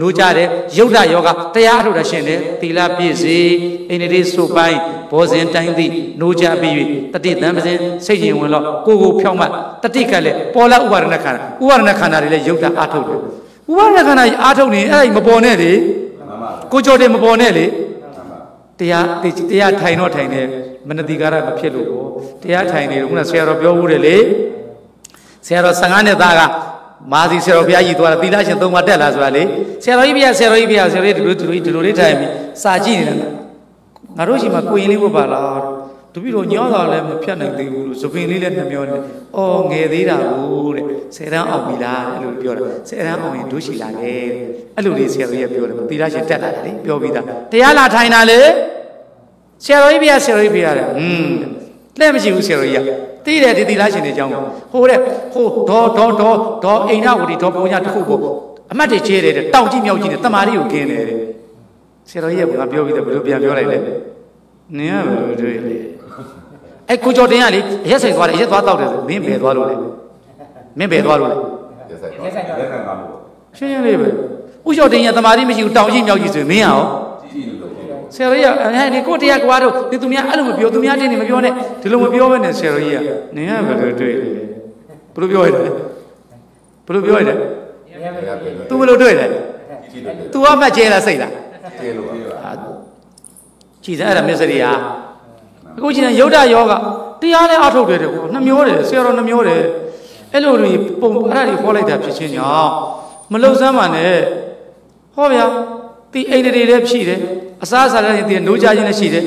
နိုးကြတယ်ယုတ်ဒယောဂတရားထုတ်တာရှင်တယ်တီလာပြည့်စေအိန္ဒြေစုပ်ပိုင်းဘောဇင်တိုင်းသည်နိုးကြပြီး၍တတိတံပစင်စိတ်ရင်ဝင်တော့ကိုကိုဖြောင်းမှတတိကလည်းပေါ်လာဥပါဒနာခန္ဓာဥပါဒနာခန္ဓာတွေလည်းယုတ်ဒအာထုတ်တယ်ဥပါဒနာခန္ဓာအာထုတ်နေအဲ့ဒါမပေါ်နဲ့လေကိုကြော်တယ်မပေါ်နဲ့လေ တရားတရားထိုင်တော့ထိုင်တယ်မနတိကာရမဖြစ်လို့ပေါ့တရားထိုင်နေတော့ခုနဆရာတော်ပြောဦးတယ်လေဆရာတော်15နှစ်သားကမာစီဆရာတော်ဘုရားကြီးသွားတာသီလရှင်သုံးပါတက်လာဆိုတာလေဆရာတော်ကြီးဘုရားဆရာတော်ကြီးဘုရားဆရာတော်ကြီးဒီလိုဒီလိုဒီလိုလေးထိုင်ပြီးစာကြည့်နေတာငါတို့ရှိမှကိုရင်လေးဝတ်ပါလား တပည့်တော်ညောတာလည်းမဖြတ်နိုင်သေးဘူးလို့သပင်လေးလည်းနှမျောနေ။အော်ငယ်သေးတာဘူးတဲ့။ဆယ်တန်းအောင်ပြီလားအဲ့လိုပြောတာ။ဆယ်တန်းအောင်ရင်ဒုရှိလာလေ။အဲ့လိုလေးဆရာတော်ကြီးပြောတယ်။သီလရှင်တက်လာတယ်လေပြောပြီးသား။တရားလာထိုင်တာလေ။ဆရာတော်ကြီးပြဆရာတော်ကြီးပြရတယ်။ဟွန်းလက်မရှိဘူးဆရာတော်ကြီးက။သိတယ်ဒီသီလရှင်တွေအကြောင်းကိုဟိုတဲ့ဟိုဒေါ်ဒေါ်ဒေါ်ဒေါ်အိမ်နာဝတီဒေါ်ပုံညာတစ်ခုကိုအမတ်တွေချဲတယ်တဲ့တောင်ကြည့်မြောက်ကြည့်နေတမာရီကိုခင်းတယ်တဲ့။ဆရာတော်ကြီးကငါပြောပြီးတော့ဘယ်လိုပြန်ပြောလိုက်လဲ။နင်ကဘယ်လိုတွေ့လဲ။ အဲ့ကိုကျော်တင်ကလေရက်ဆိုင်သွားတယ်ရက်သွားတောက်တယ်ဆိုမင်းဘယ်သွားလို့လဲမင်းဘယ်သွားလို့လဲရက်ဆိုင်ရက်ဆိုင်ရက်ဆိုင်ကလို့ရှင်းရှင်းလေးပဲဥကျော်တင်ရတမာတိမရှိဘူးတောင်ကြီးမြောက်ကြီးဆိုရင်မင်းရောကြီးကြီးလို့လို့ဆရာတော်ကြီးကအဲဒီကိုတရားကွာတော့ဒီသူများအဲ့လိုမပြောသူများတင်နေမပြောနဲ့ဒီလိုမပြောဘဲနဲ့ဆရာတော်ကြီးကနင်ကဘယ်လိုတွေ့လဲဘယ်လိုပြောရလဲဘယ်လိုပြောရလဲရရပဲလို့သူဘယ်လိုတွေ့လဲကြီးလို့ तू ကမှတ်ကျဲလားစိတ်လားကျေလို့ပါကြည်စမ်းအဲ့ဒါမစ္စရိယာ အခုကြည့်နေယုဒယောဂတတရားလည်းအထုတ်တယ်တဲ့ကွာနှမျောတယ်ဆရာတော်နှမျောတယ်အဲ့လိုတွေပုံအဲ့ဒါတွေဟောလိုက်တာဖြစ်ချင်းကြောင့်မလုံစမ်းပါနဲ့ဟောဗျာဒီအိန္ဒြေလည်းဖြည့်တယ်အစားအစာလည်းဒီနိုးကြခြင်းလည်းရှိတယ်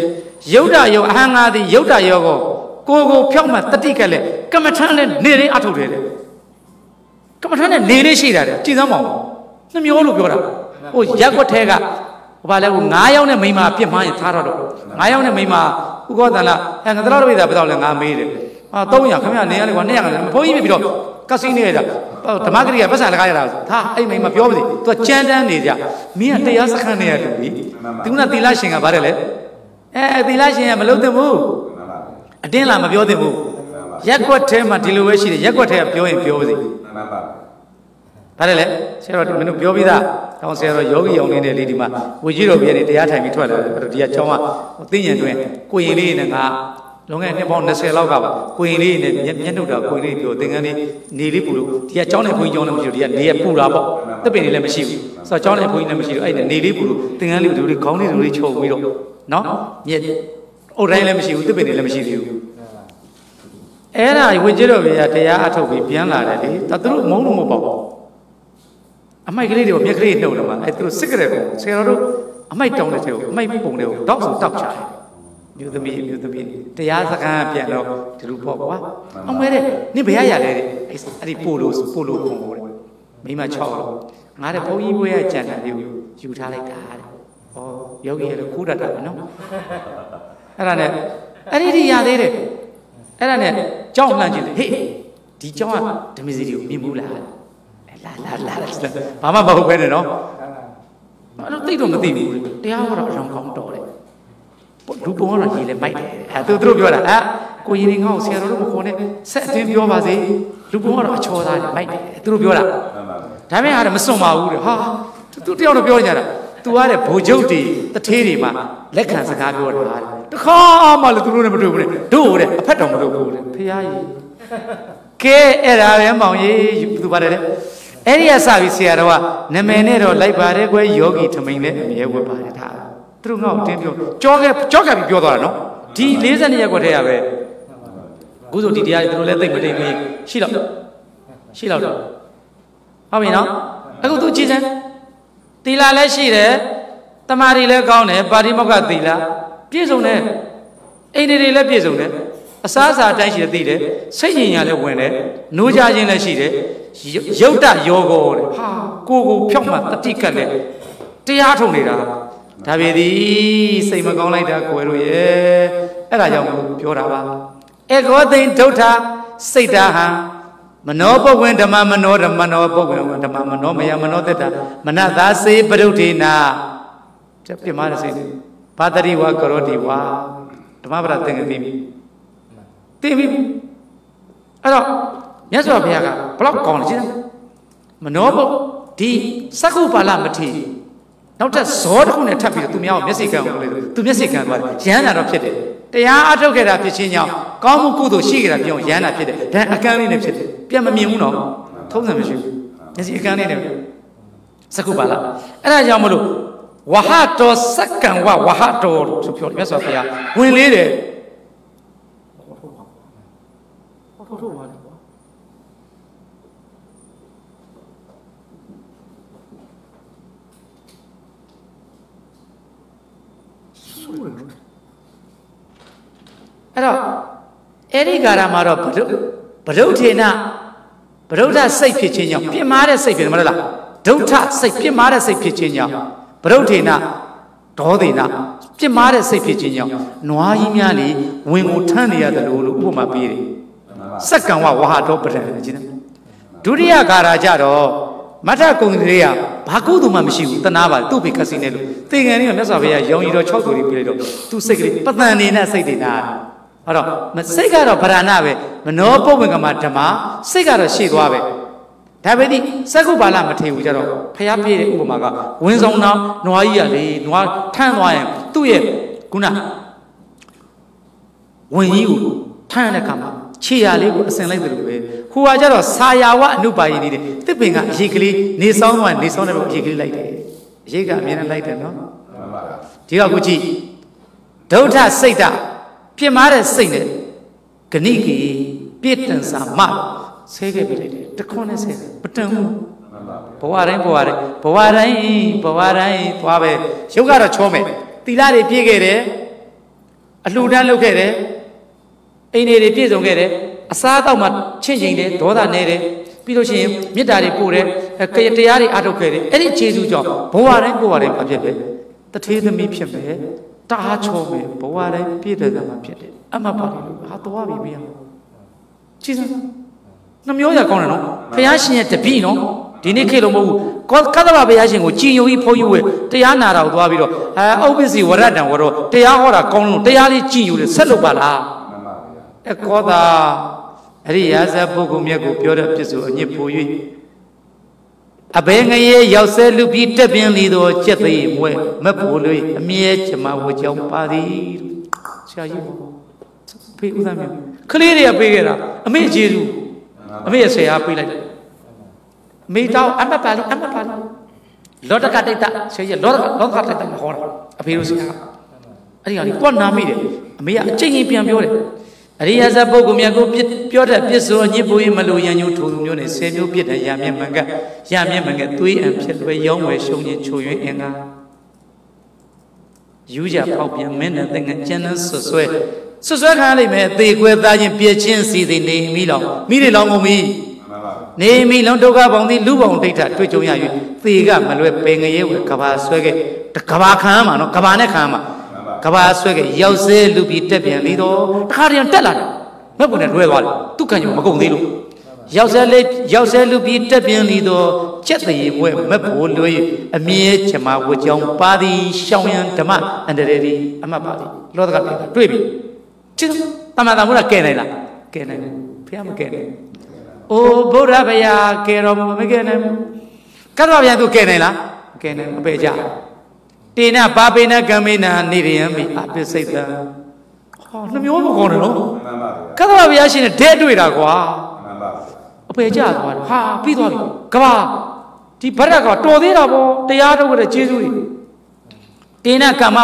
ယုတ်တာယောအဟံငါသည်ယုတ်တာယောကိုကိုကိုဖြောက်မှတတိကလည်းကမ္မထမ်းလည်းနေရင်းအထုတ်တယ်တဲ့ကမ္မထမ်းနဲ့နေလေးရှိတာတဲ့ကြည်စမ်းပါဦးနှမျောလို့ပြောတာဟိုရက်ွက်ထဲက ဟိုဘာလဲဟို9ယောက်နဲ့မိန်းမပြစ်မှားရင်ထားတော့တော့9ယောက်နဲ့မိန်းမဥကောတန်လားအဲငါတို့ပြိတာဘယ်တော့လဲငါမေးတယ်အာ300ခင်ဗျနေရလေကွာ200ကလည်းဘုန်းကြီးပြပြီးတော့ကစီနေရတာဓမ္မဂရိကပတ်စံလကားရတာဒါအဲ့မိန်းမပြောပါစေ तू ကြမ်းတမ်းနေကြမင်းကတရားစခန်းနေရတယ်ပြီသူကသီလရှင်ကဗါတယ်လေအဲသီလရှင်ကမလုပ်သင့်ဘူးမှန်ပါအတင်းလာမပြောသင့်ဘူးရက်ွက်ထဲမှာဒီလိုပဲရှိတယ်ရက်ွက်ထဲကပြောရင်ပြောပါစေမှန်ပါဗါ တယ်လေဆရာတော်မင်းတို့ပြောပြီးသားတောင်းဆရာတော်ယောဂီအောင်နေတဲ့လေးဒီမှာဝေကြီးတော်ပြည့်နေတရားထိုင်ပြီးထွက်လာတယ်အဲ့တော့ဒီကကျောင်းကသိဉ္ဇဉ်တွင်ကိုရင်လေးနဲ့ငါလွန်ခဲ့တဲ့နှစ်ပေါင်း20လောက်ကပါကိုရင်လေးနဲ့မျက်မျက်နှုတ်တာကိုရင်လေးပြောသင်္ကန်းလေးနေလေးပူလို့ဒီကကျောင်းနဲ့ဘုန်းကြီးကျောင်းနဲ့မရှိဘူးဒီကနေရပူတာပေါ့တစ်ပင်လေးလည်းမရှိဘူးဆိုတော့ကျောင်းနဲ့ဘုန်းကြီးလည်းမရှိဘူးအဲ့ဒါနေလေးပူလို့သင်္ကန်းလေးဒီလိုခေါင်းလေးဒီလိုချုပ်ပြီးတော့နော်မျက်အုတ်တိုင်းလည်းမရှိဘူးတစ်ပင်လေးလည်းမရှိသေးဘူးအဲ့ဒါဝေကြီးတော်ပြည့်တရားအထုတ်ပြီးပြန်လာတယ်လေဒါသူတို့မုန်းလို့မပေါ့ဘူး အမိုက်ကလေးတွေကိုမျက်ကလေးနှုတ်တယ်မှာအဲသူတို့စစ်ကြတဲ့ကိုဆရာတော်တို့အမိုက်တောင်းတဲ့ထဲကိုအမိုက်ပုံတွေကိုတောက်ဆိုတောက်ချတယ်မြို့သမီးမြို့သမီးတရားစကားပြန်တော့ဒီလိုပေါ့ကွာအမဲတဲ့နင်ဘယ်ရရလဲတဲ့အဲ့အဲ့ဒီပို့လို့ပို့လို့ခုံကိုတဲ့မိမ6လို့ငါတဲ့ဘုန်းကြီးဘွဲရကြံတယ်ကိုယူထားလိုက်တာတဲ့ဩယောဂီရတော့ခိုးတတ်တာပဲနော်အဲ့ဒါနဲ့အဲ့ဒီဒီရသေးတယ်အဲ့ဒါနဲ့ကြောက်လှမ်းကြည့်တယ်ဟေးဒီကြောင်းကဓမ္မစီတွေကိုမြင်ဘူးလား လာလာလာဘာမှမဟုတ်ပဲနဲ့နော်အဲ့တော့သိတော့မသိဘူးတရားဟောတော့အရောင်ကောင်းတော်တယ်လူပုံကတော့ရေးလဲမိုက်တယ်အဲသူတို့ပြောတာအဲကိုရင်ငါ့ကိုဆရာတော်တို့မခေါ်နဲ့ဆက်အတင်းပြောပါစေလူပုံကတော့အချောသားတယ်မိုက်တယ်သူတို့ပြောတာမှန်ပါဒါပေမဲ့အားမစွန့်ပါဘူးတဲ့ဟာသူတယောက်တော့ပြောနေကြတာသူကတဲ့ဘိုလ်ချုပ်တွေတထေးတွေမှာလက်ခံစကားပြောတာတဲ့တခါမှလည်းသူတို့နဲ့မတွေ့ဘူးတဲ့တို့တဲ့အဖက်တော်မလုပ်ဘူးတဲ့ဖះကြီးကဲအဲ့ဒါပဲမောင်ကြီးသူပါတယ်တဲ့ အဲ့ဒီကစပြီးဆရာတော်ကနမယ်နဲ့တော့လိုက်ပါတယ်ကွယ်ယောဂီထမိန်နဲ့အမြဲဝတ်ပါတယ်ဒါသူတို့ငါ့ကိုတင်းပြောကြောခဲ့ကြောခဲ့ပြီးပြောသွားတာနော်ဒီ42ရက်ကွက်ထဲရပဲအခုဆိုဒီတရားတွေသူတို့လည်းသိမ့်မတိမ်မင်းရှိတော့ရှိတော့ဟုတ်ပြီနော်အခုသူကြည်စမ်းသီလလည်းရှိတယ်တမာရီလည်းကောင်းတယ်ပါတိမောက္ခသီလပြည့်စုံတယ်အိန္ဒြေတွေလည်းပြည့်စုံတယ်အစားအစာအတိုင်းရှိတယ်သိတယ်စိတ်ညင်ညာလည်းဝင်တယ်နိုးကြခြင်းလည်းရှိတယ် ရုတ်တယောဂောတဲ့ဟာကိုကိုဖြောက်မှတတိကတ်လည်းတရားထုံနေတာဒါပေသည်စိတ်မကောင်းလိုက်တာကိုယ်တို့ရဲ့အဲ့ဒါကြောင့်ပြောတာပါအေကောသိန်ဒုဋ္ဌစိတ်တာဟံမနောပုတ်ဝင်ဓမ္မမနောဓမ္မနောပုတ်ဝင်ဓမ္မမနောမယမနောတတ္တမနသာစေပရုဋ္ဌိနာပြမရစေဘာတရိဝကရောတိဝါဓမ္မပဒသင်္ကတိပြီသိပြီအဲ့တော့ မြတ်စွာဘုရားကဘလောက်ကောင်းလဲကြည့်မနောပုတ်ဒီစက္ခုပါဠမထေနောက်ထပ်ဇောတစ်ခုနဲ့ထပ်ပြီးတော့သူများကိုမျက်စိကံကိုလေသူမျက်စိကံသွားတယ်ရဟန္တာတော့ဖြစ်တယ်တရားအထုတ်ခဲ့တာဖြစ်ချင်းကြောင့်ကောင်းမှုကုသိုလ်ရှိခဲ့တာပြောရဟန္တာဖြစ်တယ်ဒါအကန့်လေးနဲ့ဖြစ်တယ်ပြန်မမြင်ဘူးနော်ထုံးစံမရှိဘူးမျက်စိအကန့်လေးနဲ့စကုပါလားအဲ့ဒါကြောင့်မလို့ဝဟတော်စက္ကံဝဝဟတော်ဆိုပြောတယ်မြတ်စွာဘုရားဝင်လေးတယ်ဟုတ်ထုတ်ပါ လေကွာအဲ့တော့အဲ့ဒီကာရမှာတော့ဗဒုဗဒုထေနဗဒုဒ္ဓစိတ်ဖြစ်ခြင်းကြောင့်ပြင်းမာတဲ့စိတ်ဖြစ်တယ်မဟုတ်လားဒုဋ္ဌစိတ်ပြင်းမာတဲ့စိတ်ဖြစ်ခြင်းကြောင့်ဗဒုထေနဒေါသေနပြင်းမာတဲ့စိတ်ဖြစ်ခြင်းကြောင့်နွားကြီးများလေဝင်ကိုထမ်းနေရတယ်လို့ဥပမာပေးတယ်စက္ကံဝဝဟာတော်ပဒံကျင်းဒုတိယကာရာကြတော့ မထကုံတွေကဘာကုသိုလ်မှမရှိဘူးတနာပါသူ့ဖေခက်စီနေလို့သင်္ကန်းလေးကမြတ်စွာဘုရားရောင်ရီတော်6သူတွေပြလိုက်တော့သူစိတ်ကလေးပတန်နေနဲ့စိတ်တွေနာဟုတ်တော့စိတ်ကတော့ဗရဏပဲမနောပုတ်ဝင်ကမှာဓမ္မစိတ်ကတော့ရှေ့သွားပဲဒါပဲဒီစက္ခုပါဠမထေဘူးကြတော့ဖျားပြေးတဲ့ဥပမာကဝင်းဆောင်တော့နွားကြီးရလေနွားထမ်းသွားရင်သူ့ရဲ့ခုနဝင်ကြီးကိုထမ်းတဲ့ခါမှာ ခြေရလေးကိုအစင်လိုက်တယ်လို့ပဲဟိုကကြတော့ဆာယာဝအနုပါယီနေတဲ့တစ်ပင်ကအရေးကလေးနေဆောင်သွားနေဆောင်တဲ့ဘက်အရေးကလေးလိုက်တယ်အရေးကအမြဲတမ်းလိုက်တယ်နော်မှန်ပါဒီကခုကြည့်ဒုဋ္ဌစိတ်တပြစ်မာတဲ့စိတ်နဲ့ဂဏိကီပြည့်တန်စာမဆဲခဲ့ပြလိုက်တယ်တခွန်းနဲ့ဆဲတယ်မတန်ဘူးမှန်ပါဗျာဘဝတိုင်းဘဝတိုင်းဘဝတိုင်းဘဝတိုင်းသွားပဲရုပ်ကတော့ချောမယ်သီလတွေပြည့်ခဲ့တယ်အလှူဒန်းလုပ်ခဲ့တယ် အိမ်တွေပြည့်စုံခဲ့တယ်အစားအသောက်မှချင့်ချိန်တယ်ဒေါသနေတယ်ပြီးလို့ရှိရင်မေတ္တာတွေပို့တယ်အဲကရတရားတွေအားထုတ်ခဲ့တယ်အဲ့ဒီခြေစုကြောင့်ဘဝတိုင်းဘဝတိုင်းအဖြစ်ပဲတထေးသမီးဖြစ်မယ်တအားချောမယ်ဘဝတိုင်းပြည့်တဲ့ကမှာဖြစ်တယ်အမှတ်ပါလို့ဟာသွားပြီဗျာကြည်စမ်းနှမျောရကောင်းတယ်နော်ဖះရှင်ရဲ့တပည့်နော်ဒီနေ့ခေတ်လို့မဟုတ်ဘူးကောကသဗ္ဗဘုရားရှင်ကိုကြည်ညိုကြီးဖုံးယူဝဲတရားနာတော်သွားပြီးတော့အဲဥပ္ပစီဝရတ္တံဝရောတရားဟောတာကောင်းလို့တရားလေးကြည်ယူတယ်ဆက်လုပ်ပါလား မှန်ပါဗျာအကောသာအဲ့ဒီရာဇပုဂ္ဂိုလ်မြတ်ကိုပြောတဲ့ပြစ်စုအညစ်ပို၍အဘယ်ငရေရောက်ဆဲလူပြီးတက်ပြင်းလီသောကြက်သိမွဲမက်ဖို့လို့အမြဲချမဝကြောင်းပါသည်ဆရာကြီးဖေးဥသားမြတ်ကလေးတွေကပေးခဲ့တာအမေကျေစုအမေရဲ့ဆရာပေးလိုက်တယ်အမေတောင်းအမတ်ပါလိအမတ်ပါလိလောတကတိတ်တဆရာကြီးလောတကလောတကတိတ်တဟောတာအဖေတို့ဆရာအဲ့ဒီဟာလေးကိုနာမိတယ်အမေကအချိန်ကြီးပြန်ပြောတယ် အရိယာဇပုဂ္ဂိုလ်မြတ်ကိုပြောတဲ့ပြစ်ဆိုအညစ်ပိုးရင်မလို့ရန်ညိုထိုသူမျိုးနဲ့ဆယ်မျိုးပြစ်တဲ့ရာမျက်မှန်ကရာမျက်မှန်ကသွေးအံဖြစ်လွယ်ရောင်းဝယ်ရှုံရင်ချိုရွေးအင်္ဂါယူကြပေါက်ပြန်မင်းနဲ့တငယ်ကျန်းနဲ့ဆွဆွဲဆွဆွဲခံရလိမ့်မယ်သေခွဲသားချင်းပြည့်ချင်းစီသည်နေမိလောင်မိတွေလောင်ကုန်ပြီမှန်ပါဗျာနေမိလုံးဒုက္ခပေါင်းသည်လူပေါင်းဒိဋ္ဌတွေ့ကြုံရ၍သေကမလွယ်ပင်ငရဲဝယ်ကဘာဆွဲခဲ့တကဘာခံရမှာနော်ကဘာနဲ့ခံရမှာ ကဘာဆွဲခဲ့ရောက်စဲလူပြီးတက်ပြန်ပြီးတော့တခါတည်းတက်လာတယ်မက်ပုံနဲ့လွဲသွားတယ်သူ့ကံကြောင့်မကုန်သေးလို့ရောက်စဲလေးရောက်စဲလူပြီးတက်ပြန်ပြီးတော့ကြက်တရေဘွဲမက်ဖို့လွဲအမြဲချမဝကြောင်ပါသည်ရှောင်းရန်ဓမ္မအန္တရာယ်ဒီအမှတ်ပါသည်လောကကတွေ့ပြီချစ်တမန်တော်ကကဲနိုင်လားကဲနိုင်တယ်ဖះမကဲနိုင်။အိုးဗုဒ္ဓဘုရားကဲတော်မကဲနိုင်ဘူး။ကတ္တဗဗျာသူကဲနိုင်လား။မကဲနိုင်ဘူးအပေကြ။ တေနပါပေနကံမေနနေရယံမိအပိစိတ်တံ။ဟောနှမျိုးမကောင်းတယ်နော်မှန်ပါဗျာ။ကတ္တဗဗျာရှင်နဲ့ဒဲတွေ့တာကွာမှန်ပါဗျာ။အပေကြသွားတယ်။ဟာပြီးသွားပြီ။ကဘာဒီဗရက်ကတော်သေးတာပေါ့တရားထုတ်ကြတဲ့ကျေးဇူးတွေ။တေနကမ္မ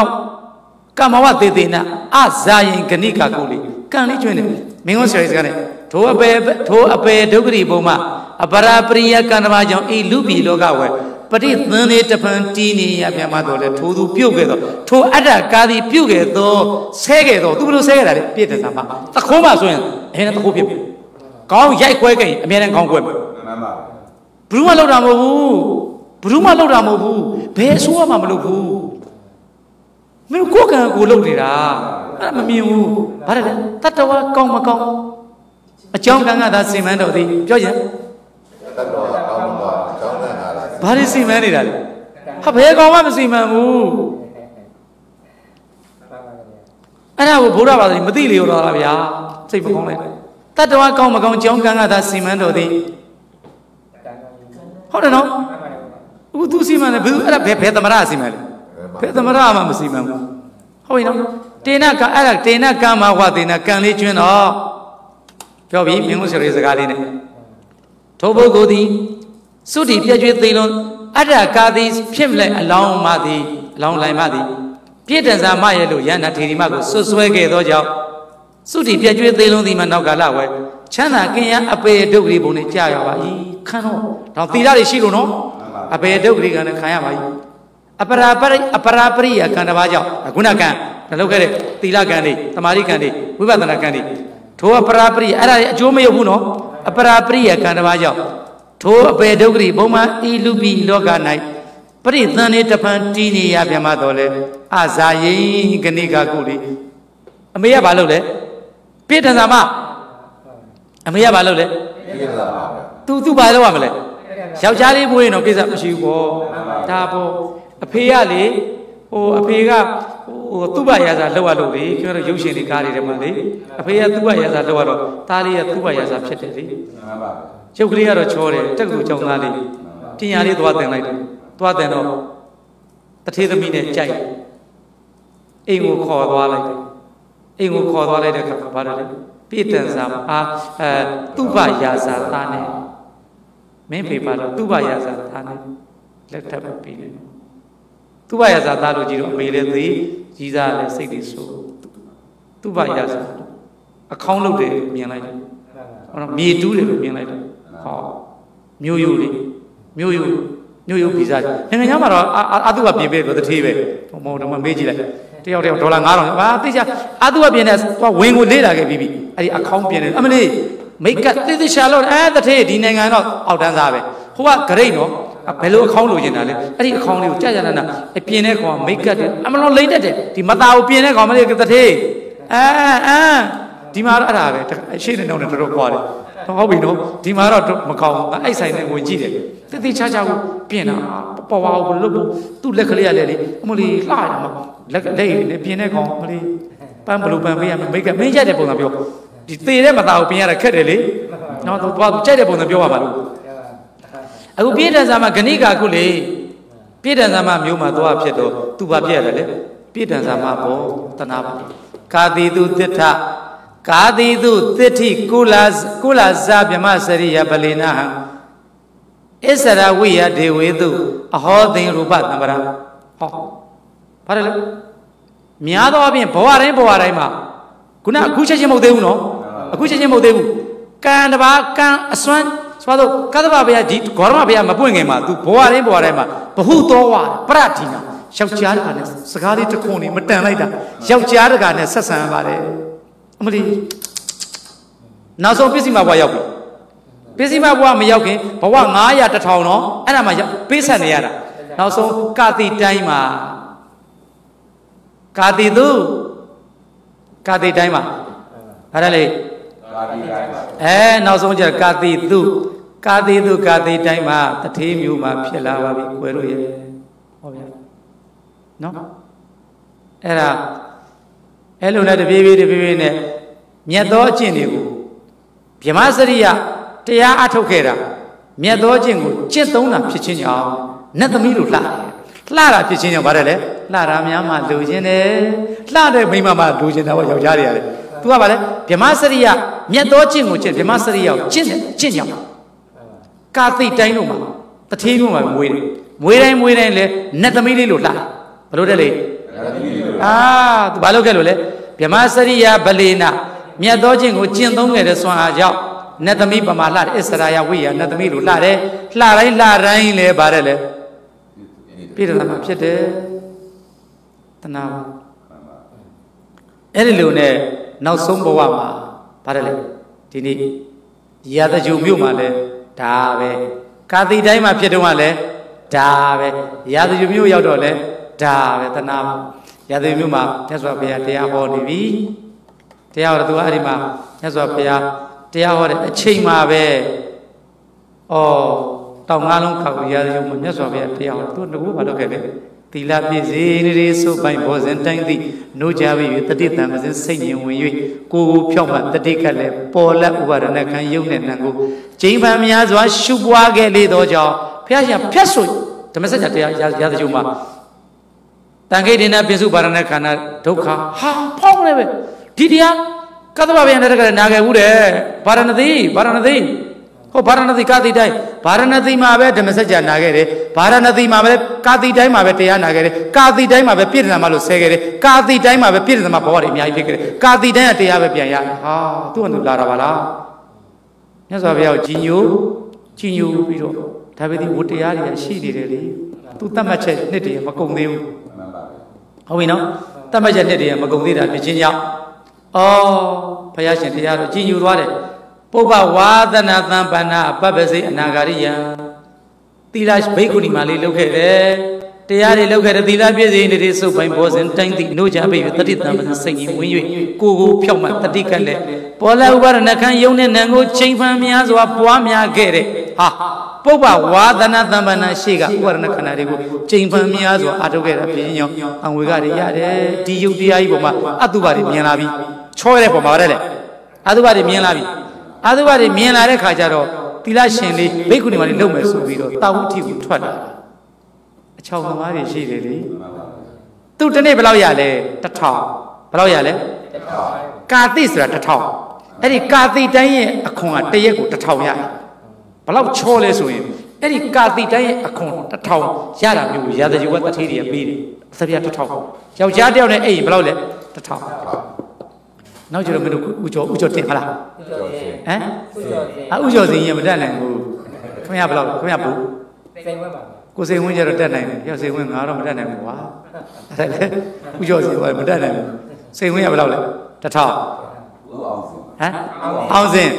ကမ္မဝသေသေနအဇာယင်ဂဏိကကုလိကံလေးကျွင်းတယ်မင်းတို့ဆရာကြီးစကားနဲ့ထိုအပေထိုအပေဒုက္ခရိဘုံမှာအပရာပရိယကန္တမကြောင့်ဤလူပြည်လောကဝဲ ပရိသင်္နေတဖန်တီးနေရပြန်မတော်လဲထိုသူပြုတ်ခဲ့တော့ထိုအတ္တကာသည်ပြုတ်ခဲ့တော့ဆဲခဲ့တော့သူဘယ်လိုဆဲခဲ့တာလဲပြည့်တယ်သာမသခိုးမှဆိုရင်အရင်ကသခိုးဖြစ်ပြီကောင်းရိုက်ခွဲခဲ့ရင်အများနဲ့ကောင်းခွဲမယ်မှန်ပါဗျာဘယ်သူမှလောက်တာမဟုတ်ဘူးဘယ်သူမှလောက်တာမဟုတ်ဘူးဘယ်အဆိုးမှမလုပ်ဘူးမင်းကိုယ်ကံကိုလုပ်နေတာအဲ့ဒါမမြင်ဘူးဘာလဲတတ္တဝါကောင်းမကောင်းအကြောင်းကံကသာစိမ့်မှန်းတော်သည်ပြောရင်တတ်တော်ကောင်းတော့ကျောင်းသားဟာလား ဘာတွေစိမ့်မှန်းနေတာလဲဟာဘယ်ကောင်မှမစိမ့်မှန်းဘူးအဲ့ဒါကိုဘုရားဘာသာမသိလေရောလားဗျာစိတ်မကောင်းလိုက်တတ္တဝါကောင်းမကောင်းအကြောင်းကံကသာစိမ့်မှန်းတော်သည်ဟုတ်တယ်နော်အခုသူစိမ့်မှန်းတယ်ဘယ်သူအဲ့ဒါဘယ်ဘယ်သမရစိမ့်မှန်းလဲဘယ်သမရမှမစီမံဘူးဟုတ်ပြီနော်တေနကအဲ့ဒါတေနကမ္မဝတေနကံလေးကျွင်းတော့ပြောပြီမင်းတို့ဆရာရဲ့စကားလေးနဲ့ထိုပုဂ္ဂိုလ်သည် သုတိပြည့်ကျွေးသိလုံးအတ္တကာသည်ဖြစ်မလဲအလောင်းမသည်အလောင်းလိုက်မသည်ပြည့်တန်စာမရဲ့လို့ယန္တာထေရီမကိုဆွဆွဲခဲ့သောကြောင့်သုတိပြည့်ကျွေးသိလုံးသည်မနောက်ကာလဝဲချမ်းသာကင်ရအပေဒုက္ခရီဘုံနဲ့ကြာရပါ၏ခံတော့တော့သီလတွေရှိလို့နော်အပေဒုက္ခရီကလည်းခံရပါ၏အပရာပရိအပရာပရိယကံတစ်ပါးကြောင့်ခုနကံဒါလောက်ခဲ့တဲ့သီလကံတွေတမာရိကံတွေဝိပဿနာကံတွေထိုအပရာပရိယအဲ့ဒါအကျိုးမရောက်ဘူးနော်အပရာပရိယကံတစ်ပါးကြောင့် ထိုအပေဒုက္ခရီဘုံမှာဤလူပိလောက၌ပရိသန်နေတဖန်တီးနေရပြန်မတော်လဲအဇာယိဂဏိကကုလိအမေကဘာလုပ်လဲပြည့်တန်စာမအမေကဘာလုပ်လဲပြည့်လာပါဗျာ तू तू ဘာလုပ်ရမလဲယောက်ျားလေးမွေးရင်တော့ကိစ္စမရှိဘူးပေါ့ဒါပေါ့အဖေကလေဟိုအဖေကဟိုသူ့ဘရာစာလောက်ရလို့လေပြောတော့ရုပ်ရှင်တွေကားတွေထဲမှာလေအဖေကသူ့ဘရာစာလောက်ရတော့သားလေးကသူ့ဘရာစာဖြစ်တယ်လေမှန်ပါဗျာ ရုပ်ကလေးကတော့ချောတယ်တက္ကသိုလ်ကျောင်းသားလေးပညာလေးသွားတင်လိုက်တယ်သွားတင်တော့တထေသမီးနဲ့ကြိုက်အိမ်ကိုခေါ်သွားလိုက်တယ်အိမ်ကိုခေါ်သွားလိုက်တဲ့အခါမှာဘာလဲပြည့်တန်စာအာအဲသူ့ဘရာစာသားနဲ့မင်းဖေပါတော့သူ့ဘရာစာသားနဲ့လက်ထပ်ပြီးတယ်သူ့ဘရာစာသားလို့ကြည့်တော့အမေလည်းသေးကြီးစားလည်းစိတ်တွေဆိုသူ့ဘရာစာအခေါင်းလုတ်တယ်မြင်လိုက်တယ်ဟောတော့မြေတူးတယ်လို့မြင်လိုက်တယ် ဟောမျိုးယိုတွေမျိုးယိုမျိုးယိုဗီဇာနိုင်ငံခြားမှာတော့အာတုကပြင်ပေးတယ်တထေးပဲဟိုမဟုတ်တော့မေးကြည့်လိုက်တယောက်တယောက်ဒေါ်လာ9000ဘာသိချာအာတုကပြင်တဲ့သွားဝင်ကိုလေးလာခဲ့ပြီးပြီအဲ့ဒီအခေါင်းပြင်တယ်အမလေးမိတ်ကတိတိရှာလို့အဲတထေးဒီနိုင်ငံတော့အောက်တန်းသားပဲဟိုကဂရိတ်နော်ဘယ်လိုအခေါင်းလိုချင်တာလဲအဲ့ဒီအခေါင်းလေးကိုကြာကြာနာနာအပြင်းတဲ့ကောင်မိတ်ကတ်တယ်အမလုံးလိမ့်တတ်တယ်ဒီမသားကိုပြင်းတဲ့ကောင်မလေးကတထေးအဲအဲ ဒီမှာတော့အဲ့ဒါပဲအရှိနေတော့တော်တော်ခွာတယ်ဟုတ်ပြီနော်ဒီမှာတော့မကောင်းဘူးအဲ့ဆိုင်နဲ့ဝင်ကြည့်တယ်တိတိချာချာကိုပြင်တာပေါ်ပါဘူးလို့သူ့လက်ကလေးရလေလေအမလီလှရမှာလက်လက်ရည်နဲ့ပြင်တဲ့ကောင်အမလီပန်းဘလူပန်းပေးရမယ်မိတ်ကမင်းကြတဲ့ပုံစံပြောဒီသေတဲ့မသားကိုပြင်ရတာခက်တယ်လေနော်သူသွားကြိုက်တဲ့ပုံစံပြောပါမှာလို့အခုပြည့်တန်စာမှာဂဏိကာခုလေပြည့်တန်စာမှာမျိုးမှာသွားဖြစ်တော့သူဘာဖြစ်ရတယ်လေပြည့်တန်စာမှာပေါ့တနာပါကာတိတုသစ္ထ ကာတိတုသစ္ထိကုလာကုလာဇဗြမစရိယပလေနဟံအစ္ဆရဝိယဒေဝေတုအဟောသိရူပသံဗရာဟောဘာလဲများသောအပြင်ဘဝတိုင်းဘဝတိုင်းမှာခုနအခုချက်ချင်းမဟုတ်သေးဘူးနော်အခုချက်ချင်းမဟုတ်သေးဘူးကံတပါကံအစွမ်းဆိုတော့ကသဗ္ဗဘုရားဒီဂေါရမဘုရားမပွင့်ခင်မှာ तू ဘဝတိုင်းဘဝတိုင်းမှာဘဟုတော်ဝါပရတိနာယောက်ျားတကာနဲ့စကားလေးတစ်ခုနေမတန်လိုက်တာယောက်ျားတကာနဲ့ဆက်ဆံပါတယ် အမလီနောက်ဆုံးပစ္စည်းမဘွားရောက်ပြီပစ္စည်းမဘွားမရောက်ခင်ဘဝ900တထောင်တော့အဲ့ဒါမှပေးဆက်နေရတာနောက်ဆုံးကာတိတိုင်းမှာကာတိသူကာတိတိုင်းမှာဘာလဲလေကာတိတိုင်းပါအဲနောက်ဆုံးကျကာတိသူကာတိသူကာတိတိုင်းမှာတထေးမျိုးမှာဖြစ်လာပါပြီခွဲလို့ရဲ့ဟောဗျာနော်အဲ့ဒါ အဲ့လိုနဲ့တပြေးပြေးတပြေးပြေးနဲ့မြတ်သောအကျင့်တွေကိုဗြဟ္မစရိယတရားအထုတ်ခဲ့တာမြတ်သောအကျင့်ကိုကျင့်သုံးတာဖြစ်ခြင်းကြောင့်နတ်သမီးတို့လှတယ်လှတာဖြစ်ခြင်းကြောင့်ဗါတယ်လေလှတာများမှလူချင်းတယ်လှတဲ့မိန်းမမှလူချင်းတယ်ဟောယောက်ျားတွေရတယ်သူကဗါလဲဗြဟ္မစရိယမြတ်သောကျင့်ကိုကျင့်ဗြဟ္မစရိယကိုကျင့်တယ်ကျင့်ကြောင့်ကာသိတိုင်းတို့မှာတထေးမျိုးမှာမွေးတယ်မွေးတိုင်းမွေးတိုင်းလဲနတ်သမီးလေးလို့လှဘလို့တဲ့လေ အာသူဘာလုပ်ခဲ့လို့လဲဗြဟ္မစရိယဗလေနမြတ်သောခြင်းကိုကျင့်သုံးခဲ့တဲ့ဆွမ်းအားကြောင့်နတ်သမီးပမာလှတဲ့အစ္စရာယဝိယနတ်သမီးလိုလှတယ်လှတိုင်းလှတိုင်းလဲပါတယ်လေပြည့်တယ်မှာဖြစ်တယ်တဏှာပါအဲ့ဒီလိုနဲ့နောက်ဆုံးဘဝမှာပါတယ်လေဒီနေ့ရာဇဂျုမြို့မှာလဲဒါပဲကာတိတိုင်းမှာဖြစ်တော့ကလည်းဒါပဲရာဇဂျုမြို့ရောက်တော့လဲ ဒါပဲတဏှာပါရာဇဂျုမြို့မှာမြတ်စွာဘုရားတရားဟောနေပြီတရားဟောတော့သူကအဲ့ဒီမှာမြတ်စွာဘုရားတရားဟောတဲ့အချိန်မှာပဲဩတောင်ငါးလုံးခောက်ရာဇယုံမှာမြတ်စွာဘုရားတရားဟောသူကငါဘာလုပ်ခဲ့လဲသီလပြည့်စေနေရေစုပိုင်ဘောဇင်တိုင်းသည်နိုးကြပြီတတိတံမစင်စိတ်ညင်ဝင်၍ကိုကိုဖြောက်မှတတိကလည်းပေါ်လက်ဥပါဒณะခံယုံနဲ့နံကိုကျိန်ပံများစွာရှုပွားခဲ့လေသောကြောင့်ဘုရားရှင်ဖြတ်ဆိုဓမ္မစကြာတရားရာဇယုံမှာ တန်ခိတ်ဒေနပိစုပါရဏခန္ဓာဒုက္ခဟာဖောင်းနေပဲဒီတရားကသဗ္ဗဗျာနဲ့တကယ်နာခဲ့ဘူးတဲ့ဗာရဏသီဗာရဏသီဟောဗာရဏသီကာတိတိုင်းဗာရဏသီမှာပဲဓမ္မစကြာနာခဲ့တယ်ဗာရဏသီမှာပဲကာတိတိုင်းမှာပဲတရားနာခဲ့တယ်ကာတိတိုင်းမှာပဲပြည့်တယ်မှာလို့ဆဲခဲ့တယ်ကာတိတိုင်းမှာပဲပြည့်တယ်မှာဘဝတွေအများကြီးဖြစ်ခဲ့တယ်ကာတိတိုင်းကတရားပဲပြန်ရတယ်ဟာသူ့အနုလာတာပါလားမြတ်စွာဘုရားကိုကြီးညိုကြီးညိုပြီးတော့ဒါပေမဲ့ဝတ္တရားတွေရှိနေတယ်လေသူတတ်မှတ်ချက်နှစ်တည်းမကုန်သေးဘူး ဟုတ်ပြီနော်တတ်မှတ်ချက်နှစ်တည်းမကုန်သေးတာဖြစ်ချင်းကြောင့်အော်ဘုရားရှင်တရားတော်ကြီးညိုသွားတယ်ပုပ္ပဝါသနာသံပန္နာအပပ္ပစိအနာဂရိယံသီလဘိက္ခုနီမာလေးလုပ်ခဲ့တယ်တရားတွေလုပ်ခဲ့တဲ့သီလပြည့်စုံနေတဲ့စုပ်ပိုင်းဘောဇင်တိုင်းတိနိုးကြပြီတတိတံပန်စိတ်ကြီးဝင်၍ကိုကိုဖြောက်မှတတိကလည်းပေါ်လာဥပါရဏခံယုံတဲ့နံကိုချိန်ဖန်များစွာပွားများခဲ့တဲ့ ဟာပုပ္ပဝါသနာသံပန္နာရှိကဥပါရဏခန္ဓာတွေကိုချိန်ဖန်များစွာအားထုတ်ခဲ့တာဖြစ်ရင်ကြောင့်အံဝေကတွေရတယ်ဒီယုတ်တရားကြီးပေါ်မှာအတုပါတွေမြင်လာပြီချောရတဲ့ပုံမှာရတယ်အတုပါတွေမြင်လာပြီအာသုဘတွေမြင်လာတဲ့ခါကျတော့သီလရှင်လေးဘိက္ခုနီမလေးလုံမယ်ဆိုပြီးတော့တာဝုထိကိုထွက်လာအချောင်သမားတွေရှိတယ်လေသူတနေ့ဘယ်လောက်ရလဲတထောင်ဘယ်လောက်ရလဲကာတိဆိုတာတထောင်အဲ့ဒီကာတိတိုင်းရဲ့အခွန်ကတရက်ကိုတထောင်ရတယ်ဘယ် လောက်ချောလဲဆိုရင်အဲ့ဒီကာတိတိုင်းရဲ့အခွန်တထောင်ရတာမျိုးရာဇဂျီဝတ်တထေးတွေပေးတယ်သဗျာတထောင်ယောက်ျားတယောက်နဲ့အဲ့ဘယ်လောက်လဲတထောင်နောက်ကျတော့မင်းတို့ဥကျော်ဥကျော်တင်ဟလားကျော်စင်ဟမ်ဥကျော်စင်အဥကျော်စင်ရင်မတက်နိုင်ဘူးခင်ဗျားဘယ်လောက်ခင်ဗျားဘူးစိတ်ဝဲပါကိုစိန်ဝင်းကျတော့တက်နိုင်တယ်ရောက်စိန်ဝင်းငါတော့မတက်နိုင်ဘူးကွာအဲ့ဒါလေဥကျော်စင်ကမတက်နိုင်ဘူးစိန်ဝင်းကဘယ်လောက်လဲတစ်ထောင်ဦးအောင်စင်ဟမ်အောင်စင်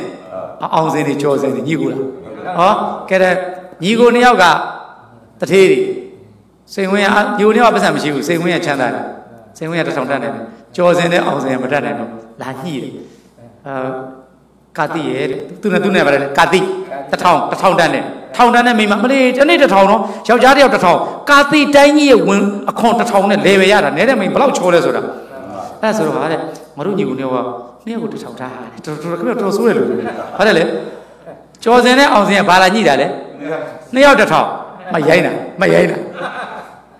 အောင်စင်နေကျော်စင်နေညီကိုလား ဟောကဲတဲ့ညီကိုနှစ်ယောက်ကတထေးတွေစိန်ဝင်းကညီကိုနှစ်ယောက်ကပတ်စံမရှိဘူးစိန်ဝင်းကချမ်းသာတယ်စိန်ဝင်းကတစ်ထောင်တက်နိုင်တယ်ကျော်စင်နဲ့အောင်စင်ကမတက်နိုင်တော့လာညှိတယ်အာကာတိရဲ့တဲ့သူနဲ့သူနဲ့ဗါတယ်ကာတိတစ်ထောင်တစ်ထောင်တက်တယ်ထောင်တန်းနဲ့မိမမလေးတစ်နေ့တစ်ထောင်တော့ယောက်ျားတစ်ယောက်တစ်ထောင်ကာတိတိုင်းကြီးရဲ့ဝင်အခွန်တစ်ထောင်နဲ့လေပဲရတာနဲတဲ့မိဘလောက်ချောလဲဆိုတာအဲ့ဒါဆိုတော့ဟာတဲ့ငါတို့ညီကိုနှစ်ယောက်ကနှစ်ယောက်ကိုတစ်ထောင်ထားတယ်တော်တော်ခင်ဗျတော်ဆိုးတယ်လို့ဟုတ်တယ်လေ ကျော်စင်နဲ့အောင်စင်ကဘာလာညှိတာလဲနှစ်ယောက်တစ်ထောင်မရိုင်းတာမရိုင်းတာ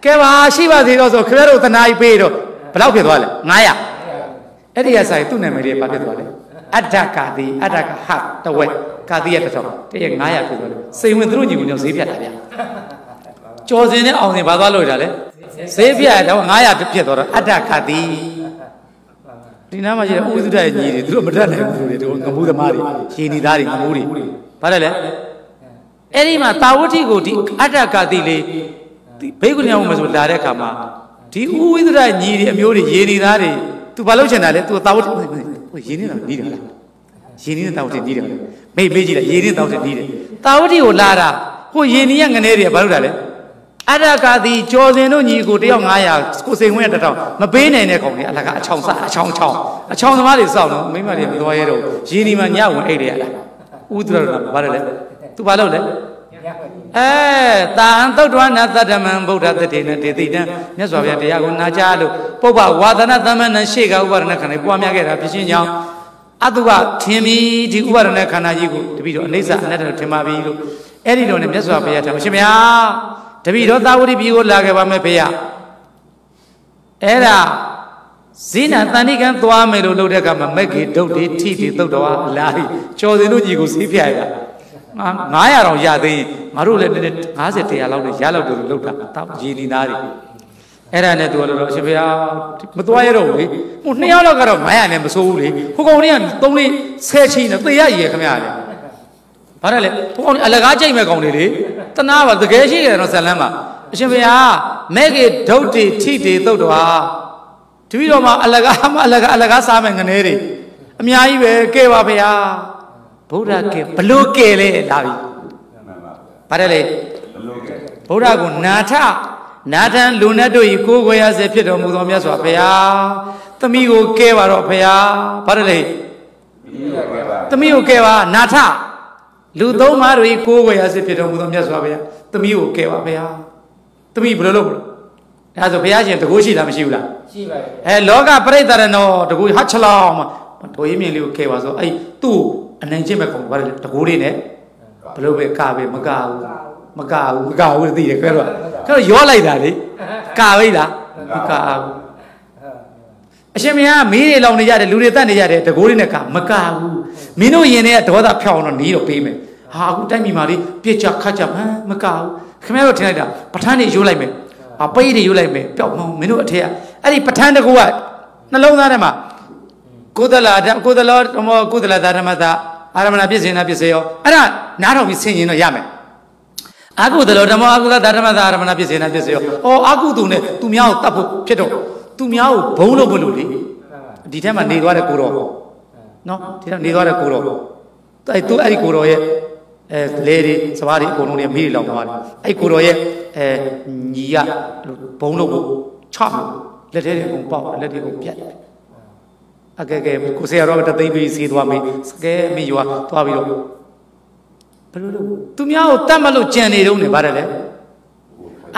ကဲပါရှိပါသေးတော့ဆိုခင်ဗျတို့သနာကြီးပေးတော့ဘယ်လောက်ဖြစ်သွားလဲ900အဲ့ဒီကဆိုင်သူ့နာမည်လေးဘာဖြစ်သွားလဲအတ္တကာတိအတ္တကဟတဝက်ကာတိရတစ်ထောင်တရက်900ဖြစ်သွားတယ်စိန်ဝင်သူတို့ညီကိုညောဈေးပြတ်တာဗျာကျော်စင်နဲ့အောင်စင်ဘာသွားလို့ရတာလဲဈေးပြတ်တော့900ဖြစ်သွားတော့အတ္တကာတိဒီနားမှာရှိတဲ့ဥဒ္ဒရညီတွေသူတို့မတတ်နိုင်ဘူးသူတို့ငမူးသမားတွေရှင်နေသားတွေငမူးတွေ ဘာလဲလဲအဲ့ဒီမှာတာဝတိကိုဒီအတ္တကာတိလေးဒီဘိက္ခုနီယမဆိုလာတဲ့အခါမှာဒီဥဝိဒ္ဒရညီတွေအမျိုးတွေရေနေသားတွေသူဘာလုပ်ချင်တာလဲသူတာဝတိဟိုရေနေတာနီးတယ်လားရေနေတဲ့တာဝတိနီးတယ်မိတ်မေးကြည့်လိုက်ရေနေတဲ့တာဝတိနီးတယ်တာဝတိကိုလာတာဟိုရေနေရငနေတွေဘာလုပ်တာလဲအတ္တကာတိကြော်စင်တို့ညီကိုတယောက်900ကိုစိန်ဝင်းတစ်ထောင်မပေးနိုင်တဲ့ကောင်တွေအလကအချောင်စားအချောင်ချောင်အချောင်သမားတွေစောက်တော့မိမတွေမသွားရတော့ရေဒီမှာညဝင်အိတ်တွေရလား ဥဒ္ဒရကဘာလဲသူဘာလုပ်လဲအဲတာဟံသုတ်တဝနာသတ္တမံဗုဒ္ဓတတေနတေတိတံမြတ်စွာဘုရားတရားကိုနာကြားလို့ပုပ္ပဝါဒနာသမဏရှေ့ကဥပါဒနာခန္ဓာပွားများခဲ့တာဖြစ်ခြင်းကြောင့်အတုကထင်ပြီးဒီဥပါဒနာခန္ဓာကြီးကိုတပည့်တော်အနိစ္စအနတ္တထင်ပါပြီလို့အဲ့ဒီတော့ねမြတ်စွာဘုရားထံရှင်ဗျာတပည့်တော်သာဝတိပြည်ကိုလာခဲ့ပါမယ်ဖေရအဲ့ဒါ ဇိနာတန်တိကံသွားမယ်လို့လုပ်တဲ့အခါမှာမက်ကေဒုတ်တိထိတိသုတ်တော်အလားကျော်စင်တို့ညီကိုစီးပြရတာငါ900တောင်ရသေးရင်ငါတို့လည်းနည်းနည်း50 100လောက်နဲ့ရလောက်တယ်လို့လုပ်တာတောက်ရည်နီသားတွေအဲ့ဒါနဲ့သူကလို့အရှင်ဘုရားမသွားရတော့ဘူးလေဟိုနှစ်ယောက်လောက်ကတော့900နဲ့မစိုးဘူးလေဟိုကောင်တွေက3လေး10ချင်းနဲ့သေရရည်ခင်ဗျာလေဘာလဲလေဟိုကောင်အလကားကြိတ်မဲ့ကောင်တွေလေတနာပါတကယ်ရှိတယ်တော့ဇလန်းမှာအရှင်ဘုရားမဲကေဒုတ်တိထိတိသုတ်တော် တပည့်တော်မှာအလကားမအလကားအလကားစားမဲ့ငနေတွေအများကြီးပဲကဲပါဗျာဗုဒ္ဓကဲဘလို့ကဲလဲလာပြီဘာလဲလေဘလို့ကဲဗုဒ္ဓကိုနာထနာထံလူနဲ့တို့ဤကိုယ်ကိုယ်ရစေဖြစ်တော်မူသောမြတ်စွာဘုရားသမီးကိုကဲပါတော့ဘုရားဘာလဲလေပြီးရခဲ့ပါသမီးကိုကဲပါနာထလူသုံးပါးတို့ဤကိုယ်ကိုယ်ရစေဖြစ်တော်မူသောမြတ်စွာဘုရားသမီးကိုကဲပါဘုရားသမီးဘယ်လိုလုပ်မလဲ ဒါဆိုဘုရားရှင်တကူရှိလားမရှိဘူးလားရှိပါရဲ့အဲလောကပရိသရဏောတကူဟတ်ချလောင်းမှာတို့ရင်းမြင်လေးကိုကဲပါဆိုအဲ့သူ့အနိုင်ချင်းမဲ့ကောင်ဘာလဲတကူလေးနဲ့ဘလို့ပဲကပဲမကဘူးမကဘူးမကဘူးသိတယ်ခဲတော့ခဲတော့ရောလိုက်တာလေကပဲလားမကဘူးအရှင်မင်းကမီးတွေလောင်နေရတယ်လူတွေတတ်နေရတယ်တကိုးလေးနဲ့ကမကဘူးမင်းတို့ရင်ထဲကဒေါသဖြောင်းတော့နီးတော့ပေးမယ်ဟာအခုတိုက်မိမာလေးပြစ်ချခတ်ချဟမ်မကဘူးခင်ဗျားတို့ထင်လိုက်တာပဋ္ဌာန်းတွေရိုးလိုက်မယ် အပိတ်တွေရိုးလိုက်မယ်ပျောက်မောင်းမင်းတို့အထက်ကအဲ့ဒီပဋ္ဌာန်းတကူကနှလုံးသားထဲမှာကုသလာဓမ္မကုသလောဓမ္မကုသလဓမ္မတာအာရမဏပြည့်စင်နာပြည့်စေရောအဲ့ဒါနားထောင်ပြီးဆင်ရင်တော့ရမယ်အာကုသလောဓမ္မအာကုသဓမ္မတာအာရမဏပြည့်စင်နာပြည့်စေရောအော်အာကုသူနဲ့သူများကိုတတ်ဖို့ဖြစ်တော့သူများကိုဘုံလို့မလို့လေဒီထဲမှာနေသွားတဲ့ကိုတော်နော်ဒီထဲနေသွားတဲ့ကိုတော်အဲ့သူအဲ့ဒီကိုတော်ရဲ့ အဲလေတွေစပါးတွေအကုန်လုံးတွေမိတွေလောင်သွားတယ်အဲ့ကိုတော်ရဲ့အဲညီကဘုံလို့ကိုချလက်ထဲတွေအကုန်ပေါက်လက်တွေအကုန်ပြတ်အကဲကဲကိုဆရာတော်ကတသိန်းပြီးစီးသွားပြီစကဲမိရွာသွားပြီးတော့ဘယ်လိုလုပ်သူများကိုတတ်မလို့ကြံနေတော့နေပါတယ်လေ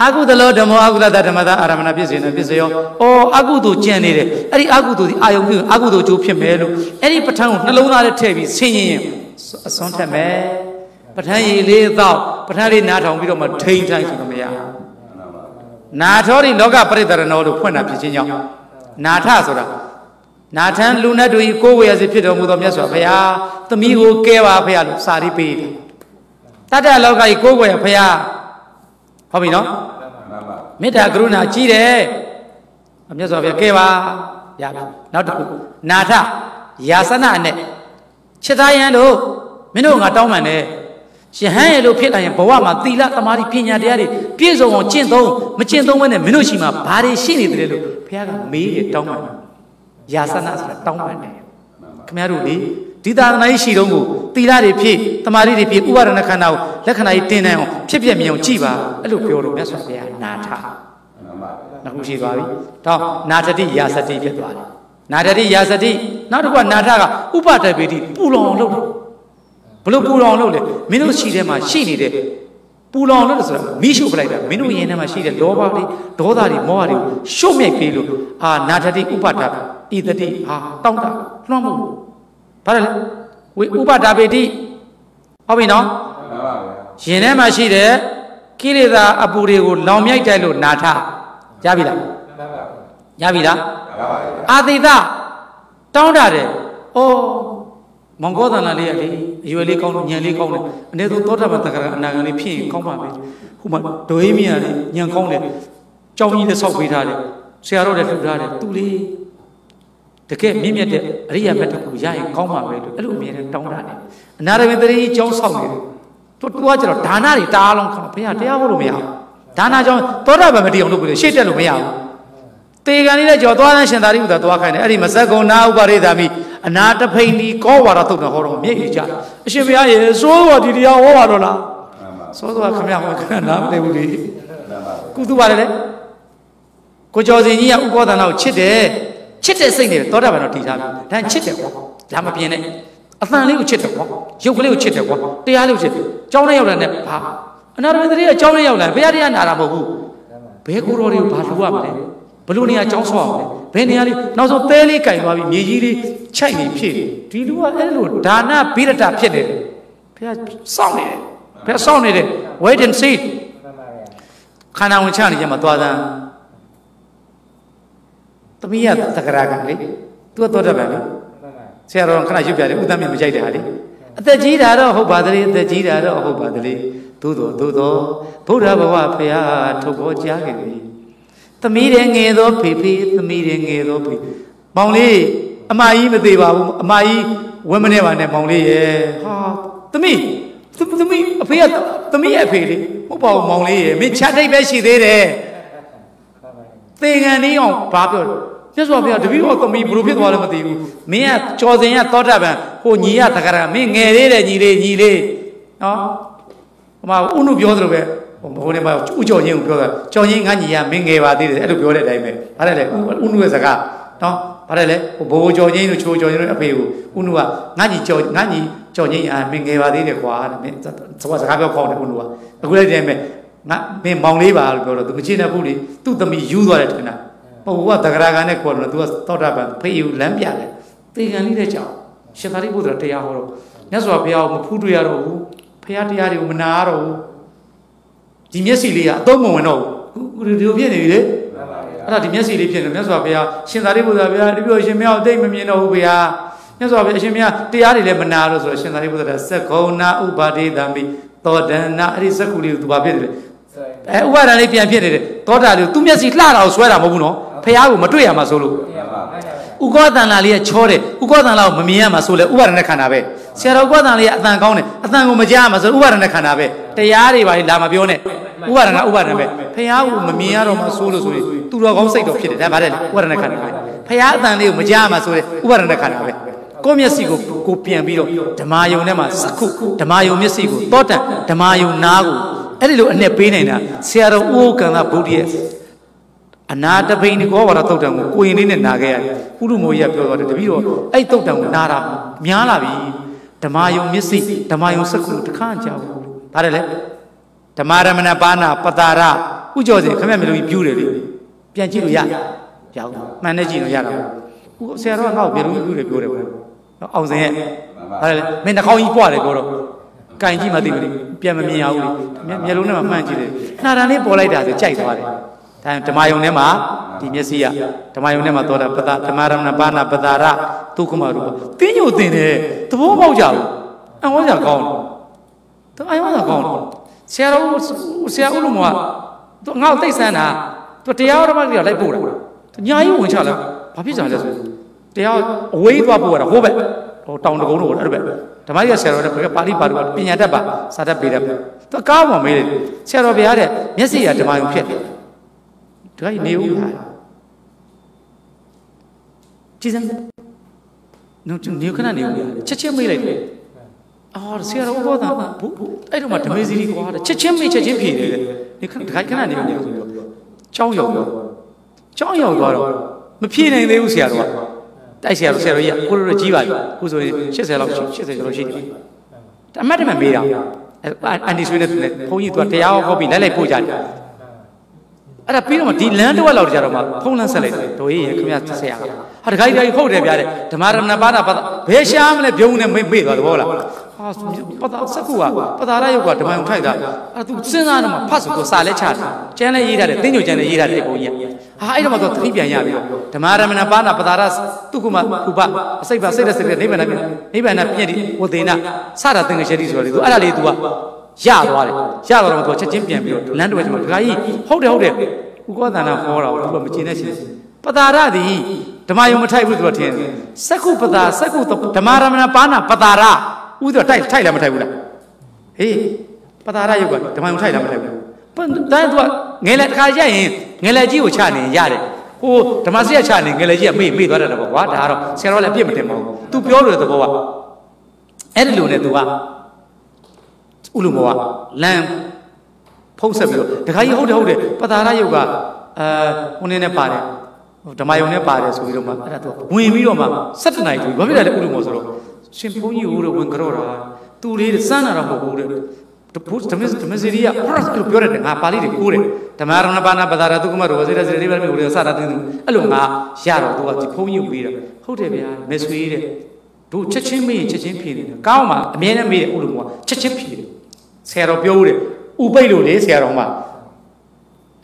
အာကုသလောဓမ္မောအာကုသတဓမ္မတာအာရမဏပြည့်စုံတယ်ပြည့်စုံရောအော်အာကုသို့ကြံနေတယ်အဲ့ဒီအာကုသို့ဒီအာယုံပြုအာကုသို့ကျိုးဖြစ်မယ်လို့အဲ့ဒီပဋ္ဌာန်းကိုနှလုံးသားထဲထည့်ပြီးဆင်ရင်ရင်အစွန်းထက်မယ် ပဋ္ဌာန်းရည်လေးတော့ပဋ္ဌာန်းလေးနားထောင်ပြီးတော့မှထိန်ထိုင်ဆိုတော့မရနာထောဒီလောကပရိသရဏောလို့ဖွင့်တာဖြစ်ခြင်းကြောင့်နာထဆိုတာနာထံလူနဲ့တို့ဤကိုယ်ဝေရစီဖြစ်တော်မူသောမြတ်စွာဘုရားသမီးကိုကဲပါဖရာလို့စာရီပေးတယ်တတ္တလောကဤကိုယ်ဝေရဖရာဟုတ်ပြီနော်မှန်ပါမေတ္တာကရုဏာကြီးတယ်မြတ်စွာဘုရားကဲပါရပြီနောက်တစ်ခုနာထယာစနာနဲ့ချစ်သားရန်တို့မင်းတို့ငါတောင်းပန်တယ် ယဟန်ရဲ့လို့ဖြစ်လာရင်ဘဝမှာသီလသမာဓိပညာတရားတွေပြည့်စုံအောင်ကျင့်သုံးမကျင့်သုံးဘဲနဲ့မင်းတို့ရှိမှာဘာတွေရှိနေတယ်လို့ဘုရားကမေးတယ်တောင်းပန်တယ်ယာစနာဆိုတာတောင်းပန်တယ်ခင်ဗျားတို့လေဒီသာသနာရေးရှိတော့ကိုသီလတွေဖြည့်တမာတိတွေဖြည့်ဥပါဒနာခန္ဓာကိုလက္ခဏာကြီးတင်နိုင်အောင်ဖြစ်ပြမြင်အောင်ကြည်ပါအဲ့လိုပြောလို့မြတ်စွာဘုရားနာထမှန်ပါဗျာနှစ်ခုရှိသွားပြီ။တော့နာတတိယာစတိဖြစ်သွားတယ်။နာတတိယာစတိနောက်တစ်ခုကနာထကဥပတပေတိပူလောင်အောင်လုပ်တယ်။ ဘလို့ပူလောင်အောင်လုပ်လဲမင်းတို့ရှိထဲမှာရှိနေတဲ့ပူလောင်အောင်လုပ်တယ်ဆိုတာမိရှုပလိုက်တာမင်းတို့ရင်ထဲမှာရှိတဲ့လောဘတွေဒေါသတွေမောဟတွေရှုပ်မြိုက်ပေးလို့အာနာတတိဥပတဣတတိအာတောင်းတာလွှမ်းမှုဘာလဲဝေဥပတပေတိဟုတ်ပြီနော်မှန်ပါဗျာရင်ထဲမှာရှိတဲ့ကိလေသာအပူတွေကိုလောင်မြိုက်တယ်လို့နာထရပြီလားမှန်ပါဗျာရပြီလားမှန်ပါဗျာအာတိတတောင်းတာတယ်။အော် မောင်ကောသနာလေးရလေအရွယ်လေးကောင်းလို့ညံလေးကောင်းတယ်။အနေသူသောတာပန်တက္ကရာအနာဂံလေးဖြစ်ရင်ကောင်းပါပဲ။ဟိုမှာဒွေးမီရလေညံကောင်းတယ်။ကြောင်းကြီးလည်းဆောက်ပေးထားတယ်။ဆရာတော်လည်းလှူထားတယ်။သူလေးတကယ်မြင့်မြတ်တဲ့အရိယာမတ်တကူရရင်ကောင်းပါပဲလို့အဲ့လိုအမြဲတမ်းတောင်းတာတယ်။အနာရဝေတရီကြီးကျောင်းဆောက်နေတယ်။သူကကျတော့ဒါနတွေတားအောင်ခံဘုရားတရားဟောလို့မရဘူး။ဒါနကြောင့်သောတာပန်မတည်အောင်လုပ်ပြီးရှေ့တက်လို့မရဘူး။ တေကန်လေးနဲ့ကြော်သွားတဲ့ရှင်သာရိပုတ္တသွားခိုင်းတယ်အဲ့ဒီမဇက်ကုံနာဥပါရိသာမိအနာတဖိန်ဒီကောဝါရတုတ်တော်ဟောတော့မြည့်ကြီးကြအရှင်ဘုရားရေစိုးတော်ဒီတရားဟောပါတော့လားမှန်ပါစိုးတော်ကခမရဟောခဏနားမသိဘူးလေမှန်ပါကုသပါလေလေကိုကျော်စင်ကြီးကဥပောဒနာကိုချစ်တယ်ချစ်တဲ့စိတ်နဲ့သောတာပန်တော့တည်ထားပြီဒါချစ်တယ်ကွာဒါမပြင်းနဲ့အသံလေးကိုချစ်တယ်ကွာရုပ်ကလေးကိုချစ်တယ်ကွာတရားလေးကိုချစ်တယ်ကျောင်းထဲရောက်လာတဲ့ဘာအနာရမသတိကကျောင်းထဲရောက်လာဘုရားတရားနာတာမဟုတ်ဘူးဘဲကိုတော်တွေကိုဘာလူရမလဲ ဘလို့နေရာကျောင်းဆောက်အောင်လဲဘယ်နေရာလေးနောက်ဆုံးသဲလေးကင်သွားပြီးမြေကြီးလေးခြိုက်နေဖြစ်ဒီလူကအဲ့လိုဒါနဗိရတဖြစ်နေတယ်ဘုရားစောင့်နေတယ်ဘုရားစောင့်နေတယ် wait and see မှန်ပါဗျာခန္ဓာဝင်ချနေကြမှာသွားသမ်းသမီးရတက္ကရာကလေသူကတော်တတ်ပါလေမှန်ပါဆရာတော်ခဏရွတ်ပြတယ်ဥဒ္ဒမြင့်မကြိုက်တဲ့ဟာလေအသက်ကြီးတာတော့ဟုတ်ပါသလေအသက်ကြီးတာတော့ဟုတ်ပါသလေသို့တော်သို့တော်ဗုဒ္ဓဘဝဖရာထုတ်ပေါ်ကြားခဲ့ပြီ သမီးတဲ့ငယ်သောဖေဖေသမီးတဲ့ငယ်သောဖေမောင်လေးအမကြီးမသေးပါဘူးအမကြီးဝင်းမနေပါနဲ့မောင်လေးရဲ့ဟာသမီးသမီးအဖေကသမီးရဲ့အဖေလေမဟုတ်ပါဘူးမောင်လေးရဲ့မင်းချထိတ်ပဲရှိသေးတယ်သေငံနေအောင်ဘာပြောလဲမြတ်စွာဘုရားတပည့်တော်သမီးဘယ်လိုဖြစ်သွားလဲမသိဘူးမင်းကကြော်စင်ကသောတာပန်ဟိုညီရတက္ကရာမင်းငယ်သေးတယ်ညီလေးညီလေးနော်ဟိုမှာဥနုပြောသလိုပဲဟို ဘိုးနေမှာဥကြော်ချင်းကိုပြောတာကြော်ချင်းငါညီရမင်းငယ်ပါသေးတယ်အဲ့လိုပြောတဲ့အတိုင်းပဲဗါတယ်လေဥနုရဲ့စကားနော်ဗါတယ်လေဟိုဘိုးကြော်ချင်းတို့ချိုးကြော်ချင်းတို့အဖေကိုဥနုကငါညီကြော်ငါညီကြော်ချင်းအာမင်းငယ်ပါသေးတယ်ကွာတဲ့မင်းစကားစကားပြောခေါင်းတယ်ဥနုကအခုလည်းတည်းမဲ့ငါမင်းမောင်လေးပါလို့ပြောတော့သူမချစ်တဲ့ဘူးလေသူ့သမီးယူသွားတယ်ထင်တာဟိုကတဂရကနဲ့ခေါ်တော့ तू ကသောတာပန်ဖေးယူလမ်းပြတယ်သေကံလေးတဲ့ကြောင့်ရှင်သာရိပုတ္တရာတရားဟောတော့မြတ်စွာဘုရားကိုမဖူးတွေ့ရတော့ဘူးဖရာတရားတွေကိုမနာရတော့ဘူး ဒီမျက်စိလေးကအသုံးမဝင်တော့ဘူးဒီလိုဖြစ်နေပြီလေအဲ့ဒါဒီမျက်စိလေးဖြစ်နေမြတ်စွာဘုရားရှင်သာရိပုတ္တရာဘုရားတပည့်ရှင်မရောက်တိတ်မမြင်တော့ဘူးဘုရားမြတ်စွာဘုရားအရှင်မြတ်တရားတွေလည်းမနာတော့ဆိုတော့ရှင်သာရိပုတ္တရာသက္ကုဏဥပါဒေသမိသောဒနာအဲ့ဒီသက္ကုလေးကိုသူဘာဖြစ်တယ်အဲဥပါဒဏ်လေးပြန်ဖြစ်နေတယ်သောတာလေးကိုသူမျက်စိလှတာကိုဆွဲတာမဟုတ်ဘူးနော်ဖះကိုမတွေ့ရမှာဆိုလို့ဥကောတန်လာလေးကချောတယ်ဥကောတန်လာကိုမမြင်ရမှာဆိုလဲဥပါဒဏ်နဲ့ခန္ဓာပဲဆရာတော်ဥကောတန်လေးကအတန်ကောင်းတယ်အတန်ကိုမကြားရမှာဆိုဥပါဒဏ်နဲ့ခန္ဓာပဲတရားတွေပါလေလာမပြောနဲ့ ဥပါဒနာဥပါဒနာပဲဖះကိုမမြင်ရတော့မှဆိုးလို့ဆိုရင်သူတော်ကောင်းစိတ်တော့ဖြစ်တယ်ဒါဗါတယ်ဥပါဒနာခန္ဓာပဲဖះအတန်လေးကိုမကြားမှဆိုတယ်ဥပါဒနာခန္ဓာပဲကိုမျက်စိကိုကိုပြန်ပြီးတော့ဓမာယုံထဲမှာစခုဓမာယုံမျက်စိကိုတောတန်ဓမာယုံနားကိုအဲ့ဒီလိုအနဲ့ပေးနိုင်တာဆရာတော်ဦးကံကဗုဒ္ဓရဲ့အနာတပိန်ဒီကောဝါဒတုတ်တံကိုကိုရင်လေးနဲ့နာခဲ့ရတယ်။ဥရမောကြီးကပြောသွားတယ်တပည့်တော်အဲ့တုတ်တံကိုနာတာများလာပြီ။ဓမာယုံမျက်စိဓမာယုံစက္ခုတခါကြောက်။ဒါတယ်လေ ဓမ္မရမဏပါဏပတာရဥကျော်စင်ခမက်မျိုးကြီးပြူးတယ်လေ။ပြန်ကြည့်လို့ရ။ရောက်မှန်နဲ့ကြည့်လို့ရတာ။ဥဆရာတော်ကငါ့ကိုမျိုးကြီးပြူးတယ်ပြောတယ်ကွာ။အောင်စင်ရဲ့ဒါတယ်လေမင်းနှာခေါင်းကြီးပွားတယ်ပြောတော့ကင်ကြည့်မှသိပြီပြန်မမြင်ရဘူးလေမျက်လုံးထဲမှာမှန်ကြည့်တယ်နှာတန်လေးပေါ်လိုက်တာဆိုကြိုက်သွားတယ်ဒါဓမ္မယုံထဲမှာဒီမျက်စိကဓမ္မယုံထဲမှာသောတာပတ္တဓမ္မရမဏပါဏပတာရဒုက္ခမရူပတင်းညိုတင်တယ်သဘောပေါက်ကြဘူးအဝါကြကောင်းတယ်သူအဝါကြကောင်းတယ် ဆရာတော်ဆရာဦးလုံးကသူငါ့ကိုသိဆန်းတာသူတရားတော်မှကြီးလိုက်ပို့တာသူညာကြီးဝင်ချလာဘာဖြစ်ကြလဲဆိုတရားအဝေးသွားပို့ရတာဟိုဘက်ဟိုတောင်တကုန်းတို့အဲ့ဘက်ဓမ္မကြီးဆရာတော်တဲ့ပါဠိပါဠိပညာတတ်ပါစာတတ်ပေးတယ်သူကားပေါ်မေးတယ်ဆရာတော်ဘုရားတဲ့မျက်စိကဓမ္မယုံဖြစ်တယ်ဒီကနေဦးဟာကြည်စမ်းနော်နေခဏနေဦးချက်ချင်းမေးလိုက်တယ် အော်ဆရာတော်ဘောသားဘူးအဲ့တော့မှဓမေစီကြီးကွာတဲ့ချက်ချင်းမေးချက်ချင်းဖြေတယ်ဒီခဏဒီခဏနေဦးဆိုပြီးတော့ကြောင်းရောက်တော့ကြောင်းရောက်သွားတော့မဖြေနိုင်သေးဘူးဆရာတော်ကတိုက်ဆရာတော်ဆရာတော်ကြီးကကိုလိုလိုကြီးပါပြီခုဆိုရင်80လောက်80ကျော်လောက်ရှိတယ်တမတ်တမတ်မေးတာအန်ဒီဆွေးနဲ့သူနဲ့ဘုန်းကြီးသူကတရားဟောပြီးလိုက်လိုက်ပို့ကြတယ်အဲ့ဒါပြီးတော့မှဒီလမ်းတစ်ဝက်လောက်ကြာတော့မှဖုံးလန်းဆက်လိုက်တယ်တို့ရေးရခင်ဗျဆက်ရအောင်ဟာတခါကြီးဟုတ်တယ်ဗျာတဲ့ဓမ္မရဏပါဒပါဒဘယ်ရှားမလဲပြုံးနေမေ့မေ့သွားတယ်ဘောလား ဟာပဒါစကုကပဒါရယုတ်ကဓမ္မယုံထိုက်တာအဲ့သူစဉ်းစားတော့မှဖတ်ဆိုသူစာလဲချတယ်ကျမ်းလဲရေးထားတယ်တင်းညိုကျမ်းလဲရေးထားတယ်ကိုကြီးကဟာအဲ့တော့မှသူသတိပြန်ရပြီဓမ္မရမဏပါဏပဒါရသူကမှဥပအစိတ်ပါစိတ်နဲ့စိတ်နဲ့နိဗ္ဗာန်နဲ့နိဗ္ဗာန်နဲ့ပြည့်တယ်ဝေဒေနစတာသင်္ကရှတိဆိုတယ်သူအဲ့ဒါလေးသူကရသွားတယ်ရသွားတော့သူချက်ချင်းပြန်ပြီးတော့လမ်းတွေကျွန်တော်ဒကာကြီးဟုတ်တယ်ဟုတ်တယ်ဥကောသနာဟောတာကိုသူကမကျင်တဲ့ရှင်ပဒါရသည်ဓမ္မယုံမထိုက်ဘူးသူကထင်စက္ခုပဒါစက္ခုဓမ္မရမဏပါဏပဒါရ ဥဒ္ဒတိုက်ထိုက်လည်းမထိုက်ဘူးလားဟေးပတာရယုတ်ကဓမ္မယုံထိုက်လည်းမထိုက်ဘူးပန်တန်းသူကငယ်လက်တစ်ခါရက်ရင်ငယ်လက်ကြီးကိုချနေရတယ်ဟိုဓမ္မစရချနေငယ်လက်ကြီးကမေ့မေ့သွားတတ်တယ်ပေါ့ကွာဒါကတော့ဆရာတော်လည်းပြစ်မတင်ပါဘူး तू ပြောလို့တဲ့သဘောကအဲ့ဒီလိုနဲ့ तू ကဥလူဘောကလမ်းဖုံးဆက်ပြီးတော့တခါကြီးဟုတ်တယ်ဟုတ်တယ်ပတာရယုတ်ကအာဟိုနေနဲ့ပါတယ်ဓမ္မယုံနဲ့ပါတယ်ဆိုပြီးတော့မှအဲ့ဒါသူဝင်ပြီးတော့မှ၁၇နိုင်ပြီဘာဖြစ်လဲဥလူမောဆိုတော့ ရှင်ဘုန်းကြီးဟိုတော့ဝင်ကြော့တာသူလေးစမ်းတာတော့မဟုတ်ဘူးတဲ့တပုဓမ္မဓမ္မစီရိယပရတ်လို့ပြောရတယ်ငါပါဠိတွေကိုးတယ်ဓမ္မရဏပါဏပဒါရသုကမရောစေရစေရိဗမေကိုစတာတင်းအဲ့လိုငါရတော့သူကဒီဖုန်းကြီးပေးတာဟုတ်တယ်ဗျာမေဆွေးတဲ့တို့ချက်ချင်းမေးရင်ချက်ချင်းဖြေတယ်ကောင်းမှာအမြဲတမ်းမေးတယ်ဥလိုကချက်ချင်းဖြေတယ်ဆရာတော်ပြောဦးတယ်ဥပိတ်လို့လေဆရာတော်မှာ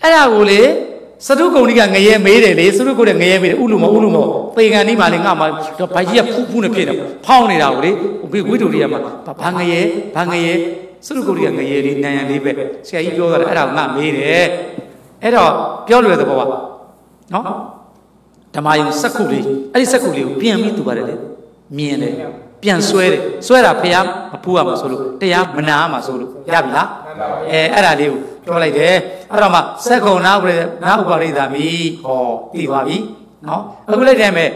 အဲ့ဒါကိုလေ စတုကုံကြီးကငရဲမေးတယ်လေစတုကုံကငရဲမေးတယ်ဥလူမဥလူမပေကန်ဒီမှာလေငါမှတော့ဘိုင်ကြီးကဖူးဖူးနဲ့ဖြစ်တယ်ဖောင်းနေတာကိုလေဝိဝိတုရိယမှာဘာငရဲဘာငရဲစရုပ်ကုရိယငရေလေးနံရံလေးပဲဆရာကြီးပြောတာအဲ့ဒါကိုငါမေးတယ်အဲ့တော့ပြောလွယ်သဘောပါနော်ဓမ္မယုံစက္ခုလေးအဲ့ဒီစက္ခုလေးကိုပြန်ပြီးသူပါတယ်လေမြင်တယ်ပြန်ဆွဲတယ်ဆွဲတာဖះမဖူးရမှာဆိုလို့တရားမနာမှာဆိုလို့ရပြီလား အဲအဲ့ဒါလေးကိုပြောလိုက်တယ်အဲ့တော့မှစက္ခုနာဥပရိနာဥပရိသာမိဟောပြီးသွားပြီနော်အခုလိုက်တယ်မဲ့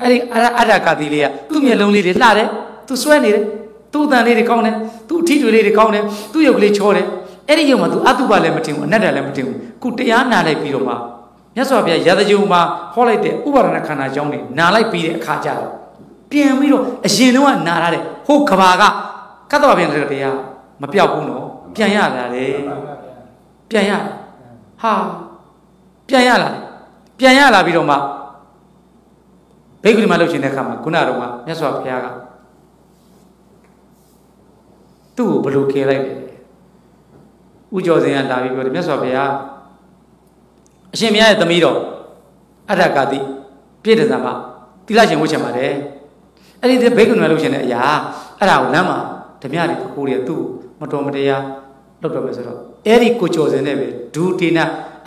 အဲ့ဒီအရကတိလေးကသူ့မျက်လုံးလေးတွေလှတယ်သူဆွဲနေတယ်သူ့အတန်လေးတွေကောင်းတယ်သူ့အထီးတွေလေးတွေကောင်းတယ်သူ့ရုပ်ကလေးချောတယ်အဲ့ဒီရုပ်မှာသူအတုပလည်းမတင်ဘူးအနတ္တလည်းမတင်ဘူးခုတရားနာလိုက်ပြီးတော့မှမြတ်စွာဘုရားရသကြုံမှာဟောလိုက်တဲ့ဥပါဒနာခန္ဓာကြောင်းတွေနာလိုက်ပြီးတဲ့အခါကျတော့ပြန်ပြီးတော့အရင်တော့နာရတဲ့ဟိုကဘာကကတ္တဝပြန်တဲ့တရားမပြောက်ဘူးနော် ပြန်ရလာတယ်ပြန်ရဟာပြန်ရလာတယ်ပြန်ရလာပြီးတော့မှဘိက္ခုနီမလုပ်ချင်တဲ့အခါမှာခုနကတော့မြတ်စွာဘုရားကသူ့ကိုဘယ်လိုကယ်လိုက်လဲဥကျော်စင်ကလာပြီးပြောတယ်မြတ်စွာဘုရားအရှင်မြတ်ရဲ့သမီးတော်အထကတိပြည့်တဲ့ဇာမတိလရှင်ဝှချင်ပါတယ်အဲ့ဒီဘိက္ခုနီလုပ်ရှင်တဲ့အရာအဲ့ဒါကိုလမ်းမှာဓမြတွေကိုတွေသူ့မတော်မတရား လုပ်တော့ပဲဆိုတော့အဲ့ဒီကိုကျော်စင်နဲ့ပဲဒုတိန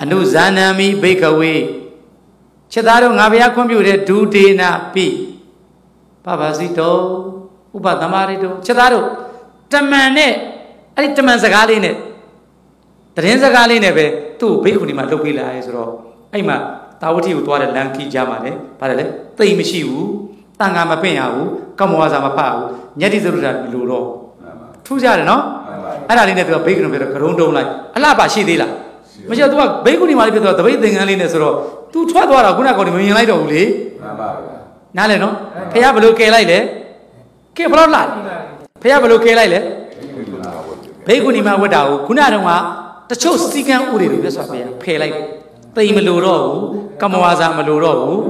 အနုဇာနံမိဘိက္ခဝေချက်သားတို့ငါဘုရားခွင့်ပြုတဲ့ဒုတိနပိပပစီတောဥပသမารိတောချက်သားတို့တမန်နဲ့အဲ့ဒီတမန်စကားလေးနဲ့တရင်စကားလေးနဲ့ပဲသူ့ကိုဘိက္ခုနီမှာလှုပ်ပေးလာရဲဆိုတော့အဲ့မှာတာဝတိကိုသွားတဲ့လမ်းခီးကြမှာလေဗါတယ်လေတိတ်မရှိဘူးတန်ခါမပင့်ရဘူးကမ္မဝါစာမဖတ်ဘူးညက်တိသရုဒ္ဓမလို့တော့ထူးကြတယ်နော် အဲ့ဒါလေးနဲ့သူကဘိက္ခုနီပြောတော့ဂရုံးတုံးလိုက်အလှပါရှိသေးလားမရှိတော့ तू ကဘိက္ခုနီမှာလေးပြတော့တပိတ်သင်္ကန်းလေးနဲ့ဆိုတော့ तू ထွက်သွားတာခုနကောင်ဒီမမြင်လိုက်တော့ဘူးလေမှန်ပါဗျာနားလဲနော်ဖះဘယ်လိုကယ်လိုက်လဲကဲဘယ်တော့လာဖះဘယ်လိုကယ်လိုက်လဲဘိက္ခုနီမှာဝတ်တာကိုခုနတုန်းကတချို့စီကံဥတွေတွေပြတ်စွာဖះဖယ်လိုက်တိမ်မလို့တော့ဘူးကမ္မဝါစာမလို့တော့ဘူး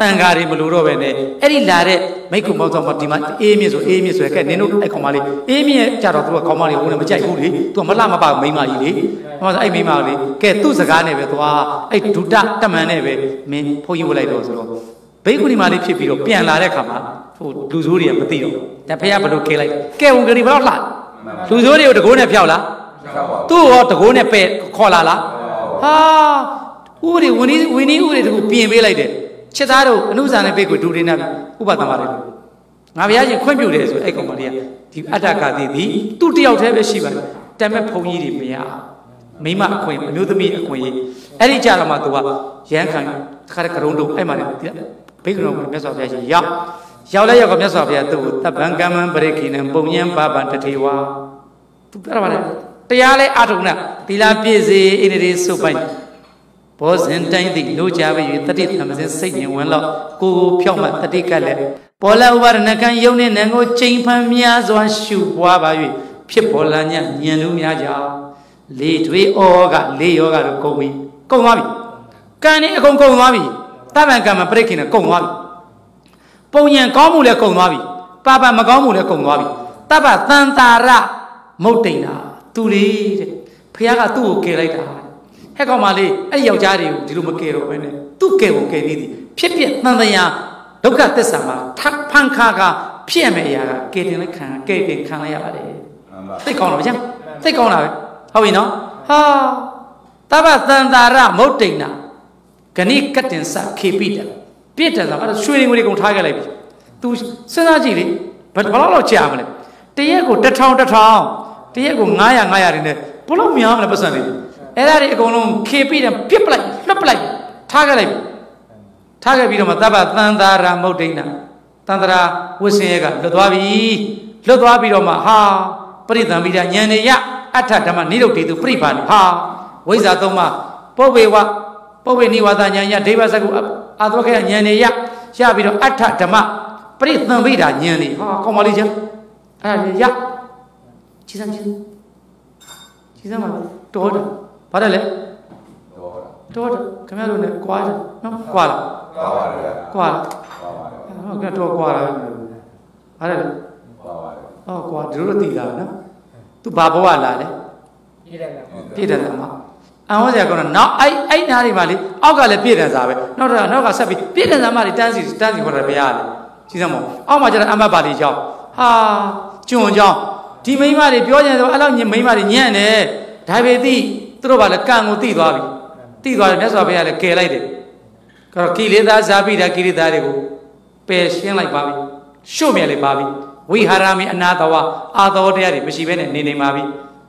တန်ဃာတွေမလို့တော့ပဲနဲ့အဲ့ဒီလာတဲ့မိက္ခုမောက်ဆောင်မဒီမှာအေးမြင့်ဆိုအေးမြင့်ဆိုရကဲနင်တို့အဲ့ကောင်မလေးအေးမြင့်ကြတော့သူကကောင်မလေးဟိုနဲ့မကြိုက်ဘူးလေသူကမလှမပမိန်းမကြီးလေဟောအဲ့မိန်းမလေးကဲသူ့စကားနဲ့ပဲသွားအဲ့ဒုတတမန်နဲ့ပဲမင်းဖုန်းကြီးဝလိုက်တော့ဆိုတော့ဘိက္ခုနီမလေးဖြစ်ပြီးတော့ပြန်လာတဲ့ခါမှာဟိုလူဆိုးတွေကမသိတော့ဒါဖះဘယ်လိုကဲလိုက်ကဲဝင်ကလေးဘယ်တော့လှလူဆိုးတွေကိုတကိုးနဲ့ဖျောက်လားချောက်ပါသူ့ရောတကိုးနဲ့ပဲခေါ်လာလားဟာဥတွေဝင်းကြီးဝင်းကြီးဥတွေတကူပြင်ပေးလိုက်တယ် ချစ်သားတို့အနုဇာနဲ့ပိတ်ကိုဒူရင်းနာဥပသမတယ်ငါဘုရားရှင်ခွင့်ပြုတယ်ဆိုအဲ့ကောင်မလေးကဒီအတ္တကတိဒီသူ့တယောက်တည်းပဲရှိပါတယ်တမဲ့ဘုံကြီးတွေမရမိမအခွင့်အမျိုးသမီးအခွင့်အဲ့ဒီကြတော့မှသူကရန်ခံတခါတည်းကရုံတို့အဲ့မှာလေဒီဘိက္ခရုံကမြတ်စွာဘုရားရှင်ရောက်ရောက်လဲရောက်ကမြတ်စွာဘုရားသူ့ကိုတပ္ပံကမ္မံပရိခိနံပုံညံပါပံတထေဝါသူပြောပါလေတရားလဲအာထုံနာသီလပြည့်စေအိန္ဒြေစုပ်ပိုက် ဘောဇင်တိုင်းသည်လို့ကြပါ၍တတိသမစင်စိတ်ဉာဏ်ဝင်လောက်ကိုကိုဖြောက်မှတတိကလည်းပေါ်လာဥပါဒနကံယုံနဲ့နံကိုချိန်ဖန်များစွာရှုပွားပါ၍ဖြစ်ပေါ်လာညဉာဏ်လူများကြောင့်လေတွေဩကလေယောဂတို့ကုန်ပြီကုန်သွားပြီကံนี่အကုန်ကုန်သွားပြီတပ္ပံကံမပရိခိနဲ့ကုန်သွားပြီပုံညံကောင်းမှုလည်းကုန်သွားပြီပါပမကောင်းမှုလည်းကုန်သွားပြီတပ္ပသံတာရမုတ်တိန်တာသူလေးတဲ့ဖះကသူ့ကိုကယ်လိုက်တာ ဟဲ့ကောင်မလေးအဲ့ယောက်ျားတွေကိုဒီလိုမကယ်တော့ဘဲနဲ့သူ့ကယ်ကိုကယ်နေသည်ဖြစ်ဖြစ်သံတရားဒုက္ခသစ္စာမှာထပ်ဖန်ခါကဖြစ်ရမယ့်အရာကကယ်တင်လိုက်ခံကယ်တင်ခံလိုက်ရပါတယ်မှန်ပါသိကောင်းလားဗျာသိကောင်းလားပဲဟုတ်ပြီနော်ဟာတပ္ပသန္တာရမုတ်တိန်နာဂဏိကတ္တင်စခေပိတပြည့်တယ်ဆိုတော့ရွှေငွေတွေကုန်ထားခဲ့လိုက်ပြီ तू စဉ်းစားကြည့်လေဘယ်ဘယ်လောက်လောက်ကြာမလဲတရက်ကိုတစ်ထောင်တစ်ထောင်တရက်ကို900 900တွေနဲ့ဘယ်လောက်များမလဲပတ်စံတွေ အဲ့ဒါတွေအကုန်လုံးခေပိတယ်ပြစ်ပလိုက်လွတ်ပလိုက်ထားခဲ့လိုက်ပြီထားခဲ့ပြီးတော့မှတပ္ပသန္တာရမုတ်တိန်နာတန္တရာဝိစင်ရဲ့ကလွတ်သွားပြီလွတ်သွားပြီးတော့မှဟာပရိသံမိတာဉာဏ်နေရအဋ္ဌဓမ္မနိရုဒ္ဓေသူပြိပါဏဟာဝိဇ္ဇာသုံးပါပုဗ္ဗေဝပုဗ္ဗေနိဝါဒဉာဏ်ရဒိဗ္ဗစကုအာသောခေဉာဏ်နေရရပြီးတော့အဋ္ဌဓမ္မပရိသံမိတာဉာဏ်နေဟာကောင်းပါလိမ့်ချင်းအဲ့ဒါရကြည်စမ်းကြည်ကြည်စမ်းပါတော်တယ် ဘာလဲလဲတော့ဟုတ်တော်တယ်ခင်ဗျားတို့ ਨੇ ကွာတယ်နော်ကွာလားပါပါတယ်ဗျာကွာလားပါပါတယ်ဟုတ်ကဲ့တော့ကွာလားဘာလဲလဲပါပါတယ်ဟောကွာဒီလိုတော့တည်တာပဲနော်သူဘာဘဝလာလဲပြည့်တယ်လားပြည့်တယ်သမားအံဟောစရာကောင်းတာနောက်အဲ့အဲ့နားတွေမှာလေအောက်ကလည်းပြည့်တယ်စားပဲနောက်တော့နောက်ကဆက်ပြီးပြည့်တယ်သမားတွေတန်းစီတန်းစီခေါ်တယ်ဘုရားလေရှင်းစမ်းမို့အောက်မှာကျတော့အမတ်ပါဠိကြောင်းဟာကျွန်းကြောင်းဒီမိန်းမတွေပြောကြတယ်ဆိုအဲ့လောက်ညမိန်းမတွေညံ့တယ်ဒါပေသိ သူတို့ကလည်းကံကိုသိသွားပြီသိသွားတယ်မြတ်စွာဘုရားလည်းကယ်လိုက်တယ်အဲ့တော့ကိလေသာဇာပိတာကိလေသာတွေကိုပယ်ရှင်းလိုက်ပါပြီရှုမြဲလိုက်ပါပြီဝိဟာရမိအနာတဝအာသောတရားတွေမရှိဘဲနဲ့နေနေပါပြီ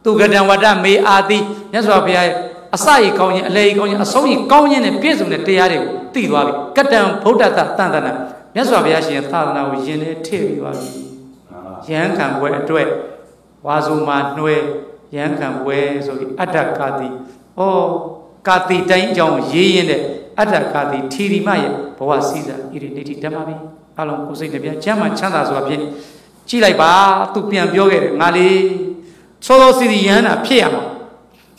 သူကတံဝတ္တမေအာတိမြတ်စွာဘုရားရဲ့အစကြီးကောင်းခြင်းအလေကြီးကောင်းခြင်းအဆုံးကြီးကောင်းခြင်းနဲ့ပြည့်စုံတဲ့တရားတွေကိုသိသွားပြီကတံဗုဒ္ဓတတန်တနာမြတ်စွာဘုရားရှင်ရဲ့သာသနာကိုယင်နဲ့ထည့်ပြီးပါပြီမှန်ပါယဟန်ခံပွဲအတွက်ဝါစုမှာနှွဲ ယဟန်ခံပွဲဆိုပြီးအတ္တကာတိဩကာတိတိုင်းအကြောင်းရေးရင်းတဲ့အတ္တကာတိထီရီမရဲ့ဘဝစည်းစာဣရိနေတိဓမ္မပြီအလုံးကိုယ်စိတ်နဲ့ပြန်ချမ်းမှချမ်းသာစွာဖြင့်ကြည့်လိုက်ပါသူပြန်ပြောခဲ့တယ်ငါလေးသောသောစီစီယဟန်တာဖြစ်ရမှာ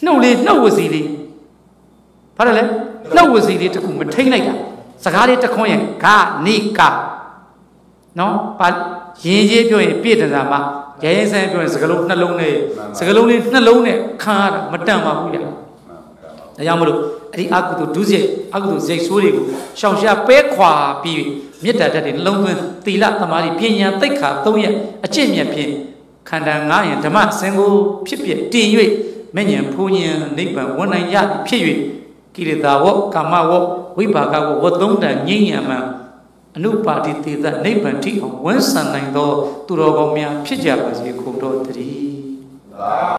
နှုတ်လေးနှုတ်ဝစီလေးဘာလဲလဲနှုတ်ဝစီလေးတစ်ခုမထိန်လိုက်တာစကားလေးတစ်ခွန်းရဲ့ဂနိကာနော်ပါရင်ကြီးပြောရင်ပြည့်တယ်သာမ ရဲရဲဆန်းပြောရင်စကလုံးနှလုံးနဲ့စကလုံးလေးနှလုံးနဲ့ခံရတာမတန်ပါဘူးဗျာမှန်ပါဒါကြောင့်မလို့အဲ့ဒီအကုသိုလ်ဒုစရိုက်အကုသိုလ်စိတ်ဆိုးတွေကိုရှောင်ရှားပဲခွာပြီးမေတ္တာဓာတ်တွေနှလုံးသွင်းသီလသမာဓိပညာသိက္ခာ၃ရက်အကျင့်မြတ်ဖြင့်ခန္ဓာ၅ရင်ဓမ္မစင်ကိုဖြစ်ဖြစ်တင်၍မဉ္ဇဉ်ဖူးဉ္ဇဉ်နိဗ္ဗာန်ဝန်နိုင်ရဖြစ်၍ကိလေသာဝောကာမဝောဝိပါကဝောဝတ္သုံးတန်ငြိမ်းညံမှန် အနုပါတိတေသနိဗ္ဗာန်ထိအောင်ဝန်ဆံနိုင်သော သူတော်ကောင်းများဖြစ်ကြပါစေကုန်တော်တည်း